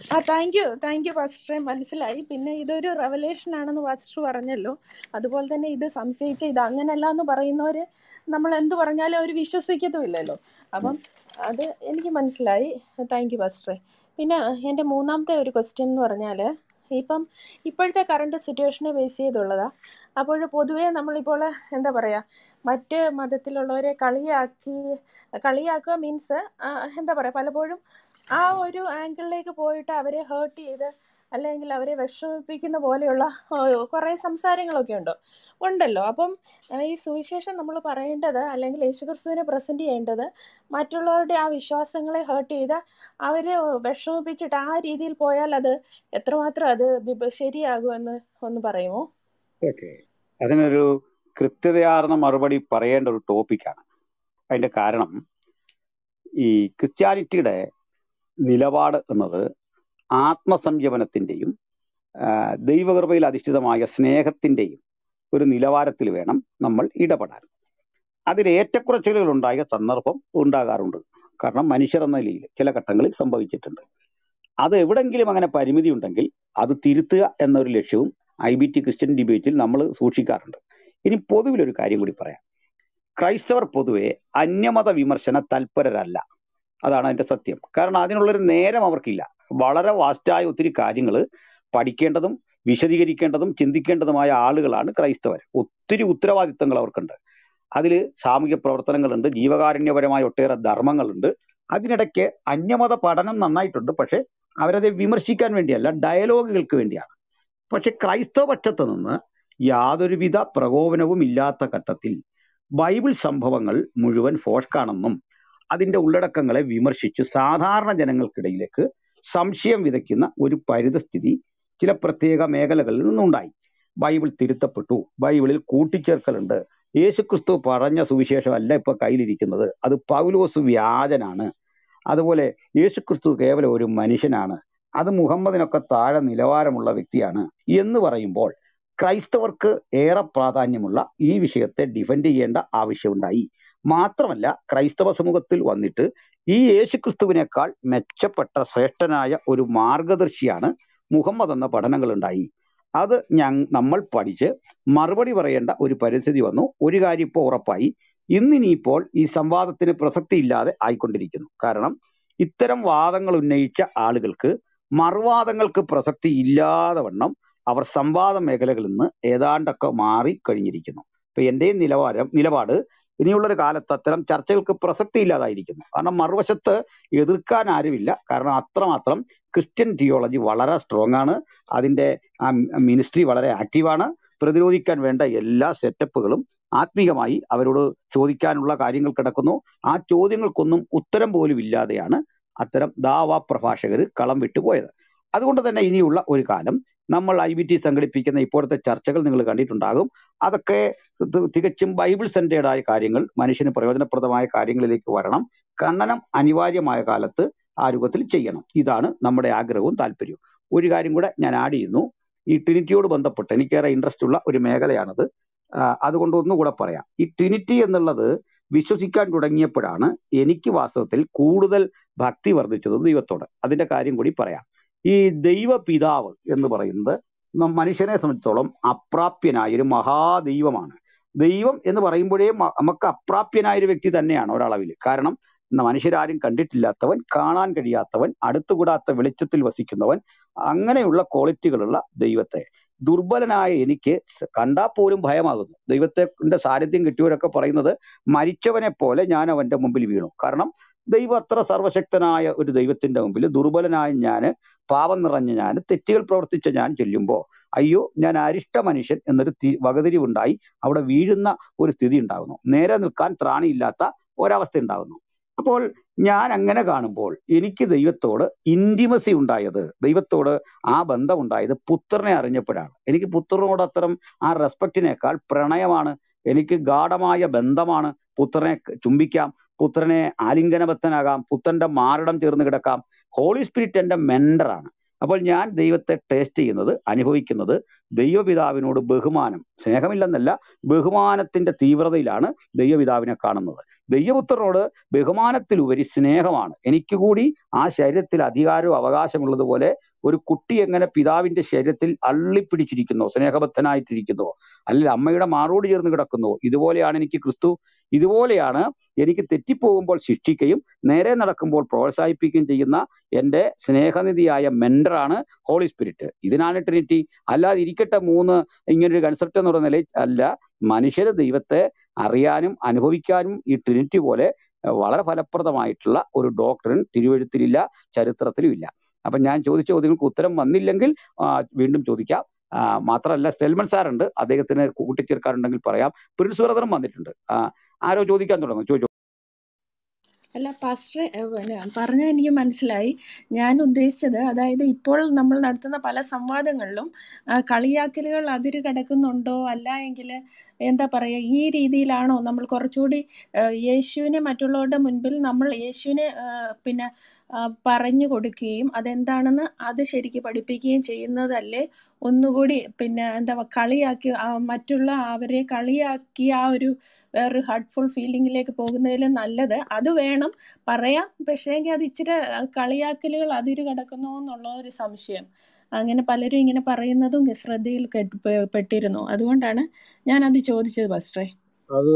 ആ താങ്ക് യു താങ്ക് യു പാസ്റ്ററെ മനസ്സിലായി. പിന്നെ ഇതൊരു റെവലേഷൻ ആണെന്ന് പാസ്റ്റർ പറഞ്ഞല്ലോ. അതുപോലെ തന്നെ ഇത് സംശയിച്ച ഇത് അങ്ങനെയല്ല എന്ന് പറയുന്നവര് നമ്മൾ എന്ത് പറഞ്ഞാലും അവർ വിശ്വസിക്കത്തുമില്ലല്ലോ. അപ്പം അത് എനിക്ക് മനസ്സിലായി. താങ്ക് യു പാസ്റ്ററെ പിന്നെ എന്റെ മൂന്നാമത്തെ ഒരു ക്വസ്റ്റ്യൻ എന്ന് പറഞ്ഞാൽ ഇപ്പം ഇപ്പോഴത്തെ കറണ്ട് സിറ്റുവേഷനെ ബേസ് ചെയ്തുള്ളതാ. അപ്പോൾ പൊതുവേ നമ്മളിപ്പോൾ എന്താ പറയുക മറ്റ് മതത്തിലുള്ളവരെ കളിയാക്കി കളിയാക്കുക മീൻസ് എന്താ പറയുക പലപ്പോഴും ആ ഒരു ആംഗിളിലേക്ക് പോയിട്ട് അവരെ ഹേർട്ട് ചെയ്ത് അല്ലെങ്കിൽ അവരെ വിഷമിപ്പിക്കുന്ന പോലെയുള്ള കുറേ സംസാരങ്ങളൊക്കെ ഉണ്ടോ? ഉണ്ടല്ലോ. അപ്പം ഈ സുവിശേഷം നമ്മൾ പറയേണ്ടത് അല്ലെങ്കിൽ യേശുക്രിസ്തുവിനെ പ്രസന്റ് ചെയ്യേണ്ടത് മറ്റുള്ളവരുടെ ആ വിശ്വാസങ്ങളെ ഹേർട്ട് ചെയ്ത് അവരെ വിഷമിപ്പിച്ചിട്ട് ആ രീതിയിൽ പോയാൽ അത് എത്രമാത്രം അത് ശരിയാകുമെന്ന് ഒന്ന് പറയുമോ? അതിനൊരു കൃത്യതയാർന്ന മറുപടി പറയേണ്ട ഒരു ടോപ്പിക്കാണ്. അതിന്റെ കാരണം ഈ ക്രിസ്ത്യാനിറ്റിയുടെ നിലപാട് എന്നത് ആത്മസംയമനത്തിന്റെയും ആ, ദൈവകൃപയിൽ അധിഷ്ഠിതമായ സ്നേഹത്തിന്റെയും ഒരു നിലവാരത്തിൽ വേണം നമ്മൾ ഇടപെടാൻ. അതിൽ ഏറ്റക്കുറച്ചിലുകൾ ഉണ്ടായ സന്ദർഭം ഉണ്ടാകാറുണ്ട്. കാരണം മനുഷ്യർ എന്ന നിലയിൽ ചില ഘട്ടങ്ങളിൽ സംഭവിച്ചിട്ടുണ്ട്. അത് എവിടെങ്കിലും അങ്ങനെ പരിമിതി ഉണ്ടെങ്കിൽ അത് തിരുത്തുക എന്നൊരു ലക്ഷ്യവും ഐ ബി ടി ക്രിസ്ത്യൻ ഡിബേറ്റിൽ നമ്മൾ സൂക്ഷിക്കാറുണ്ട്. ഇനി പൊതുവിലൊരു കാര്യം കൂടി പറയാം. ക്രൈസ്തവർ പൊതുവെ അന്യമത വിമർശന തൽപരരല്ല. അതാണ് അതിന്റെ സത്യം. കാരണം അതിനുള്ളൊരു നേരം അവർക്കില്ല. വളരെ വാസ്റ്റായ ഒത്തിരി കാര്യങ്ങൾ പഠിക്കേണ്ടതും വിശദീകരിക്കേണ്ടതും ചിന്തിക്കേണ്ടതുമായ ആളുകളാണ് ക്രൈസ്തവർ. ഒത്തിരി ഉത്തരവാദിത്തങ്ങൾ അവർക്കുണ്ട്. അതിൽ സാമൂഹ്യ പ്രവർത്തനങ്ങളുണ്ട് ജീവകാരുണ്യപരമായ ഒട്ടേറെ ധർമ്മങ്ങളുണ്ട്. അതിനിടയ്ക്ക് അന്യമത പഠനം നന്നായിട്ടുണ്ട്. പക്ഷെ അവരത് വിമർശിക്കാൻ വേണ്ടിയല്ല ഡയലോഗുകൾക്ക് വേണ്ടിയാണ്. പക്ഷെ ക്രൈസ്തവ പക്ഷത്ത് നിന്ന് യാതൊരുവിധ പ്രകോപനവും ഇല്ലാത്ത ഘട്ടത്തിൽ ബൈബിൾ സംഭവങ്ങൾ മുഴുവൻ ഫോഷ്കാണെന്നും അതിന്റെ ഉള്ളടക്കങ്ങളെ വിമർശിച്ച്. സാധാരണ ജനങ്ങൾക്കിടയിലേക്ക് സംശയം വിതയ്ക്കുന്ന ഒരു പരിതസ്ഥിതി ചില പ്രത്യേക മേഖലകളിൽ നിന്നുണ്ടായി. ബൈബിൾ തിരുത്തപ്പെട്ടു. ബൈബിളിൽ കൂട്ടിച്ചേർക്കലുണ്ട്. യേശുക്രിസ്തു പറഞ്ഞ സുവിശേഷം സുവിശേഷമല്ല ഇപ്പൊ കയ്യിലിരിക്കുന്നത്. അത് പൗലോസ് വ്യാജനാണ്. അതുപോലെ യേശുക്രിസ്തു കേവലം ഒരു മനുഷ്യനാണ്. അത് മുഹമ്മദിനൊക്കെ താഴെ നിലവാരമുള്ള വ്യക്തിയാണ് എന്ന് പറയുമ്പോൾ ക്രൈസ്തവർക്ക് ഏറെ പ്രാധാന്യമുള്ള ഈ വിഷയത്തെ ഡിഫെൻഡ് ചെയ്യേണ്ട ആവശ്യമുണ്ടായി. മാത്രമല്ല ക്രൈസ്തവ സമൂഹത്തിൽ വന്നിട്ട് ഈ യേശുക്രിസ്തുവിനേക്കാൾ മെച്ചപ്പെട്ട ശ്രേഷ്ഠനായ ഒരു മാർഗദർശിയാണ് മുഹമ്മദ് എന്ന പഠനങ്ങൾ ഉണ്ടായി അത് ഞ നമ്മൾ പഠിച്ച് മറുപടി പറയേണ്ട ഒരു പരിസ്ഥിതി വന്നു. ഒരു കാര്യം ഇപ്പോൾ ഉറപ്പായി. ഇന്നിനിയിപ്പോൾ ഈ സംവാദത്തിന് പ്രസക്തി ഇല്ലാതെ ആയിക്കൊണ്ടിരിക്കുന്നു. കാരണം ഇത്തരം വാദങ്ങൾ ഉന്നയിച്ച ആളുകൾക്ക് മറുവാദങ്ങൾക്ക് പ്രസക്തി ഇല്ലാതെ വണ്ണം അവർ സംവാദ മേഖലകളിൽ നിന്ന് ഏതാണ്ടൊക്കെ മാറി കഴിഞ്ഞിരിക്കുന്നു. ഇപ്പൊ എന്റെയും നിലവാരം നിലപാട് ഇനിയുള്ളൊരു കാലത്ത് അത്തരം ചർച്ചകൾക്ക് പ്രസക്തി ഇല്ലാതായിരിക്കുന്നു. കാരണം മറുവശത്ത് എതിർക്കാൻ ആരുമില്ല. കാരണം അത്രമാത്രം ക്രിസ്ത്യൻ തിയോളജി വളരെ സ്ട്രോങ് ആണ് അതിന്റെ ആ മിനിസ്ട്രി വളരെ ആക്റ്റീവാണ്. പ്രതിരോധിക്കാൻ വേണ്ട എല്ലാ സെറ്റപ്പുകളും ആത്മീയമായി അവരോട് ചോദിക്കാനുള്ള കാര്യങ്ങൾ കിടക്കുന്നു. ആ ചോദ്യങ്ങൾക്കൊന്നും ഉത്തരം പോലും ഇല്ലാതെയാണ് അത്തരം ദാവാ പ്രഭാഷകർ കളം വിട്ടുപോയത്. അതുകൊണ്ട് തന്നെ ഇനിയുള്ള ഒരു കാലം നമ്മൾ ഐ വി ടി സംഘടിപ്പിക്കുന്ന ഇപ്പോഴത്തെ ചർച്ചകൾ നിങ്ങൾ കണ്ടിട്ടുണ്ടാകും. അതൊക്കെ തികച്ചും ബൈബിൾ സെന്റേഡ് ആയ കാര്യങ്ങൾ മനുഷ്യന് പ്രയോജനപ്രദമായ കാര്യങ്ങളിലേക്ക് വരണം ഖണ്ഡനം അനിവാര്യമായ കാലത്ത് ആ രൂപത്തിൽ ചെയ്യണം. ഇതാണ് നമ്മുടെ ആഗ്രഹവും താല്പര്യവും. ഒരു കാര്യം കൂടെ ഞാൻ ആഡ് ചെയ്യുന്നു. ഈ ട്രിനിറ്റിയോട് ബന്ധപ്പെട്ട് എനിക്കേറെ ഇൻട്രസ്റ്റ് ഉള്ള ഒരു മേഖലയാണത്. അതുകൊണ്ട് ഒന്നുകൂടെ പറയാം. ഈ ട്രിനിറ്റി എന്നുള്ളത് വിശ്വസിക്കാൻ തുടങ്ങിയപ്പോഴാണ് എനിക്ക് വാസ്തവത്തിൽ കൂടുതൽ ഭക്തി വർദ്ധിച്ചത് ദൈവത്തോട്. അതിന്റെ കാര്യം കൂടി പറയാം. ഈ ദൈവപിതാവ് എന്ന് പറയുന്നത് മനുഷ്യനെ സംബന്ധിച്ചോളം അപ്രാപ്യനായ ഒരു മഹാദൈവമാണ്. ദൈവം എന്ന് പറയുമ്പോഴേ നമുക്ക് അപ്രാപ്യനായ ഒരു വ്യക്തി തന്നെയാണ് ഒരളവിൽ കാരണം മനുഷ്യരാരും കണ്ടിട്ടില്ലാത്തവൻ കാണാൻ കഴിയാത്തവൻ അടുത്തുകൂടാത്ത വെളിച്ചത്തിൽ വസിക്കുന്നവൻ അങ്ങനെയുള്ള ക്വാളിറ്റികളുള്ള ദൈവത്തെ. ദുർബലനായ എനിക്ക് കണ്ടാൽ പോലും ഭയമാകുന്നു. ദൈവത്തെ സാന്നിധ്യം കിട്ടിയവരൊക്കെ പറയുന്നത് മരിച്ചവനെ പോലെ ഞാൻ അവന്റെ മുമ്പിൽ വീണു. കാരണം ദൈവം അത്ര സർവശക്തനായ ഒരു ദൈവത്തിന്റെ മുമ്പിൽ ദുർബലനായ ഞാൻ പാപം നിറഞ്ഞ ഞാൻ തെറ്റുകൾ പ്രവർത്തിച്ച ഞാൻ ചെല്ലുമ്പോൾ അയ്യോ ഞാൻ അരിഷ്ട മനുഷ്യൻ എന്നൊരു തി- വകതിരിവുണ്ടായി അവിടെ വീഴുന്ന ഒരു സ്ഥിതി ഉണ്ടാകുന്നു. നേരെ നിൽക്കാൻ ത്രാണിയില്ലാത്ത ഒരവസ്ഥ ഉണ്ടാകുന്നു. അപ്പോൾ ഞാൻ അങ്ങനെ കാണുമ്പോൾ എനിക്ക് ദൈവത്തോട് ഇന്റിമസി ഉണ്ടായത് ദൈവത്തോട് ആ ബന്ധം ഉണ്ടായത് പുത്രനെ അറിഞ്ഞപ്പോഴാണ്. എനിക്ക് പുത്രനോട് അത്തരം ആ റെസ്പെക്റ്റിനേക്കാൾ പ്രണയമാണ് എനിക്ക് ഗാഠമായ ബന്ധമാണ് പുത്രനെ ചുംബിക്കാം പുത്രനെ ആലിംഗനബദ്ധനാകാം പുത്രന്റെ മാറിടം ചേർന്ന് കിടക്കാം. ഹോളി സ്പിരിറ്റ് എന്റെ മെൻഡറാണ് അപ്പോൾ ഞാൻ ദൈവത്തെ ടേസ്റ്റ് ചെയ്യുന്നത് അനുഭവിക്കുന്നത് ദൈവപിതാവിനോട് ബഹുമാനം സ്നേഹമില്ലെന്നല്ല ബഹുമാനത്തിന്റെ തീവ്രതയിലാണ് ദൈവപിതാവിനെ കാണുന്നത്. ദൈവപുത്രനോട് ബഹുമാനത്തിലുപരി സ്നേഹമാണ്. എനിക്ക് കൂടി ആ ശരീരത്തിൽ അധികാരവും അവകാശമുള്ളതുപോലെ ഒരു കുട്ടി എങ്ങനെ പിതാവിന്റെ ശരീരത്തിൽ അള്ളിപ്പിടിച്ചിരിക്കുന്നോ സ്നേഹബദ്ധനായിട്ടിരിക്കുന്നോ അല്ലെങ്കിൽ അമ്മയുടെ മാറോട് ചേർന്ന് കിടക്കുന്നു ഇതുപോലെയാണ് എനിക്ക് ക്രിസ്തു ഇതുപോലെയാണ് എനിക്ക് തെറ്റിപ്പോകുമ്പോൾ ശിക്ഷിക്കുകയും നേരെ നടക്കുമ്പോൾ പ്രോത്സാഹിപ്പിക്കുകയും ചെയ്യുന്ന എന്റെ സ്നേഹനിധിയായ മെൻഡറാണ് ഹോളി സ്പിരിറ്റ്. ഇതിനാണ് ട്രിനിറ്റി. അല്ലാതെ ഇരിക്കട്ടെ മൂന്ന് ഇങ്ങനൊരു കൺസെപ്റ്റ് എന്ന് പറയുന്ന നിലയിൽ അല്ല മനുഷ്യരെ ദൈവത്തെ അറിയാനും അനുഭവിക്കാനും ഈ ട്രിനിറ്റി പോലെ വളരെ ഫലപ്രദമായിട്ടുള്ള ഒരു ഡോക്ടറിൻ തിരുവഴുത്തിലില്ല ചരിത്രത്തിലും ഇല്ല. അപ്പൊ ഞാൻ ചോദിച്ച ചോദ്യങ്ങൾക്ക് ഉത്തരം വന്നില്ലെങ്കിൽ വീണ്ടും ചോദിക്കാം. മാത്രമല്ല സെൽമൻ സാറുണ്ട്. അദ്ദേഹത്തിന് കൂട്ടിച്ചേർക്കാറുണ്ടെങ്കിൽ പറയാം. പ്രിൻസ് ബ്രദറും വന്നിട്ടുണ്ട്. ആരോ ചോദിക്കാൻ തുടങ്ങും. ചോദിച്ചു അല്ല പാസ്റ്റർ പറഞ്ഞത് എനിക്ക് മനസ്സിലായി. ഞാൻ ഉദ്ദേശിച്ചത് അതായത് ഇപ്പോൾ നമ്മൾ നടത്തുന്ന പല സംവാദങ്ങളിലും കളിയാക്കലുകൾ അതിര് കിടക്കുന്നുണ്ടോ അല്ല എങ്കിൽ എന്താ പറയുക ഈ രീതിയിലാണോ നമ്മൾ കുറച്ചുകൂടി യേശുവിനെ മറ്റുള്ളവരുടെ മുൻപിൽ നമ്മൾ യേശുവിനെ പിന്നെ പറഞ്ഞു കൊടുക്കുകയും അതെന്താണെന്ന് അത് ശരിക്ക് പഠിപ്പിക്കുകയും ചെയ്യുന്നതല്ലേ ഒന്നുകൂടി പിന്നെ എന്താ കളിയാക്കി മറ്റുള്ള അവരെ കളിയാക്കി ആ ഒരു വേറൊരു ഹർട്ട്ഫുൾ ഫീലിങ്ങിലേക്ക് പോകുന്നതിലും നല്ലത്. അത് വേണം പറയാം. പക്ഷേങ്കിൽ അത് ഇച്ചിരി കളിയാക്കലുകൾ അതിര് കിടക്കുന്നു എന്നുള്ള ഒരു സംശയം. അങ്ങനെ പലരും ഇങ്ങനെ പറയുന്നതും ശ്രദ്ധയിൽ പെട്ടിരുന്നു. അതുകൊണ്ടാണ് ഞാൻ അത് ചോദിച്ചത് ബസ്റ്റേ അത്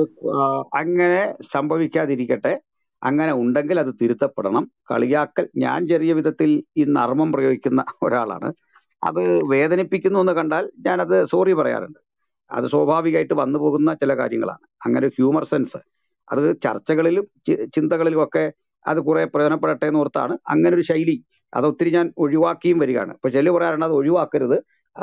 അങ്ങനെ സംഭവിക്കാതിരിക്കട്ടെ. അങ്ങനെ ഉണ്ടെങ്കിൽ അത് തിരുത്തപ്പെടണം. കളിയാക്കൽ ഞാൻ ചെറിയ വിധത്തിൽ ഈ നർമ്മം പ്രയോഗിക്കുന്ന ഒരാളാണ്. അത് വേദനിപ്പിക്കുന്നു എന്ന് കണ്ടാൽ ഞാനത് സോറി പറയാറുണ്ട്. അത് സ്വാഭാവികമായിട്ട് വന്നു പോകുന്ന ചില കാര്യങ്ങളാണ്. അങ്ങനെ ഹ്യൂമർ സെൻസ് അത് ചർച്ചകളിലും ചിന്തകളിലും ഒക്കെ അത് കുറെ പ്രയോജനപ്പെടട്ടെ എന്ന് ഓർത്താണ്. അങ്ങനെ ഒരു ശൈലി അത് ഒത്തിരി ഞാൻ ഒഴിവാക്കിയും വരികയാണ്. ഇപ്പൊ ചില പറയാറുണ്ട് അത് ഒഴിവാക്കരുത്.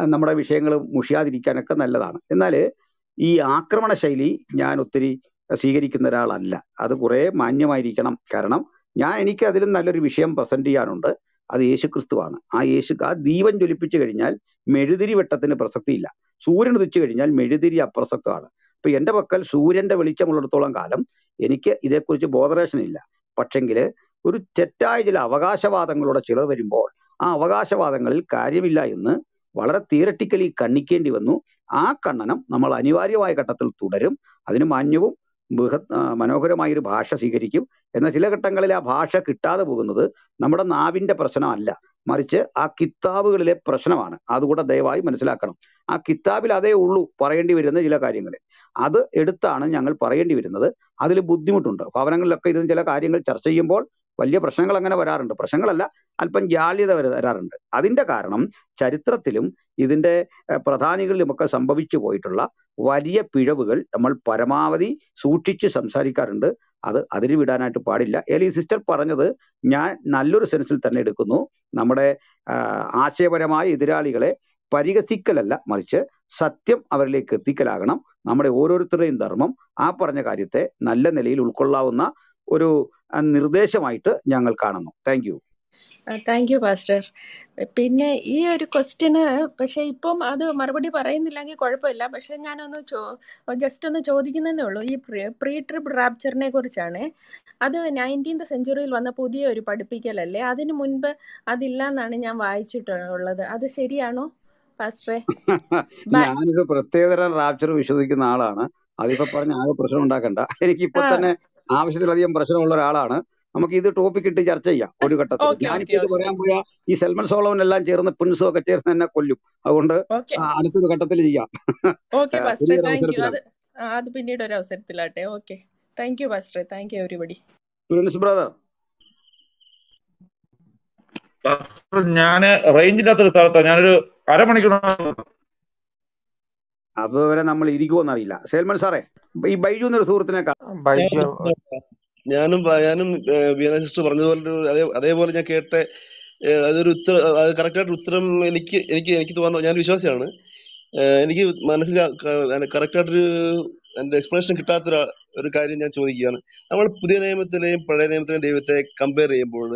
നമ്മുടെ വിഷയങ്ങൾ മുഷിയാതിരിക്കാനൊക്കെ നല്ലതാണ്. എന്നാൽ ഈ ആക്രമണ ശൈലി ഞാൻ ഒത്തിരി സ്വീകരിക്കുന്ന ഒരാളല്ല. അത് കുറെ മാന്യമായിരിക്കണം. കാരണം ഞാൻ എനിക്ക് അതിലും നല്ലൊരു വിഷയം പ്രസന്റ് ചെയ്യാനുണ്ട്. അത് യേശുക്രിസ്തുവാണ്. ആ യേശു ആ ദീപം ജ്വലിപ്പിച്ചു കഴിഞ്ഞാൽ മെഴുതിരി വെട്ടത്തിന് പ്രസക്തിയില്ല. സൂര്യൻ ഉദിച്ചു കഴിഞ്ഞാൽ മെഴുതിരി അപ്രസക്തമാണ്. അപ്പൊ എന്റെ പക്കൽ സൂര്യന്റെ വെളിച്ചമുള്ളിടത്തോളം കാലം എനിക്ക് ഇതേക്കുറിച്ച് ബോധറേഷൻ ഇല്ല. പക്ഷെങ്കിൽ ഒരു തെറ്റായ ചില അവകാശവാദങ്ങളുടെ ചിലർ വരുമ്പോൾ ആ അവകാശവാദങ്ങളിൽ കാര്യമില്ല എന്ന് വളരെ തിയറട്ടിക്കലി കണ്ണിക്കേണ്ടി വന്നു. ആ കണ്ണനം നമ്മൾ അനിവാര്യമായ ഘട്ടത്തിൽ തുടരും. അതിന് മാന്യവും ബൃഹത് ആ, മനോഹരമായ ഒരു ഭാഷ സ്വീകരിക്കും. എന്നാൽ ചില ഘട്ടങ്ങളിൽ ആ ഭാഷ കിട്ടാതെ പോകുന്നത് നമ്മുടെ നാവിന്റെ പ്രശ്നമല്ല. മറിച്ച് ആ കിതാബുകളിലെ പ്രശ്നമാണ്. അതുകൂടെ ദയവായി മനസ്സിലാക്കണം. ആ കിതാബിൽ അതേ ഉള്ളൂ പറയേണ്ടി വരുന്ന ചില കാര്യങ്ങൾ. അത് എടുത്താണ് ഞങ്ങൾ പറയേണ്ടി വരുന്നത്. അതിൽ ബുദ്ധിമുട്ടുണ്ട്. ഭവനങ്ങളിലൊക്കെ ഇരുന്ന് ചില കാര്യങ്ങൾ ചർച്ച ചെയ്യുമ്പോൾ വലിയ പ്രശ്നങ്ങൾ അങ്ങനെ വരാറുണ്ട്. പ്രശ്നങ്ങളല്ല അല്പം ജാള്യത വര- വരാറുണ്ട്. അതിന്റെ കാരണം ചരിത്രത്തിലും ഇതിന്റെ പ്രധാനികളിലുമൊക്കെ സംഭവിച്ചു പോയിട്ടുള്ള വലിയ പിഴവുകൾ നമ്മൾ പരമാവധി സൂക്ഷിച്ച് സംസാരിക്കാറുണ്ട്. അത് അതിര് വിടാനായിട്ട് പാടില്ല. ഏലി സിസ്റ്റർ പറഞ്ഞത് ഞാൻ നല്ലൊരു സെൻസിൽ തന്നെ എടുക്കുന്നു. നമ്മുടെ ആശയപരമായ എതിരാളികളെ പരിഹസിക്കലല്ല മറിച്ച് സത്യം അവരിലേക്ക് എത്തിക്കലാകണം. നമ്മുടെ ഓരോരുത്തരുടെയും ധർമ്മം ആ പറഞ്ഞ കാര്യത്തെ നല്ല നിലയിൽ ഉൾക്കൊള്ളാവുന്ന ഒരു നിർദ്ദേശമായിട്ട് ഞങ്ങൾ കാണുന്നു. താങ്ക് താങ്ക് യു പാസ്റ്റർ പിന്നെ ഈ ഒരു ക്വസ്റ്റ്യന് പക്ഷെ ഇപ്പം അത് മറുപടി പറയുന്നില്ലെങ്കിൽ കുഴപ്പമില്ല. പക്ഷെ ഞാനൊന്ന് ചോ ജസ്റ്റ് ഒന്ന് ചോദിക്കുന്നതേ ഉള്ളൂ. ഈ പ്രീ ട്രിപ്പ് റാപ്ചറിനെ കുറിച്ചാണ്. അത് നയന്റീൻത് സെഞ്ചുറിയിൽ വന്ന പുതിയ ഒരു പഠിപ്പിക്കലല്ലേ? അതിനു മുൻപ് അതില്ല എന്നാണ് ഞാൻ വായിച്ചിട്ടുള്ളത്. അത് ശരിയാണോ പാസ്റ്ററെ ഞാനൊരു പ്രത്യേകതരം റാപ്ചർ വിശ്വസിക്കുന്ന ആളാണ്. അതിപ്പോ പറഞ്ഞ ആകെ പ്രശ്നം ഉണ്ടാക്കണ്ട. എനിക്കിപ്പോ തന്നെ ആവശ്യത്തിലധികം പ്രശ്നമുള്ള ഒരാളാണ്. നമുക്ക് ഇത് ടോപ്പിക് ഇട്ട് ചർച്ച ചെയ്യാം ഒരു ഘട്ടത്തിൽ ഞാനിപ്പോ ഇത് പറയാൻ പോയാ ഈ സെൽമൻ സോളവൻ എല്ലാം ചേർന്ന് പ്രിൻസും ഒക്കെ ചേർന്ന് എന്നെ കൊല്ലും. അതുകൊണ്ട് അടുത്ത അടുത്തൊരു ഘട്ടത്തിൽ ചെയ്യാം. അത് പിന്നീട് ഒരു അവസരത്തിലാട്ടെ. ഓക്കെ. താങ്ക് യു പാസ്റ്ററെ thank you everybody Prince brother pastor, ഞാൻ റേഞ്ചില്ലാത്തൊരു സ്ഥലത്താണ് ഞാനൊരു അരമണിക്കൂർ അതുവരെ നമ്മൾ ഇരിക്കുമോന്ന് അറിയില്ല സേൽമൻ സാറേ ഈ ബൈജു എന്നൊരു സുഹൃത്തിനെ കാണാം ബൈജു ഞാനും ഞാനും ബീന സിസ്റ്റർ പറഞ്ഞതുപോലെ ഒരു അതേ അതേപോലെ ഞാൻ കേട്ട അതൊരു ഉത്തര അത് കറക്റ്റായിട്ട് ഉത്തരം എനിക്ക് എനിക്ക് എനിക്ക് തോന്നുന്നു ഞാൻ വിശ്വാസിയാണ്. എനിക്ക് മനസ്സിൽ കറക്റ്റായിട്ടൊരു എന്റെ എക്സ്പ്ലനേഷൻ കിട്ടാത്ത ഒരു ഒരു കാര്യം ഞാൻ ചോദിക്കുകയാണ്. നമ്മൾ പുതിയ നിയമത്തിലെയും പഴയ നിയമത്തിലെയും ദൈവത്തെ കമ്പയർ ചെയ്യുമ്പോൾ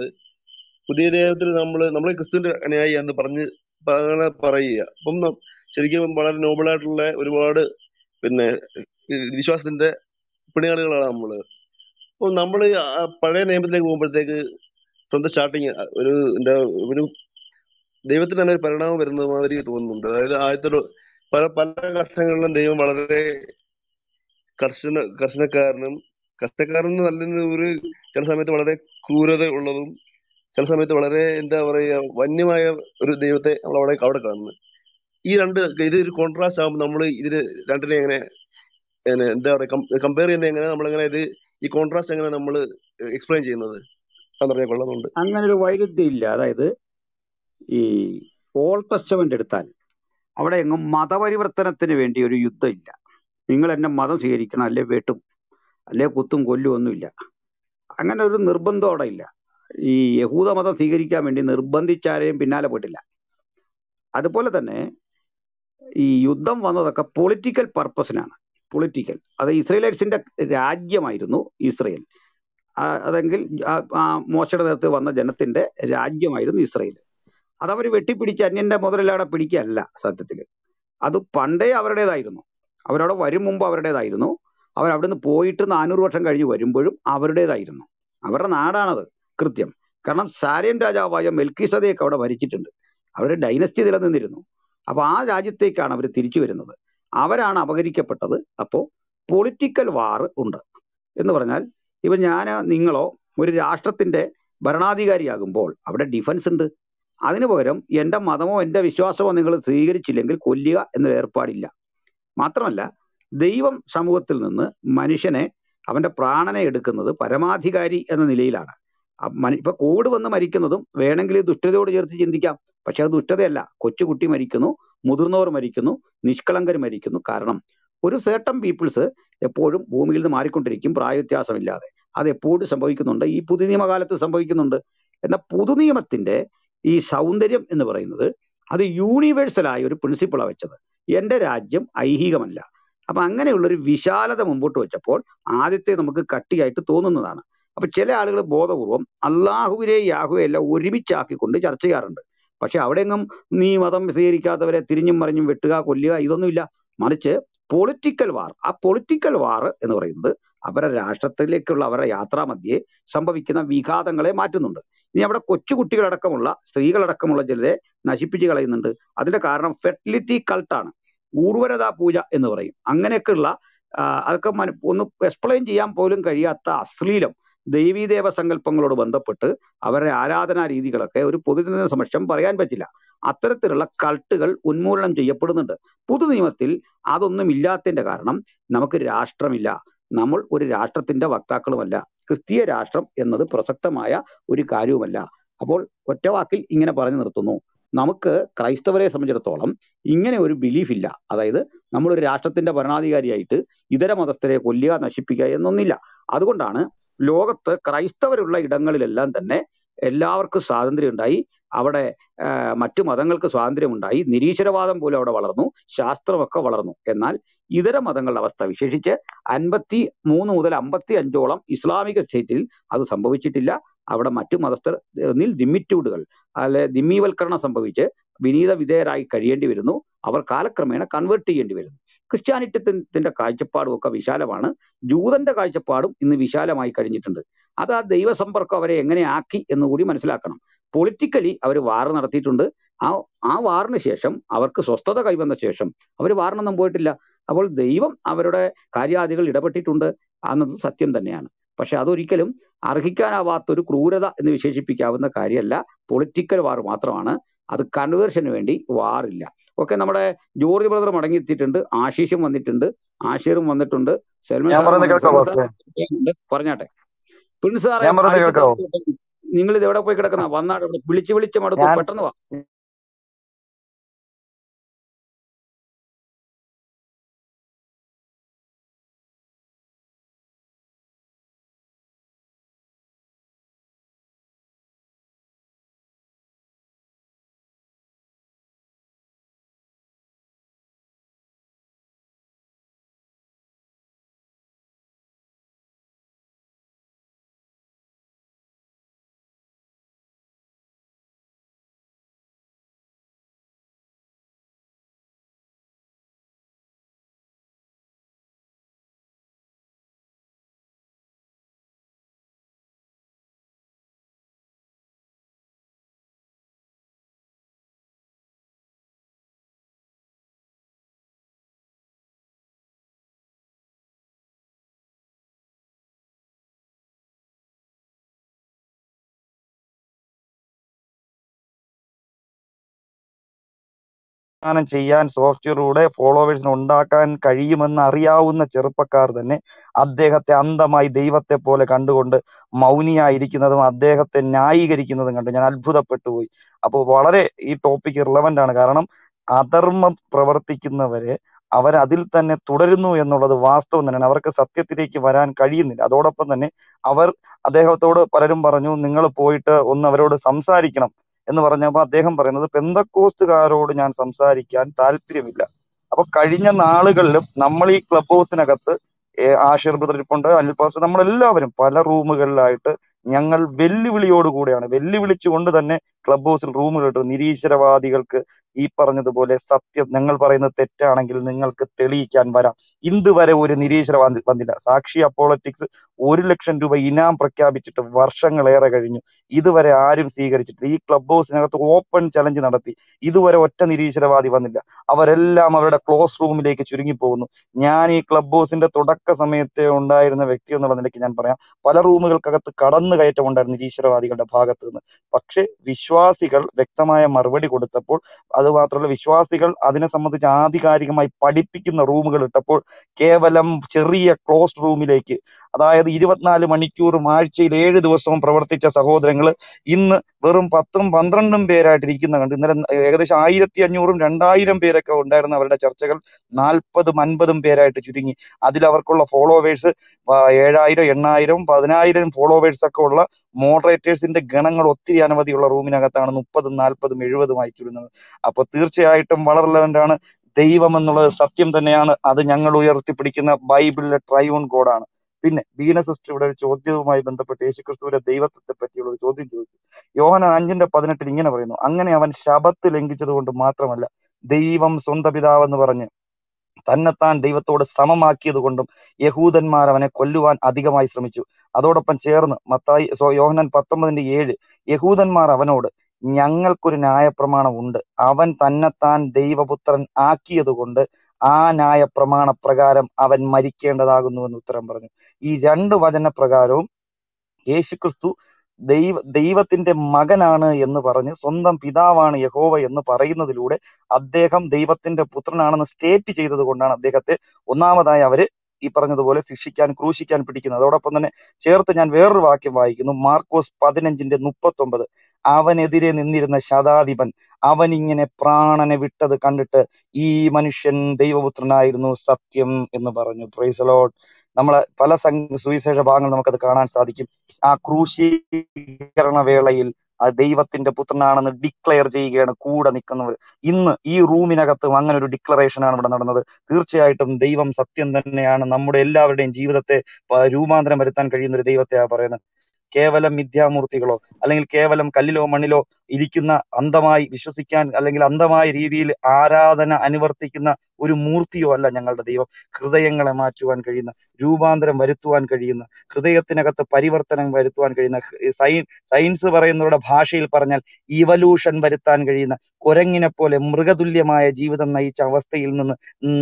പുതിയ നിയമത്തിൽ നമ്മൾ നമ്മൾ ക്രിസ്തുവിന്റെ അനുയായി എന്ന് പറഞ്ഞ് പറയുക. അപ്പം ശരിക്കും വളരെ നോബിളായിട്ടുള്ള ഒരുപാട് പിന്നെ വിശ്വാസത്തിന്റെ പിണിയാളുകളാണ് നമ്മൾ. അപ്പൊ നമ്മൾ പഴയ നിയമത്തിലേക്ക് പോകുമ്പോഴത്തേക്ക് ഫ്രം ദ സ്റ്റാർട്ടിങ് ഒരു എന്താ ഒരു ദൈവത്തിന് തന്നെ ഒരു പരിണാമം വരുന്നത് മാതിരി തോന്നുന്നുണ്ട്. അതായത് ആദ്യത്തെ പല പല ഘട്ടങ്ങളിലും ദൈവം വളരെ കർശന കർശനക്കാരനും കർശനക്കാരൻ നല്ല ഒരു ചില സമയത്ത് വളരെ ക്രൂരത ഉള്ളതും ചില സമയത്ത് വളരെ എന്താ പറയുക വന്യമായ ഒരു ദൈവത്തെ നമ്മൾ അവിടെ അവിടെ കാണുന്നത്. ഈ രണ്ട് ഇത് ഒരു കോൺട്രാസ്റ്റ് ആകുമ്പോൾ നമ്മൾ ഇതിന് രണ്ടിനെ എങ്ങനെ എന്താ പറയുക കമ്പയർ ചെയ്യുന്നത് എങ്ങനെ നമ്മളിങ്ങനെ ഇത് ഈ കോൺട്രാസ്റ്റ് എങ്ങനെ നമ്മൾ എക്സ്പ്ലെയിൻ ചെയ്യുന്നത്? പറഞ്ഞാൽ അങ്ങനെ ഒരു വൈരുദ്ധ്യം ഇല്ല. അതായത് ഈ ഓൾഡ് ടെസ്റ്റമെന്റ് എടുത്താൽ അവിടെ എങ്ങും മതപരിവർത്തനത്തിന് വേണ്ടി ഒരു യുദ്ധം ഇല്ല. നിങ്ങൾ എന്നെ മതം സ്വീകരിക്കണം അല്ലെ വെട്ടും അല്ലെ കുത്തും കൊല്ലും ഒന്നുമില്ല അങ്ങനെ ഒരു നിർബന്ധം അവിടെ ഇല്ല. ഈ യഹൂദ മതം സ്വീകരിക്കാൻ വേണ്ടി നിർബന്ധിച്ചാരെയും പിന്നാലെ പോയിട്ടില്ല. അതുപോലെ തന്നെ ഈ യുദ്ധം വന്നതൊക്കെ പൊളിറ്റിക്കൽ പർപ്പസിനാണ് പൊളിറ്റിക്കൽ. അത് ഇസ്രയേലൈറ്റ്സിന്റെ രാജ്യമായിരുന്നു ഇസ്രയേൽ. അതെങ്കിൽ മോശയുടെ നേരത്ത് വന്ന ജനത്തിന്റെ രാജ്യമായിരുന്നു ഇസ്രയേൽ. അതവർ വെട്ടിപ്പിടിച്ച് അന്യന്റെ മുതലവിടെ പിടിക്കുകയല്ല സത്യത്തിൽ അത് പണ്ടേ അവരുടേതായിരുന്നു. അവരവിടെ വരും മുമ്പ് അവരുടേതായിരുന്നു. അവർ അവിടുന്ന് പോയിട്ട് നാനൂറ് വർഷം കഴിഞ്ഞ് വരുമ്പോഴും അവരുടേതായിരുന്നു. അവരുടെ നാടാണത് കൃത്യം. കാരണം സാരൻ രാജാവായ മെൽക്കിസതയൊക്കെ അവിടെ ഭരിച്ചിട്ടുണ്ട്. അവരുടെ ഡൈനസ്റ്റി നിലനിന്നിരുന്നു. അപ്പൊ ആ രാജ്യത്തേക്കാണ് അവർ തിരിച്ചു വരുന്നത്. അവരാണ് അപഹരിക്കപ്പെട്ടത്. അപ്പോൾ പൊളിറ്റിക്കൽ വാർ ഉണ്ട്. എന്ന് പറഞ്ഞാൽ ഇപ്പം ഞാൻ നിങ്ങളോ ഒരു രാഷ്ട്രത്തിന്റെ ഭരണാധികാരിയാകുമ്പോൾ അവിടെ ഡിഫൻസ് ഉണ്ട്. അതിനു പകരം എന്റെ മതമോ എന്റെ വിശ്വാസമോ നിങ്ങൾ സ്വീകരിച്ചില്ലെങ്കിൽ കൊല്ലുക എന്നൊരു ഏർപ്പാടില്ല. മാത്രമല്ല ദൈവം സമൂഹത്തിൽ നിന്ന് മനുഷ്യനെ അവന്റെ പ്രാണനെ എടുക്കുന്നത് പരമാധികാരി എന്ന നിലയിലാണ്. ഇപ്പൊ കോവിഡ് വന്ന് മരിക്കുന്നതും വേണമെങ്കിൽ ദുഷ്ടതയോട് ചേർത്ത് ചിന്തിക്കാം. പക്ഷെ അത് ദുഷ്ടതയല്ല. കൊച്ചുകുട്ടി മരിക്കുന്നു. മുതിർന്നവർ മരിക്കുന്നു നിഷ്കളങ്കർ മരിക്കുന്നു. കാരണം ഒരു സേട്ടം പീപ്പിൾസ് എപ്പോഴും ഭൂമിയിൽ നിന്ന് മാറിക്കൊണ്ടിരിക്കും പ്രായവ്യത്യാസമില്ലാതെ. അത് എപ്പോഴും സംഭവിക്കുന്നുണ്ട്. ഈ പുതു നിയമകാലത്ത് സംഭവിക്കുന്നുണ്ട്. എന്നാൽ പുതുനിയമത്തിന്റെ ഈ സൗന്ദര്യം എന്ന് പറയുന്നത് അത് യൂണിവേഴ്സലായ ഒരു പ്രിൻസിപ്പിളാണ് വെച്ചത്. എന്റെ രാജ്യം ഐഹികമല്ല. അപ്പൊ അങ്ങനെയുള്ളൊരു വിശാലത മുമ്പോട്ട് വെച്ചപ്പോൾ ആദ്യത്തെ നമുക്ക് കട്ടിയായിട്ട് തോന്നുന്നതാണ്. അപ്പൊ ചില ആളുകൾ ബോധപൂർവം അള്ളാഹുവിനെ യാഹുവെ എല്ലാം ഒരുമിച്ചാക്കിക്കൊണ്ട് ചർച്ച ചെയ്യാറുണ്ട്. പക്ഷെ അവിടെയെങ്ങും നീ മതം സ്വീകരിക്കാത്തവരെ തിരിഞ്ഞും മറിഞ്ഞും വെട്ടുക കൊല്ലുക ഇതൊന്നുമില്ല. മറിച്ച് പൊളിറ്റിക്കൽ വാർ ആ പൊളിറ്റിക്കൽ വാർ എന്ന് പറയുന്നത് അവരുടെ രാഷ്ട്രത്തിലേക്കുള്ള അവരുടെ യാത്രാമധ്യേ സംഭവിക്കുന്ന വിഘാതങ്ങളെ മാറ്റുന്നുണ്ട്. ഇനി അവിടെ കൊച്ചുകുട്ടികളടക്കമുള്ള സ്ത്രീകളടക്കമുള്ള ചിലരെ നശിപ്പിച്ച് കളയുന്നുണ്ട്. അതിന്റെ കാരണം ഫെർട്ടിലിറ്റി കൾട്ടാണ് ഊർവരതാ പൂജ എന്ന് പറയും. അങ്ങനെയൊക്കെയുള്ള അതൊക്കെ ഒന്ന് എക്സ്പ്ലെയിൻ ചെയ്യാൻ പോലും കഴിയാത്ത അശ്ലീലം. ദൈവീദേവ സങ്കല്പങ്ങളോട് ബന്ധപ്പെട്ട് അവരുടെ ആരാധനാ രീതികളൊക്കെ ഒരു പൊതുജന സമക്ഷം പറയാൻ പറ്റില്ല. അത്തരത്തിലുള്ള കൾട്ടുകൾ ഉന്മൂലനം ചെയ്യപ്പെടുന്നുണ്ട്. പുതു നിയമത്തിൽ അതൊന്നും ഇല്ലാത്തതിന്റെ കാരണം നമുക്ക് രാഷ്ട്രമില്ല. നമ്മൾ ഒരു രാഷ്ട്രത്തിന്റെ വക്താക്കളുമല്ല. ക്രിസ്തീയ രാഷ്ട്രം എന്നത് പ്രസക്തമായ ഒരു കാര്യവുമല്ല. അപ്പോൾ ഒറ്റവാക്കിൽ ഇങ്ങനെ പറഞ്ഞു നിർത്തുന്നു. നമുക്ക് ക്രൈസ്തവരെ സംബന്ധിച്ചിടത്തോളം ഇങ്ങനെ ഒരു ബിലീഫ് ഇല്ല. അതായത് നമ്മൾ ഒരു രാഷ്ട്രത്തിന്റെ ഭരണാധികാരിയായിട്ട് ഇതര മതസ്ഥരെ കൊല്ലുക നശിപ്പിക്കുക എന്നൊന്നില്ല. അതുകൊണ്ടാണ് ലോകത്ത് ക്രൈസ്തവരുള്ള ഇടങ്ങളിലെല്ലാം തന്നെ എല്ലാവർക്കും സ്വാതന്ത്ര്യം ഉണ്ടായി അവിടെ മറ്റു മതങ്ങൾക്ക് സ്വാതന്ത്ര്യമുണ്ടായി. നിരീശ്വരവാദം പോലും അവിടെ വളർന്നു. ശാസ്ത്രമൊക്കെ വളർന്നു. എന്നാൽ ഇതര മതങ്ങളുടെ അവസ്ഥ വിശേഷിച്ച് അൻപത്തി മൂന്ന് മുതൽ അമ്പത്തി അഞ്ചോളം ഇസ്ലാമിക സ്റ്റേറ്റിൽ അത് സംഭവിച്ചിട്ടില്ല. അവിടെ മറ്റു മതസ്ഥർ ദിമ്മിറ്റ്യൂഡുകൾ അല്ലെ ദിമ്മീവൽക്കരണം സംഭവിച്ച് വിനീത വിധേയരായി കഴിയേണ്ടി വരുന്നു. അവർ കാലക്രമേണ കൺവേർട്ട് ചെയ്യേണ്ടി വരുന്നു. ക്രിസ്ത്യാനിറ്റത്തിന്റെ കാഴ്ചപ്പാടും ഒക്കെ വിശാലമാണ്. ജൂതന്റെ കാഴ്ചപ്പാടും ഇന്ന് വിശാലമായി കഴിഞ്ഞിട്ടുണ്ട്. അത് ആ ദൈവസമ്പർക്കം അവരെ എങ്ങനെ ആക്കി എന്ന് കൂടി മനസ്സിലാക്കണം. പൊളിറ്റിക്കലി അവർ വാർ നടത്തിയിട്ടുണ്ട്. ആ ആ വാറിന് ശേഷം അവർക്ക് സ്വസ്ഥത കൈവന്ന ശേഷം അവർ വാറിനൊന്നും പോയിട്ടില്ല. അപ്പോൾ ദൈവം അവരുടെ കാര്യാദികൾ ഇടപെട്ടിട്ടുണ്ട് എന്നത് സത്യം തന്നെയാണ്. പക്ഷെ അതൊരിക്കലും അർഹിക്കാനാവാത്തൊരു ക്രൂരത എന്ന് വിശേഷിപ്പിക്കാവുന്ന കാര്യമല്ല. പൊളിറ്റിക്കൽ വാർ മാത്രമാണ്. അത് കൺവേർഷന് വേണ്ടി വാറില്ല. ഓക്കെ നമ്മുടെ ജോർജ് ബ്രദർ മടങ്ങിയെത്തിയിട്ടുണ്ട് ആശീഷും വന്നിട്ടുണ്ട് ആശീറും വന്നിട്ടുണ്ട് സൽമാൻ പറഞ്ഞാട്ടെ. പ്രിൻസ് സാറേ നിങ്ങൾ ഇത് എവിടെ പോയി കിടക്കുന്ന? വന്നാട് ഇവിടെ വിളിച്ച് വിളിച്ച് മടുത്തു പെട്ടെന്ന് വാ. വാഗ്ദാനം ചെയ്യാൻ സോഫ്റ്റ്വെയറിലൂടെ ഫോളോവേഴ്സിന് ഉണ്ടാക്കാൻ കഴിയുമെന്ന് അറിയാവുന്ന ചെറുപ്പക്കാർ തന്നെ അദ്ദേഹത്തെ അന്ധമായി ദൈവത്തെ പോലെ കണ്ടുകൊണ്ട് മൗനിയായിരിക്കുന്നതും അദ്ദേഹത്തെ ന്യായീകരിക്കുന്നതും കണ്ട്. ഞാൻ അത്ഭുതപ്പെട്ടു പോയി. അപ്പോൾ വളരെ ഈ ടോപ്പിക് റിലവന്റ് ആണ്. കാരണം അധർമ്മം പ്രവർത്തിക്കുന്നവരെ അവർ അതിൽ തന്നെ തുടരുന്നു എന്നുള്ളത് വാസ്തവം തന്നെയാണ്. അവർക്ക് സത്യത്തിലേക്ക് വരാൻ കഴിയുന്നില്ല. അതോടൊപ്പം തന്നെ അവർ അദ്ദേഹത്തോട് പലരും പറഞ്ഞു നിങ്ങൾ പോയിട്ട് ഒന്ന് അവരോട് സംസാരിക്കണം. എന്ന് പറഞ്ഞപ്പോൾ അദ്ദേഹം പറയുന്നത് പെന്തക്കോസ്റ്റുകാരോട് ഞാൻ സംസാരിക്കാൻ താല്പര്യമില്ല. അപ്പൊ കഴിഞ്ഞ നാളുകളിലും നമ്മൾ ഈ ക്ലബ് ഹൗസിനകത്ത് ആഷിർ ബ്രദർ ഇരിപ്പുണ്ട് അനിൽ പാസ്റ്റർ നമ്മളെല്ലാവരും പല റൂമുകളിലായിട്ട് ഞങ്ങൾ വെല്ലുവിളിയോടുകൂടിയാണ്. വെല്ലുവിളിച്ചുകൊണ്ട് തന്നെ ക്ലബ് ഹൗസിൽ റൂമിൽ ഇട്ടു നിരീശ്വരവാദികൾക്ക് ഈ പറഞ്ഞതുപോലെ സത്യം ഞങ്ങൾ പറയുന്നത് തെറ്റാണെങ്കിൽ നിങ്ങൾക്ക് തെളിയിക്കാൻ വരാം. ഇതുവരെ ഒരു നിരീശ്വരവാദി വന്നില്ല. സാക്ഷി അപ്പോളറ്റിക്സ് ഒരു ലക്ഷം രൂപ ഇനാം പ്രഖ്യാപിച്ചിട്ട് വർഷങ്ങളേറെ കഴിഞ്ഞു. ഇതുവരെ ആരും സ്വീകരിച്ചിട്ടില്ല. ഈ ക്ലബ് ഹൗസിനകത്ത് ഓപ്പൺ ചലഞ്ച് നടത്തി. ഇതുവരെ ഒറ്റ നിരീശ്വരവാദി വന്നില്ല. അവരെല്ലാം അവരുടെ ക്ലോസ് റൂമിലേക്ക് ചുരുങ്ങി പോകുന്നു ഞാൻ ഈ ക്ലബ് ഹൗസിന്റെ തുടക്ക സമയത്ത് ഉണ്ടായിരുന്ന വ്യക്തി എന്നുള്ള നിലയ്ക്ക് ഞാൻ പറയാം. പല റൂമുകൾക്കകത്ത് കടന്നു കയറ്റം ഉണ്ടായിരുന്നു നിരീശ്വരവാദികളുടെ ഭാഗത്ത് നിന്ന് പക്ഷേ വിശ്വാസികൾ വ്യക്തമായ മറുപടി കൊടുത്തപ്പോൾ അത് മാത്രമല്ല വിശ്വാസികൾ അതിനെ സംബന്ധിച്ച് ആധികാരികമായി പഠിപ്പിക്കുന്ന റൂമുകൾ ഇട്ടപ്പോൾ കേവലം ചെറിയ ക്ലോസ്ഡ് റൂമിലേക്ക് അതായത് ഇരുപത്തിനാല് മണിക്കൂറും ആഴ്ചയിൽ ഏഴ് ദിവസവും പ്രവർത്തിച്ച സഹോദരങ്ങൾ ഇന്ന് വെറും പത്തും പന്ത്രണ്ടും പേരായിട്ടിരിക്കുന്ന കണ്ട് ഇന്നലെ ഏകദേശം ആയിരത്തി അഞ്ഞൂറും രണ്ടായിരം പേരൊക്കെ ഉണ്ടായിരുന്ന അവരുടെ ചർച്ചകൾ നാൽപ്പതും അൻപതും പേരായിട്ട് ചുരുങ്ങി. അതിൽ അവർക്കുള്ള ഫോളോവേഴ്സ് ഏഴായിരം എണ്ണായിരം പതിനായിരം ഫോളോവേഴ്സ് ഒക്കെ ഉള്ള മോഡറേറ്റേഴ്സിന്റെ ഗണങ്ങൾ ഒത്തിരി അനവധിയുള്ള റൂമിനകത്താണ് മുപ്പതും നാൽപ്പതും എഴുപതുമായി ചുരുങ്ങുന്നത്. അപ്പൊ തീർച്ചയായിട്ടും വളർലവന്റാണ് ദൈവം എന്നുള്ളത് സത്യം തന്നെയാണ്. അത് ഞങ്ങൾ ഉയർത്തിപ്പിടിക്കുന്ന ബൈബിളിലെ ട്രൈവൺ ഗോഡാണ്. പിന്നെ ബീന സിസ്റ്റർ ഇവിടെ ഒരു ചോദ്യവുമായി ബന്ധപ്പെട്ട് യേശുക്രിസ്തുവിന്റെ ദൈവത്വത്തെ പറ്റിയുള്ള ഒരു ചോദ്യം ചോദിച്ചു. യോഹന അഞ്ചിന്റെ പതിനെട്ടിൽ ഇങ്ങനെ പറയുന്നു. അങ്ങനെ അവൻ ശബത്ത് ലംഘിച്ചത് കൊണ്ട് മാത്രമല്ല ദൈവം സ്വന്തം പിതാവെന്ന് പറഞ്ഞ് തന്നെത്താൻ ദൈവത്തോട് സമമാക്കിയത് കൊണ്ടും യഹൂദന്മാർ അവനെ കൊല്ലുവാൻ അധികമായി ശ്രമിച്ചു. അതോടൊപ്പം ചേർന്ന് മത്തായി യോഹനൻ പത്തൊമ്പതിന്റെ ഏഴ് യഹൂദന്മാർ അവനോട് ഞങ്ങൾക്കൊരു ന്യായപ്രമാണം ഉണ്ട്. അവൻ തന്നെത്താൻ ദൈവപുത്രൻ ആക്കിയത് കൊണ്ട് ആ ന്യായപ്രമാണ പ്രകാരം അവൻ മരിക്കേണ്ടതാകുന്നുവെന്ന് ഉത്തരം പറഞ്ഞു. ഈ രണ്ട് വചനപ്രകാരവും യേശുക്രിസ്തു ദൈവ ദൈവത്തിന്റെ മകനാണ് എന്ന് പറഞ്ഞ് സ്വന്തം പിതാവാണ് യഹോവ എന്ന് പറയുന്നതിലൂടെ അദ്ദേഹം ദൈവത്തിന്റെ പുത്രനാണെന്ന് സ്റ്റേറ്റ് ചെയ്തത് കൊണ്ടാണ് അദ്ദേഹത്തെ ഒന്നാമതായി അവർ ഈ പറഞ്ഞതുപോലെ ശിക്ഷിക്കാൻ ക്രൂശിക്കാൻ പിടിക്കുന്നത്. അതോടൊപ്പം തന്നെ ചേർത്ത് ഞാൻ വേറൊരു വാക്യം വായിക്കുന്നു. മാർക്കോസ് പതിനഞ്ചിന്റെ മുപ്പത്തൊമ്പത്. അവനെതിരെ നിന്നിരുന്ന ശതാധിപൻ അവനിങ്ങനെ പ്രാണനെ വിട്ടത് കണ്ടിട്ട് ഈ മനുഷ്യൻ ദൈവപുത്രനായിരുന്നു സത്യം എന്ന് പറഞ്ഞു. പ്രൈസലോട്ട് നമ്മളെ പല സുവിശേഷ ഭാഗങ്ങൾ നമുക്കത് കാണാൻ സാധിക്കും. ആ ക്രൂശീകരണ വേളയിൽ ആ ദൈവത്തിന്റെ പുത്രനാണെന്ന് ഡിക്ലെയർ ചെയ്യുകയാണ് കൂടെ നിൽക്കുന്നവർ. ഇന്ന് ഈ റൂമിനകത്തും അങ്ങനെ ഒരു ഡിക്ലറേഷൻ ആണ് ഇവിടെ നടന്നത്. തീർച്ചയായിട്ടും ദൈവം സത്യം തന്നെയാണ്. നമ്മുടെ എല്ലാവരുടെയും ജീവിതത്തെ രൂപാന്തരം വരുത്താൻ കഴിയുന്ന ഒരു ദൈവത്തെയാ പറയുന്നത്. കേവലം മിഥ്യാമൂർത്തികളോ അല്ലെങ്കിൽ കേവലം കല്ലിലോ മണ്ണിലോ ഇരിക്കുന്ന അന്ധമായി വിശ്വസിക്കാൻ അല്ലെങ്കിൽ അന്ധമായ രീതിയിൽ ആരാധന അനുവർത്തിക്കുന്ന ഒരു മൂർത്തിയോ അല്ല ഞങ്ങളുടെ ദൈവം. ഹൃദയങ്ങളെ മാറ്റുവാൻ കഴിയുന്ന രൂപാന്തരം വരുത്തുവാൻ കഴിയുന്ന ഹൃദയത്തിനകത്ത് പരിവർത്തനം വരുത്തുവാൻ കഴിയുന്ന സയൻസ് പറയുന്നവരുടെ ഭാഷയിൽ പറഞ്ഞാൽ ഇവല്യൂഷൻ വരുത്താൻ കഴിയുന്ന കുരങ്ങിനെ പോലെ മൃഗതുല്യമായ ജീവിതം നയിച്ച അവസ്ഥയിൽ നിന്ന്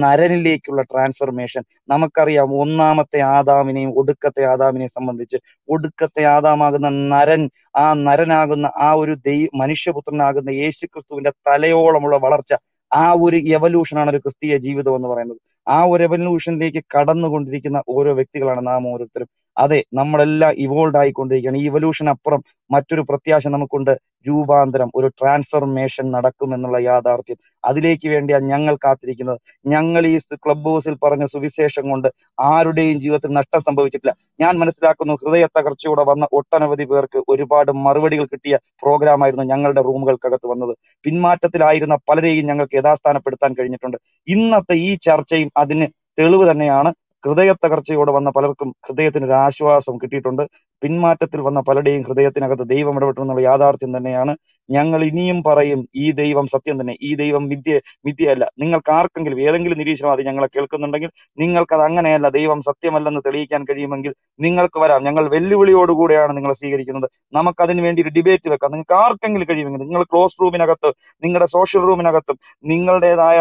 നരനിലേക്കുള്ള ട്രാൻസ്ഫർമേഷൻ. നമുക്കറിയാം ഒന്നാമത്തെ ആദാമിനെയും ഒടുക്കത്തെ ആദാമിനെയും സംബന്ധിച്ച് ഒടുക്കത്തെ ആദാമാകുന്ന നരൻ ആ നരനാകുന്ന ആ ഒരു ദൈ മനുഷ്യപുത്രനാകുന്ന യേശു ക്രിസ്തുവിന്റെ തലയോളമുള്ള വളർച്ച ആ ഒരു എവല്യൂഷനാണ് ഒരു ക്രിസ്തീയ ജീവിതം എന്ന് പറയുന്നത്. ആ ഒരു എവല്യൂഷനിലേക്ക് കടന്നുകൊണ്ടിരിക്കുന്ന ഓരോ വ്യക്തികളാണ് നാം ഓരോരുത്തരും. അതെ നമ്മളെല്ലാം ഇവോൾവ് ആയിക്കൊണ്ടിരിക്കുകയാണ്. ഈ ഇവല്യൂഷൻ അപ്പുറം മറ്റൊരു പ്രത്യാശ നമുക്കുണ്ട്. രൂപാന്തരം ഒരു ട്രാൻസ്ഫർമേഷൻ നടക്കും എന്നുള്ള യാഥാർത്ഥ്യം. അതിലേക്ക് വേണ്ടിയാണ് ഞങ്ങൾ കാത്തിരിക്കുന്നത്. ഞങ്ങൾ ഈ ക്ലബ് ഹൗസിൽ പറഞ്ഞ സുവിശേഷം കൊണ്ട് ആരുടെയും ജീവിതത്തിൽ നഷ്ടം സംഭവിച്ചിട്ടില്ല. ഞാൻ മനസ്സിലാക്കുന്നു ഹൃദയ തകർച്ചയോടെ വന്ന ഒട്ടനവധി പേർക്ക് ഒരുപാട് മറുപടികൾ കിട്ടിയ പ്രോഗ്രാം ആയിരുന്നു ഞങ്ങളുടെ റൂമുകൾക്കകത്ത് വന്നത്. പിന്മാറ്റത്തിലായിരുന്ന പലരെയും ഞങ്ങൾക്ക് യഥാസ്ഥാനപ്പെടുത്താൻ കഴിഞ്ഞിട്ടുണ്ട്. ഇന്നത്തെ ഈ ചർച്ചയും അതിന് തെളിവ് തന്നെയാണ്. ഹൃദയ തകർച്ചയോടെ വന്ന പലർക്കും ഹൃദയത്തിന് ഒരു ആശ്വാസം കിട്ടിയിട്ടുണ്ട്. പിന്മാറ്റത്തിൽ വന്ന പലരുടെയും ഹൃദയത്തിനകത്ത് ദൈവം ഇടപെട്ടു എന്നുള്ള യാഥാർത്ഥ്യം തന്നെയാണ്. ഞങ്ങൾ ഇനിയും പറയും ഈ ദൈവം സത്യം തന്നെ ഈ ദൈവം വിദ്യ വിദ്യയല്ല നിങ്ങൾക്ക് ആർക്കെങ്കിലും ഏതെങ്കിലും നിരീക്ഷണവാദി ഞങ്ങളെ കേൾക്കുന്നുണ്ടെങ്കിൽ നിങ്ങൾക്കത് അങ്ങനെയല്ല ദൈവം സത്യമല്ലെന്ന് തെളിയിക്കാൻ കഴിയുമെങ്കിൽ നിങ്ങൾക്ക് വരാം. ഞങ്ങൾ വെല്ലുവിളിയോടുകൂടെയാണ് നിങ്ങളെ സ്വീകരിക്കുന്നത്. നമുക്ക് അതിന് വേണ്ടി ഒരു ഡിബേറ്റ് വെക്കാം. നിങ്ങൾക്ക് ആർക്കെങ്കിലും കഴിയുമെങ്കിൽ നിങ്ങൾ ക്ലോസ് റൂമിനകത്ത് നിങ്ങളുടെ സോഷ്യൽ റൂമിനകത്തും നിങ്ങളുടേതായ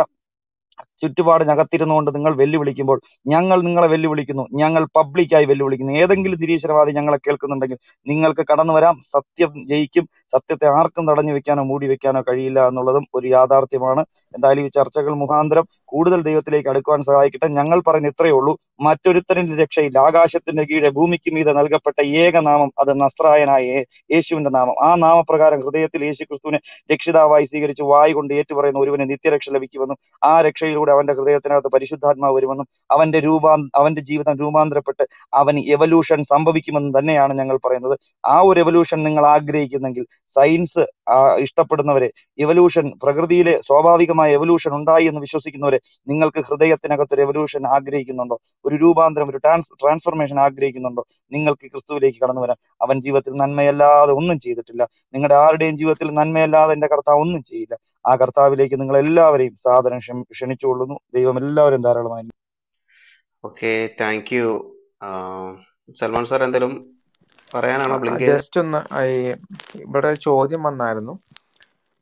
ചുറ്റുപാടിനകത്തിരുന്നുകൊണ്ട് നിങ്ങൾ വെല്ലുവിളിക്കുമ്പോൾ ഞങ്ങൾ നിങ്ങളെ വെല്ലുവിളിക്കുന്നു ഞങ്ങൾ പബ്ലിക്കായി വെല്ലുവിളിക്കുന്നു. ഏതെങ്കിലും നിരീശ്വരവാദി ഞങ്ങളെ കേൾക്കുന്നുണ്ടെങ്കിൽ നിങ്ങൾക്ക് കടന്നു വരാം. സത്യം ജയിക്കും. സത്യത്തെ ആർക്കും തടഞ്ഞു വെക്കാനോ മൂടി വെക്കാനോ കഴിയില്ല എന്നുള്ളതും ഒരു യാഥാർത്ഥ്യമാണ്. എന്തായാലും ഈ ചർച്ചകൾ മുഖാന്തരം കൂടുതൽ ദൈവത്തിലേക്ക് അടുക്കുവാൻ സഹായിക്കട്ടെ. ഞങ്ങൾ പറയുന്ന ഇത്രയേ ഉള്ളൂ. മറ്റൊരുത്തരിന്റെ രക്ഷയില്ല. ആകാശത്തിന്റെ കീഴെ ഭൂമിക്ക് മീതെ നൽകപ്പെട്ട ഏകനാമം അത് നസ്രായനായ യേശുവിന്റെ നാമം. ആ നാമപ്രകാരം ഹൃദയത്തിൽ യേശു ക്രിസ്തുവിനെ രക്ഷിതാവായി സ്വീകരിച്ച് വായി കൊണ്ട് ഏറ്റുപറയുന്ന ഒരുവന് നിത്യരക്ഷ ലഭിക്കുമെന്നും ആ രക്ഷയിലൂടെ ധ്യാനത്തിലൂടെ അവന്റെ ഹൃദയത്തിനകത്ത് പരിശുദ്ധാത്മാവ് വരുമെന്നും അവന്റെ രൂപാ അവന്റെ ജീവിതം രൂപാന്തരപ്പെട്ട് അവന് എവല്യൂഷൻ സംഭവിക്കുമെന്നും തന്നെയാണ് ഞങ്ങൾ പറയുന്നത്. ആ ഒരു എവല്യൂഷൻ നിങ്ങൾ ആഗ്രഹിക്കുന്നെങ്കിൽ സയൻസ് ഇഷ്ടപ്പെടുന്നവരെ എവല്യൂഷൻ പ്രകൃതിയിലെ സ്വാഭാവികമായ എവല്യൂഷൻ ഉണ്ടായി എന്ന് വിശ്വസിക്കുന്നവരെ നിങ്ങൾക്ക് ഹൃദയത്തിനകത്ത് ഒരു എവല്യൂഷൻ ആഗ്രഹിക്കുന്നുണ്ടോ? ഒരു രൂപാന്തരം ഒരു ട്രാൻസ് ട്രാൻസ്ഫർമേഷൻ ആഗ്രഹിക്കുന്നുണ്ടോ? നിങ്ങൾക്ക് ക്രിസ്തുവിലേക്ക് കടന്നു വരാൻ. അവൻ ജീവിതത്തിൽ നന്മയല്ലാതെ ഒന്നും ചെയ്തിട്ടില്ല. നിങ്ങളുടെ ആരുടെയും ജീവിതത്തിൽ നന്മയല്ലാതെ എന്റെ കർത്താവ് ഒന്നും ചെയ്യില്ല. ആ കർത്താവിലേക്ക് നിങ്ങൾ എല്ലാവരെയും സാധനം ക്ഷണിച്ചുകൊള്ളുന്നു. ദൈവം എല്ലാവരും ധാരാളമായി okay thank you Salman sir എന്തെങ്കിലും പറയാനാണോ? ബ്ലിങ്ക് ജസ്റ്റ് ഒന്ന് ഇവിടെ ഒരു ചോദ്യം വന്നായിരുന്നു.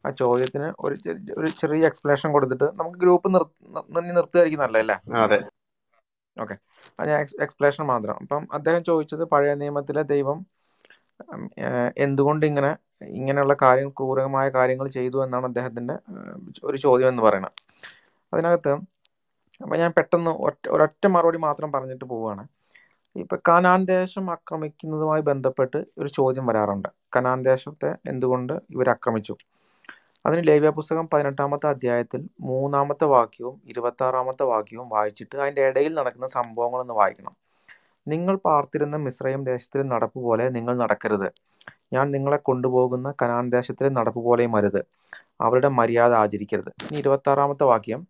ആ ചോദ്യത്തിന് ഒരു ഒരു ചെറിയ എക്സ്പ്ലനേഷൻ കൊടുത്തിട്ട് നമുക്ക് ഗ്രൂപ്പ് നിർ നിർത്തി നിർത്തുമായിരിക്കും നല്ലതല്ലേ? അതെ. ഓക്കെ അത് ഞാൻ എക്സ്പ്ലനേഷൻ മാത്രം. അപ്പം അദ്ദേഹം ചോദിച്ചത് പഴയ നിയമത്തിലെ ദൈവം എന്തുകൊണ്ട് ഇങ്ങനെ ഇങ്ങനെയുള്ള കാര്യങ്ങൾ ക്രൂരമായ കാര്യങ്ങൾ ചെയ്തു എന്നാണ് അദ്ദേഹത്തിന്റെ ഒരു ചോദ്യം എന്ന് പറയുന്നത്. അതിനകത്ത് അപ്പം ഞാൻ പെട്ടെന്ന് ഒറ്റ ഒരൊറ്റ മറുപടി മാത്രം പറഞ്ഞിട്ട് പോവുകയാണ്. ഇപ്പൊ കനാൻ ദേശം ആക്രമിക്കുന്നതുമായി ബന്ധപ്പെട്ട് ഒരു ചോദ്യം വരാറുണ്ട്. കനാൻ ദേശത്തെ എന്തുകൊണ്ട് ഇവർ ആക്രമിച്ചു? അതിന് ലേവ്യ പുസ്തകം പതിനെട്ടാമത്തെ അധ്യായത്തിൽ മൂന്നാമത്തെ വാക്യവും ഇരുപത്തി ആറാമത്തെ വാക്യവും വായിച്ചിട്ട് അതിന്റെ ഇടയിൽ നടക്കുന്ന സംഭവങ്ങളൊന്ന് വായിക്കണം. നിങ്ങൾ പാർത്തിരുന്ന മിശ്രയും ദേശത്തിലും നടപ്പ് പോലെ നിങ്ങൾ നടക്കരുത്. ഞാൻ നിങ്ങളെ കൊണ്ടുപോകുന്ന കനാൻ ദേശത്തിലെ നടപ്പ് പോലെയും അരുത്. അവരുടെ മര്യാദ ആചരിക്കരുത്. ഇനി ഇരുപത്താറാമത്തെ വാക്യം.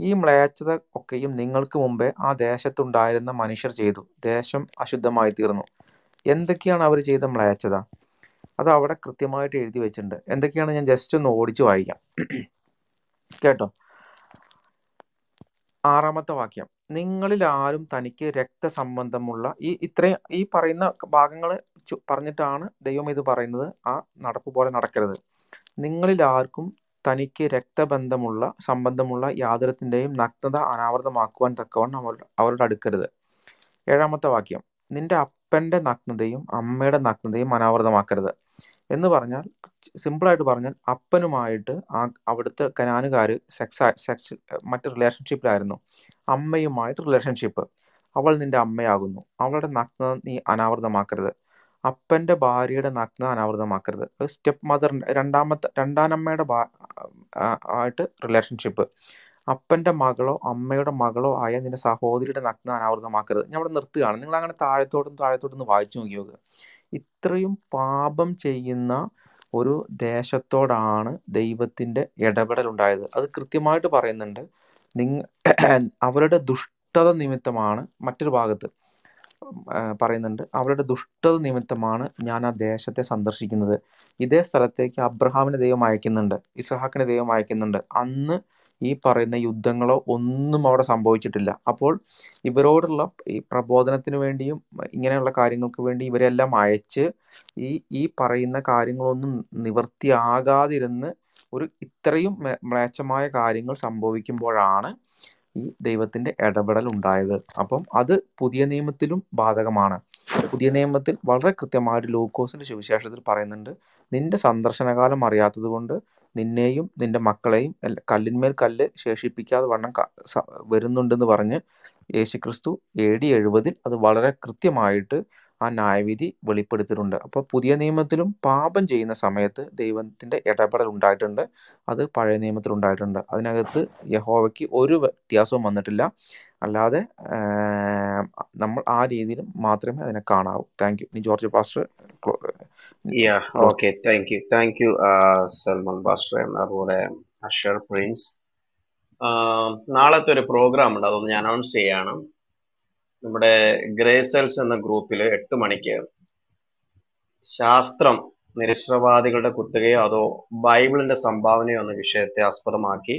ഈ മ്ലേച്ഛത ഒക്കെയും നിങ്ങൾക്ക് മുമ്പേ ആ ദേശത്തുണ്ടായിരുന്ന മനുഷ്യർ ചെയ്തു. ദേശം അശുദ്ധമായി തീർന്നു എന്തൊക്കെയാണ് അവർ ചെയ്ത മ്ലേച്ഛത? അത് അവിടെ കൃത്യമായിട്ട് എഴുതി വെച്ചിട്ടുണ്ട്. എന്തൊക്കെയാണ്? ഞാൻ ജസ്റ്റ് ഒന്ന് ഓടിച്ചു വായിക്കാം. കേട്ടോ? ആറാമത്തെ വാക്യം. നിങ്ങളിൽ ആരും തനിക്ക് രക്തസംബന്ധമുള്ള ഈ ഇത്രയും ഈ പറയുന്ന ഭാഗങ്ങൾ പറഞ്ഞിട്ടാണ് ദൈവം ഇത് പറയുന്നത്. ആ നടപ്പ് പോലെ നടക്കരുത്. നിങ്ങളിൽ ആർക്കും തനിക്ക് രക്തബന്ധമുള്ള സംബന്ധമുള്ള യാതൊരുത്തിന്റെയും നഗ്നത അനാവൃതമാക്കുവാൻ തക്കവണ്ണം അവർ അവരോട് അടുക്കരുത്. ഏഴാമത്തെ വാക്യം. നിന്റെ അപ്പന്റെ നഗ്നതയും അമ്മയുടെ നഗ്നതയും അനാവൃതമാക്കരുത്. എന്ന് പറഞ്ഞാൽ സിമ്പിളായിട്ട് പറഞ്ഞാൽ അപ്പനുമായിട്ട് ആ അവിടുത്തെ കനാനുകാർ സെക്സ് സെക്സ് മറ്റ് റിലേഷൻഷിപ്പിലായിരുന്നു അമ്മയുമായിട്ട് റിലേഷൻഷിപ്പ് അവൾ നിന്റെ അമ്മയാകുന്നു. അവളുടെ നഗ്നത നീ അനാവൃതമാക്കരുത്. അപ്പന്റെ ഭാര്യയുടെ നഗ്നത അനാവൃതമാക്കരുത്. സ്റ്റെപ്പ് മദറിന്റെ രണ്ടാമത്തെ രണ്ടാനമ്മയുടെ ഭാ ആയിട്ട് റിലേഷൻഷിപ്പ് അപ്പന്റെ മകളോ അമ്മയുടെ മകളോ ആയ നിന്റെ സഹോദരിയുടെ നഗ്ന അനാവൃതമാക്കരുത്. ഞാൻ അവിടെ നിർത്തുകയാണ്. നിങ്ങൾ അങ്ങനെ താഴത്തോട്ടും താഴത്തോട്ടും വായിച്ചു നോക്കി നോക്കുക ഇത്രയും പാപം ചെയ്യുന്ന ഒരു ദേശത്തോടാണ് ദൈവത്തിന്റെ ഇടപെടൽ ഉണ്ടായത് അത് കൃത്യമായിട്ട് പറയുന്നുണ്ട്. നിങ്ങ അവരുടെ ദുഷ്ടത നിമിത്തമാണ് മറ്റൊരു ഭാഗത്ത്. പറയുന്നുണ്ട്. അവരുടെ ദുഷ്ടത നിമിത്തമാണ് ഞാൻ ആ ദേശത്തെ സന്ദർശിക്കുന്നത്. ഇതേ സ്ഥലത്തേക്ക് അബ്രഹാമിനെ ദൈവം അയക്കുന്നുണ്ട്. ഇസഹാക്കിനെ ദൈവം അയക്കുന്നുണ്ട്. അന്ന് ഈ പറയുന്ന യുദ്ധങ്ങളോ ഒന്നും അവിടെ സംഭവിച്ചിട്ടില്ല. അപ്പോൾ ഇവരോടുള്ള ഈ പ്രബോധനത്തിന് വേണ്ടിയും ഇങ്ങനെയുള്ള കാര്യങ്ങൾക്ക് വേണ്ടി ഇവരെല്ലാം അയച്ച് ഈ ഈ പറയുന്ന കാര്യങ്ങളൊന്നും നിവൃത്തിയാകാതിരുന്ന് ഒരു ഇത്രയും മ്ലേച്ഛമായ കാര്യങ്ങൾ സംഭവിക്കുമ്പോഴാണ് ഈ ദൈവത്തിന്റെ ഇടപെടൽ ഉണ്ടായത്. അപ്പം അത് പുതിയ നിയമത്തിലും ബാധകമാണ്. പുതിയ നിയമത്തിൽ വളരെ കൃത്യമായിട്ട് ലൂക്കോസിന്റെ സുവിശേഷത്തിൽ പറയുന്നുണ്ട് നിന്റെ സന്ദർശനകാലം അറിയാത്തത് കൊണ്ട് നിന്നെയും നിന്റെ മക്കളെയും കല്ലിന്മേൽ കല്ല് ശേഷിപ്പിക്കാതെ വണ്ണം വരുന്നുണ്ടെന്ന് പറഞ്ഞ് യേശുക്രിസ്തു എ ഡി എഴുപതിൽ അത് വളരെ കൃത്യമായിട്ട് ആ ന്യായവിധി വെളിപ്പെടുത്തിയിട്ടുണ്ട്. അപ്പോൾ പുതിയ നിയമത്തിലും പാപം ചെയ്യുന്ന സമയത്ത് ദൈവത്തിന്റെ ഇടപെടൽ ഉണ്ടായിട്ടുണ്ട്. അത് പഴയ നിയമത്തിൽ ഉണ്ടായിട്ടുണ്ട്. അതിനകത്ത് യഹോവയ്ക്ക് ഒരു വ്യത്യാസവും വന്നിട്ടില്ല. അല്ലാതെ നമ്മൾ ആ രീതിയിൽ മാത്രമേ അതിനെ കാണാവൂ. Thank you. ഇനി George pastor okay thank you thank you Salman pastor അതുപോലെ അഷർ പ്രിൻസ്. നാളത്തെ ഒരു പ്രോഗ്രാം ഉണ്ട് അതൊന്ന് ഞാൻ അനൗൺസ് ചെയ്യാണ്. നമ്മുടെ ഗ്രേസൽസ് എന്ന ഗ്രൂപ്പിൽ എട്ട് മണിക്ക് ശാസ്ത്രം നിരീശ്വരവാദികളുടെ കുത്തുകയോ അതോ ബൈബിളിന്റെ സംഭാവനയോ എന്ന വിഷയത്തെ ആസ്പദമാക്കി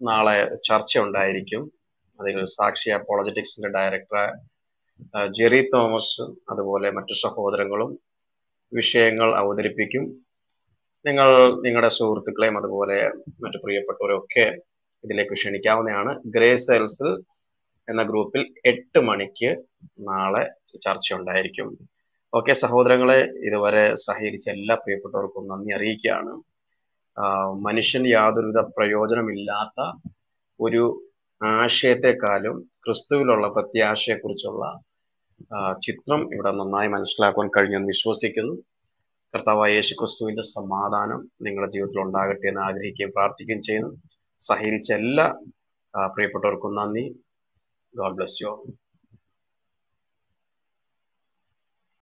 നാളെ ചർച്ച ഉണ്ടായിരിക്കും. അതിൽ സാക്ഷി അപ്പോളജറ്റിക്സിന്റെ ഡയറക്ടർ ജെറി തോമസ് അതുപോലെ മറ്റു സഹോദരങ്ങളും വിഷയങ്ങൾ അവതരിപ്പിക്കും. നിങ്ങൾ നിങ്ങളുടെ സുഹൃത്തുക്കളെയും അതുപോലെ മറ്റു പ്രിയപ്പെട്ടവരൊക്കെ ഇതിലേക്ക് ക്ഷണിക്കാവുന്നതാണ്. ഗ്രേ സെൽസ് എന്ന ഗ്രൂപ്പിൽ എട്ട് മണിക്ക് നാളെ ചർച്ച ഉണ്ടായിരിക്കും ഓക്കെ സഹോദരങ്ങളെ ഇതുവരെ സഹകരിച്ച എല്ലാ പ്രിയപ്പെട്ടവർക്കും നന്ദി അറിയിക്കുകയാണ്. മനുഷ്യൻ യാതൊരുവിധ പ്രയോജനമില്ലാത്ത ഒരു ആശയത്തെക്കാളും ക്രിസ്തുവിലുള്ള പ്രത്യാശയെക്കുറിച്ചുള്ള ചിത്രം ഇവിടെ നന്നായി മനസ്സിലാക്കുവാൻ കഴിഞ്ഞെന്ന് വിശ്വസിക്കുന്നു. കർത്താവായ യേശു ക്രിസ്തുവിന്റെ സമാധാനം നിങ്ങളുടെ ജീവിതത്തിൽ ഉണ്ടാകട്ടെ എന്ന് ആഗ്രഹിക്കുകയും പ്രാർത്ഥിക്കുകയും ചെയ്യുന്നു. സഹകരിച്ച എല്ലാ പ്രിയപ്പെട്ടവർക്കും നന്ദി. God bless you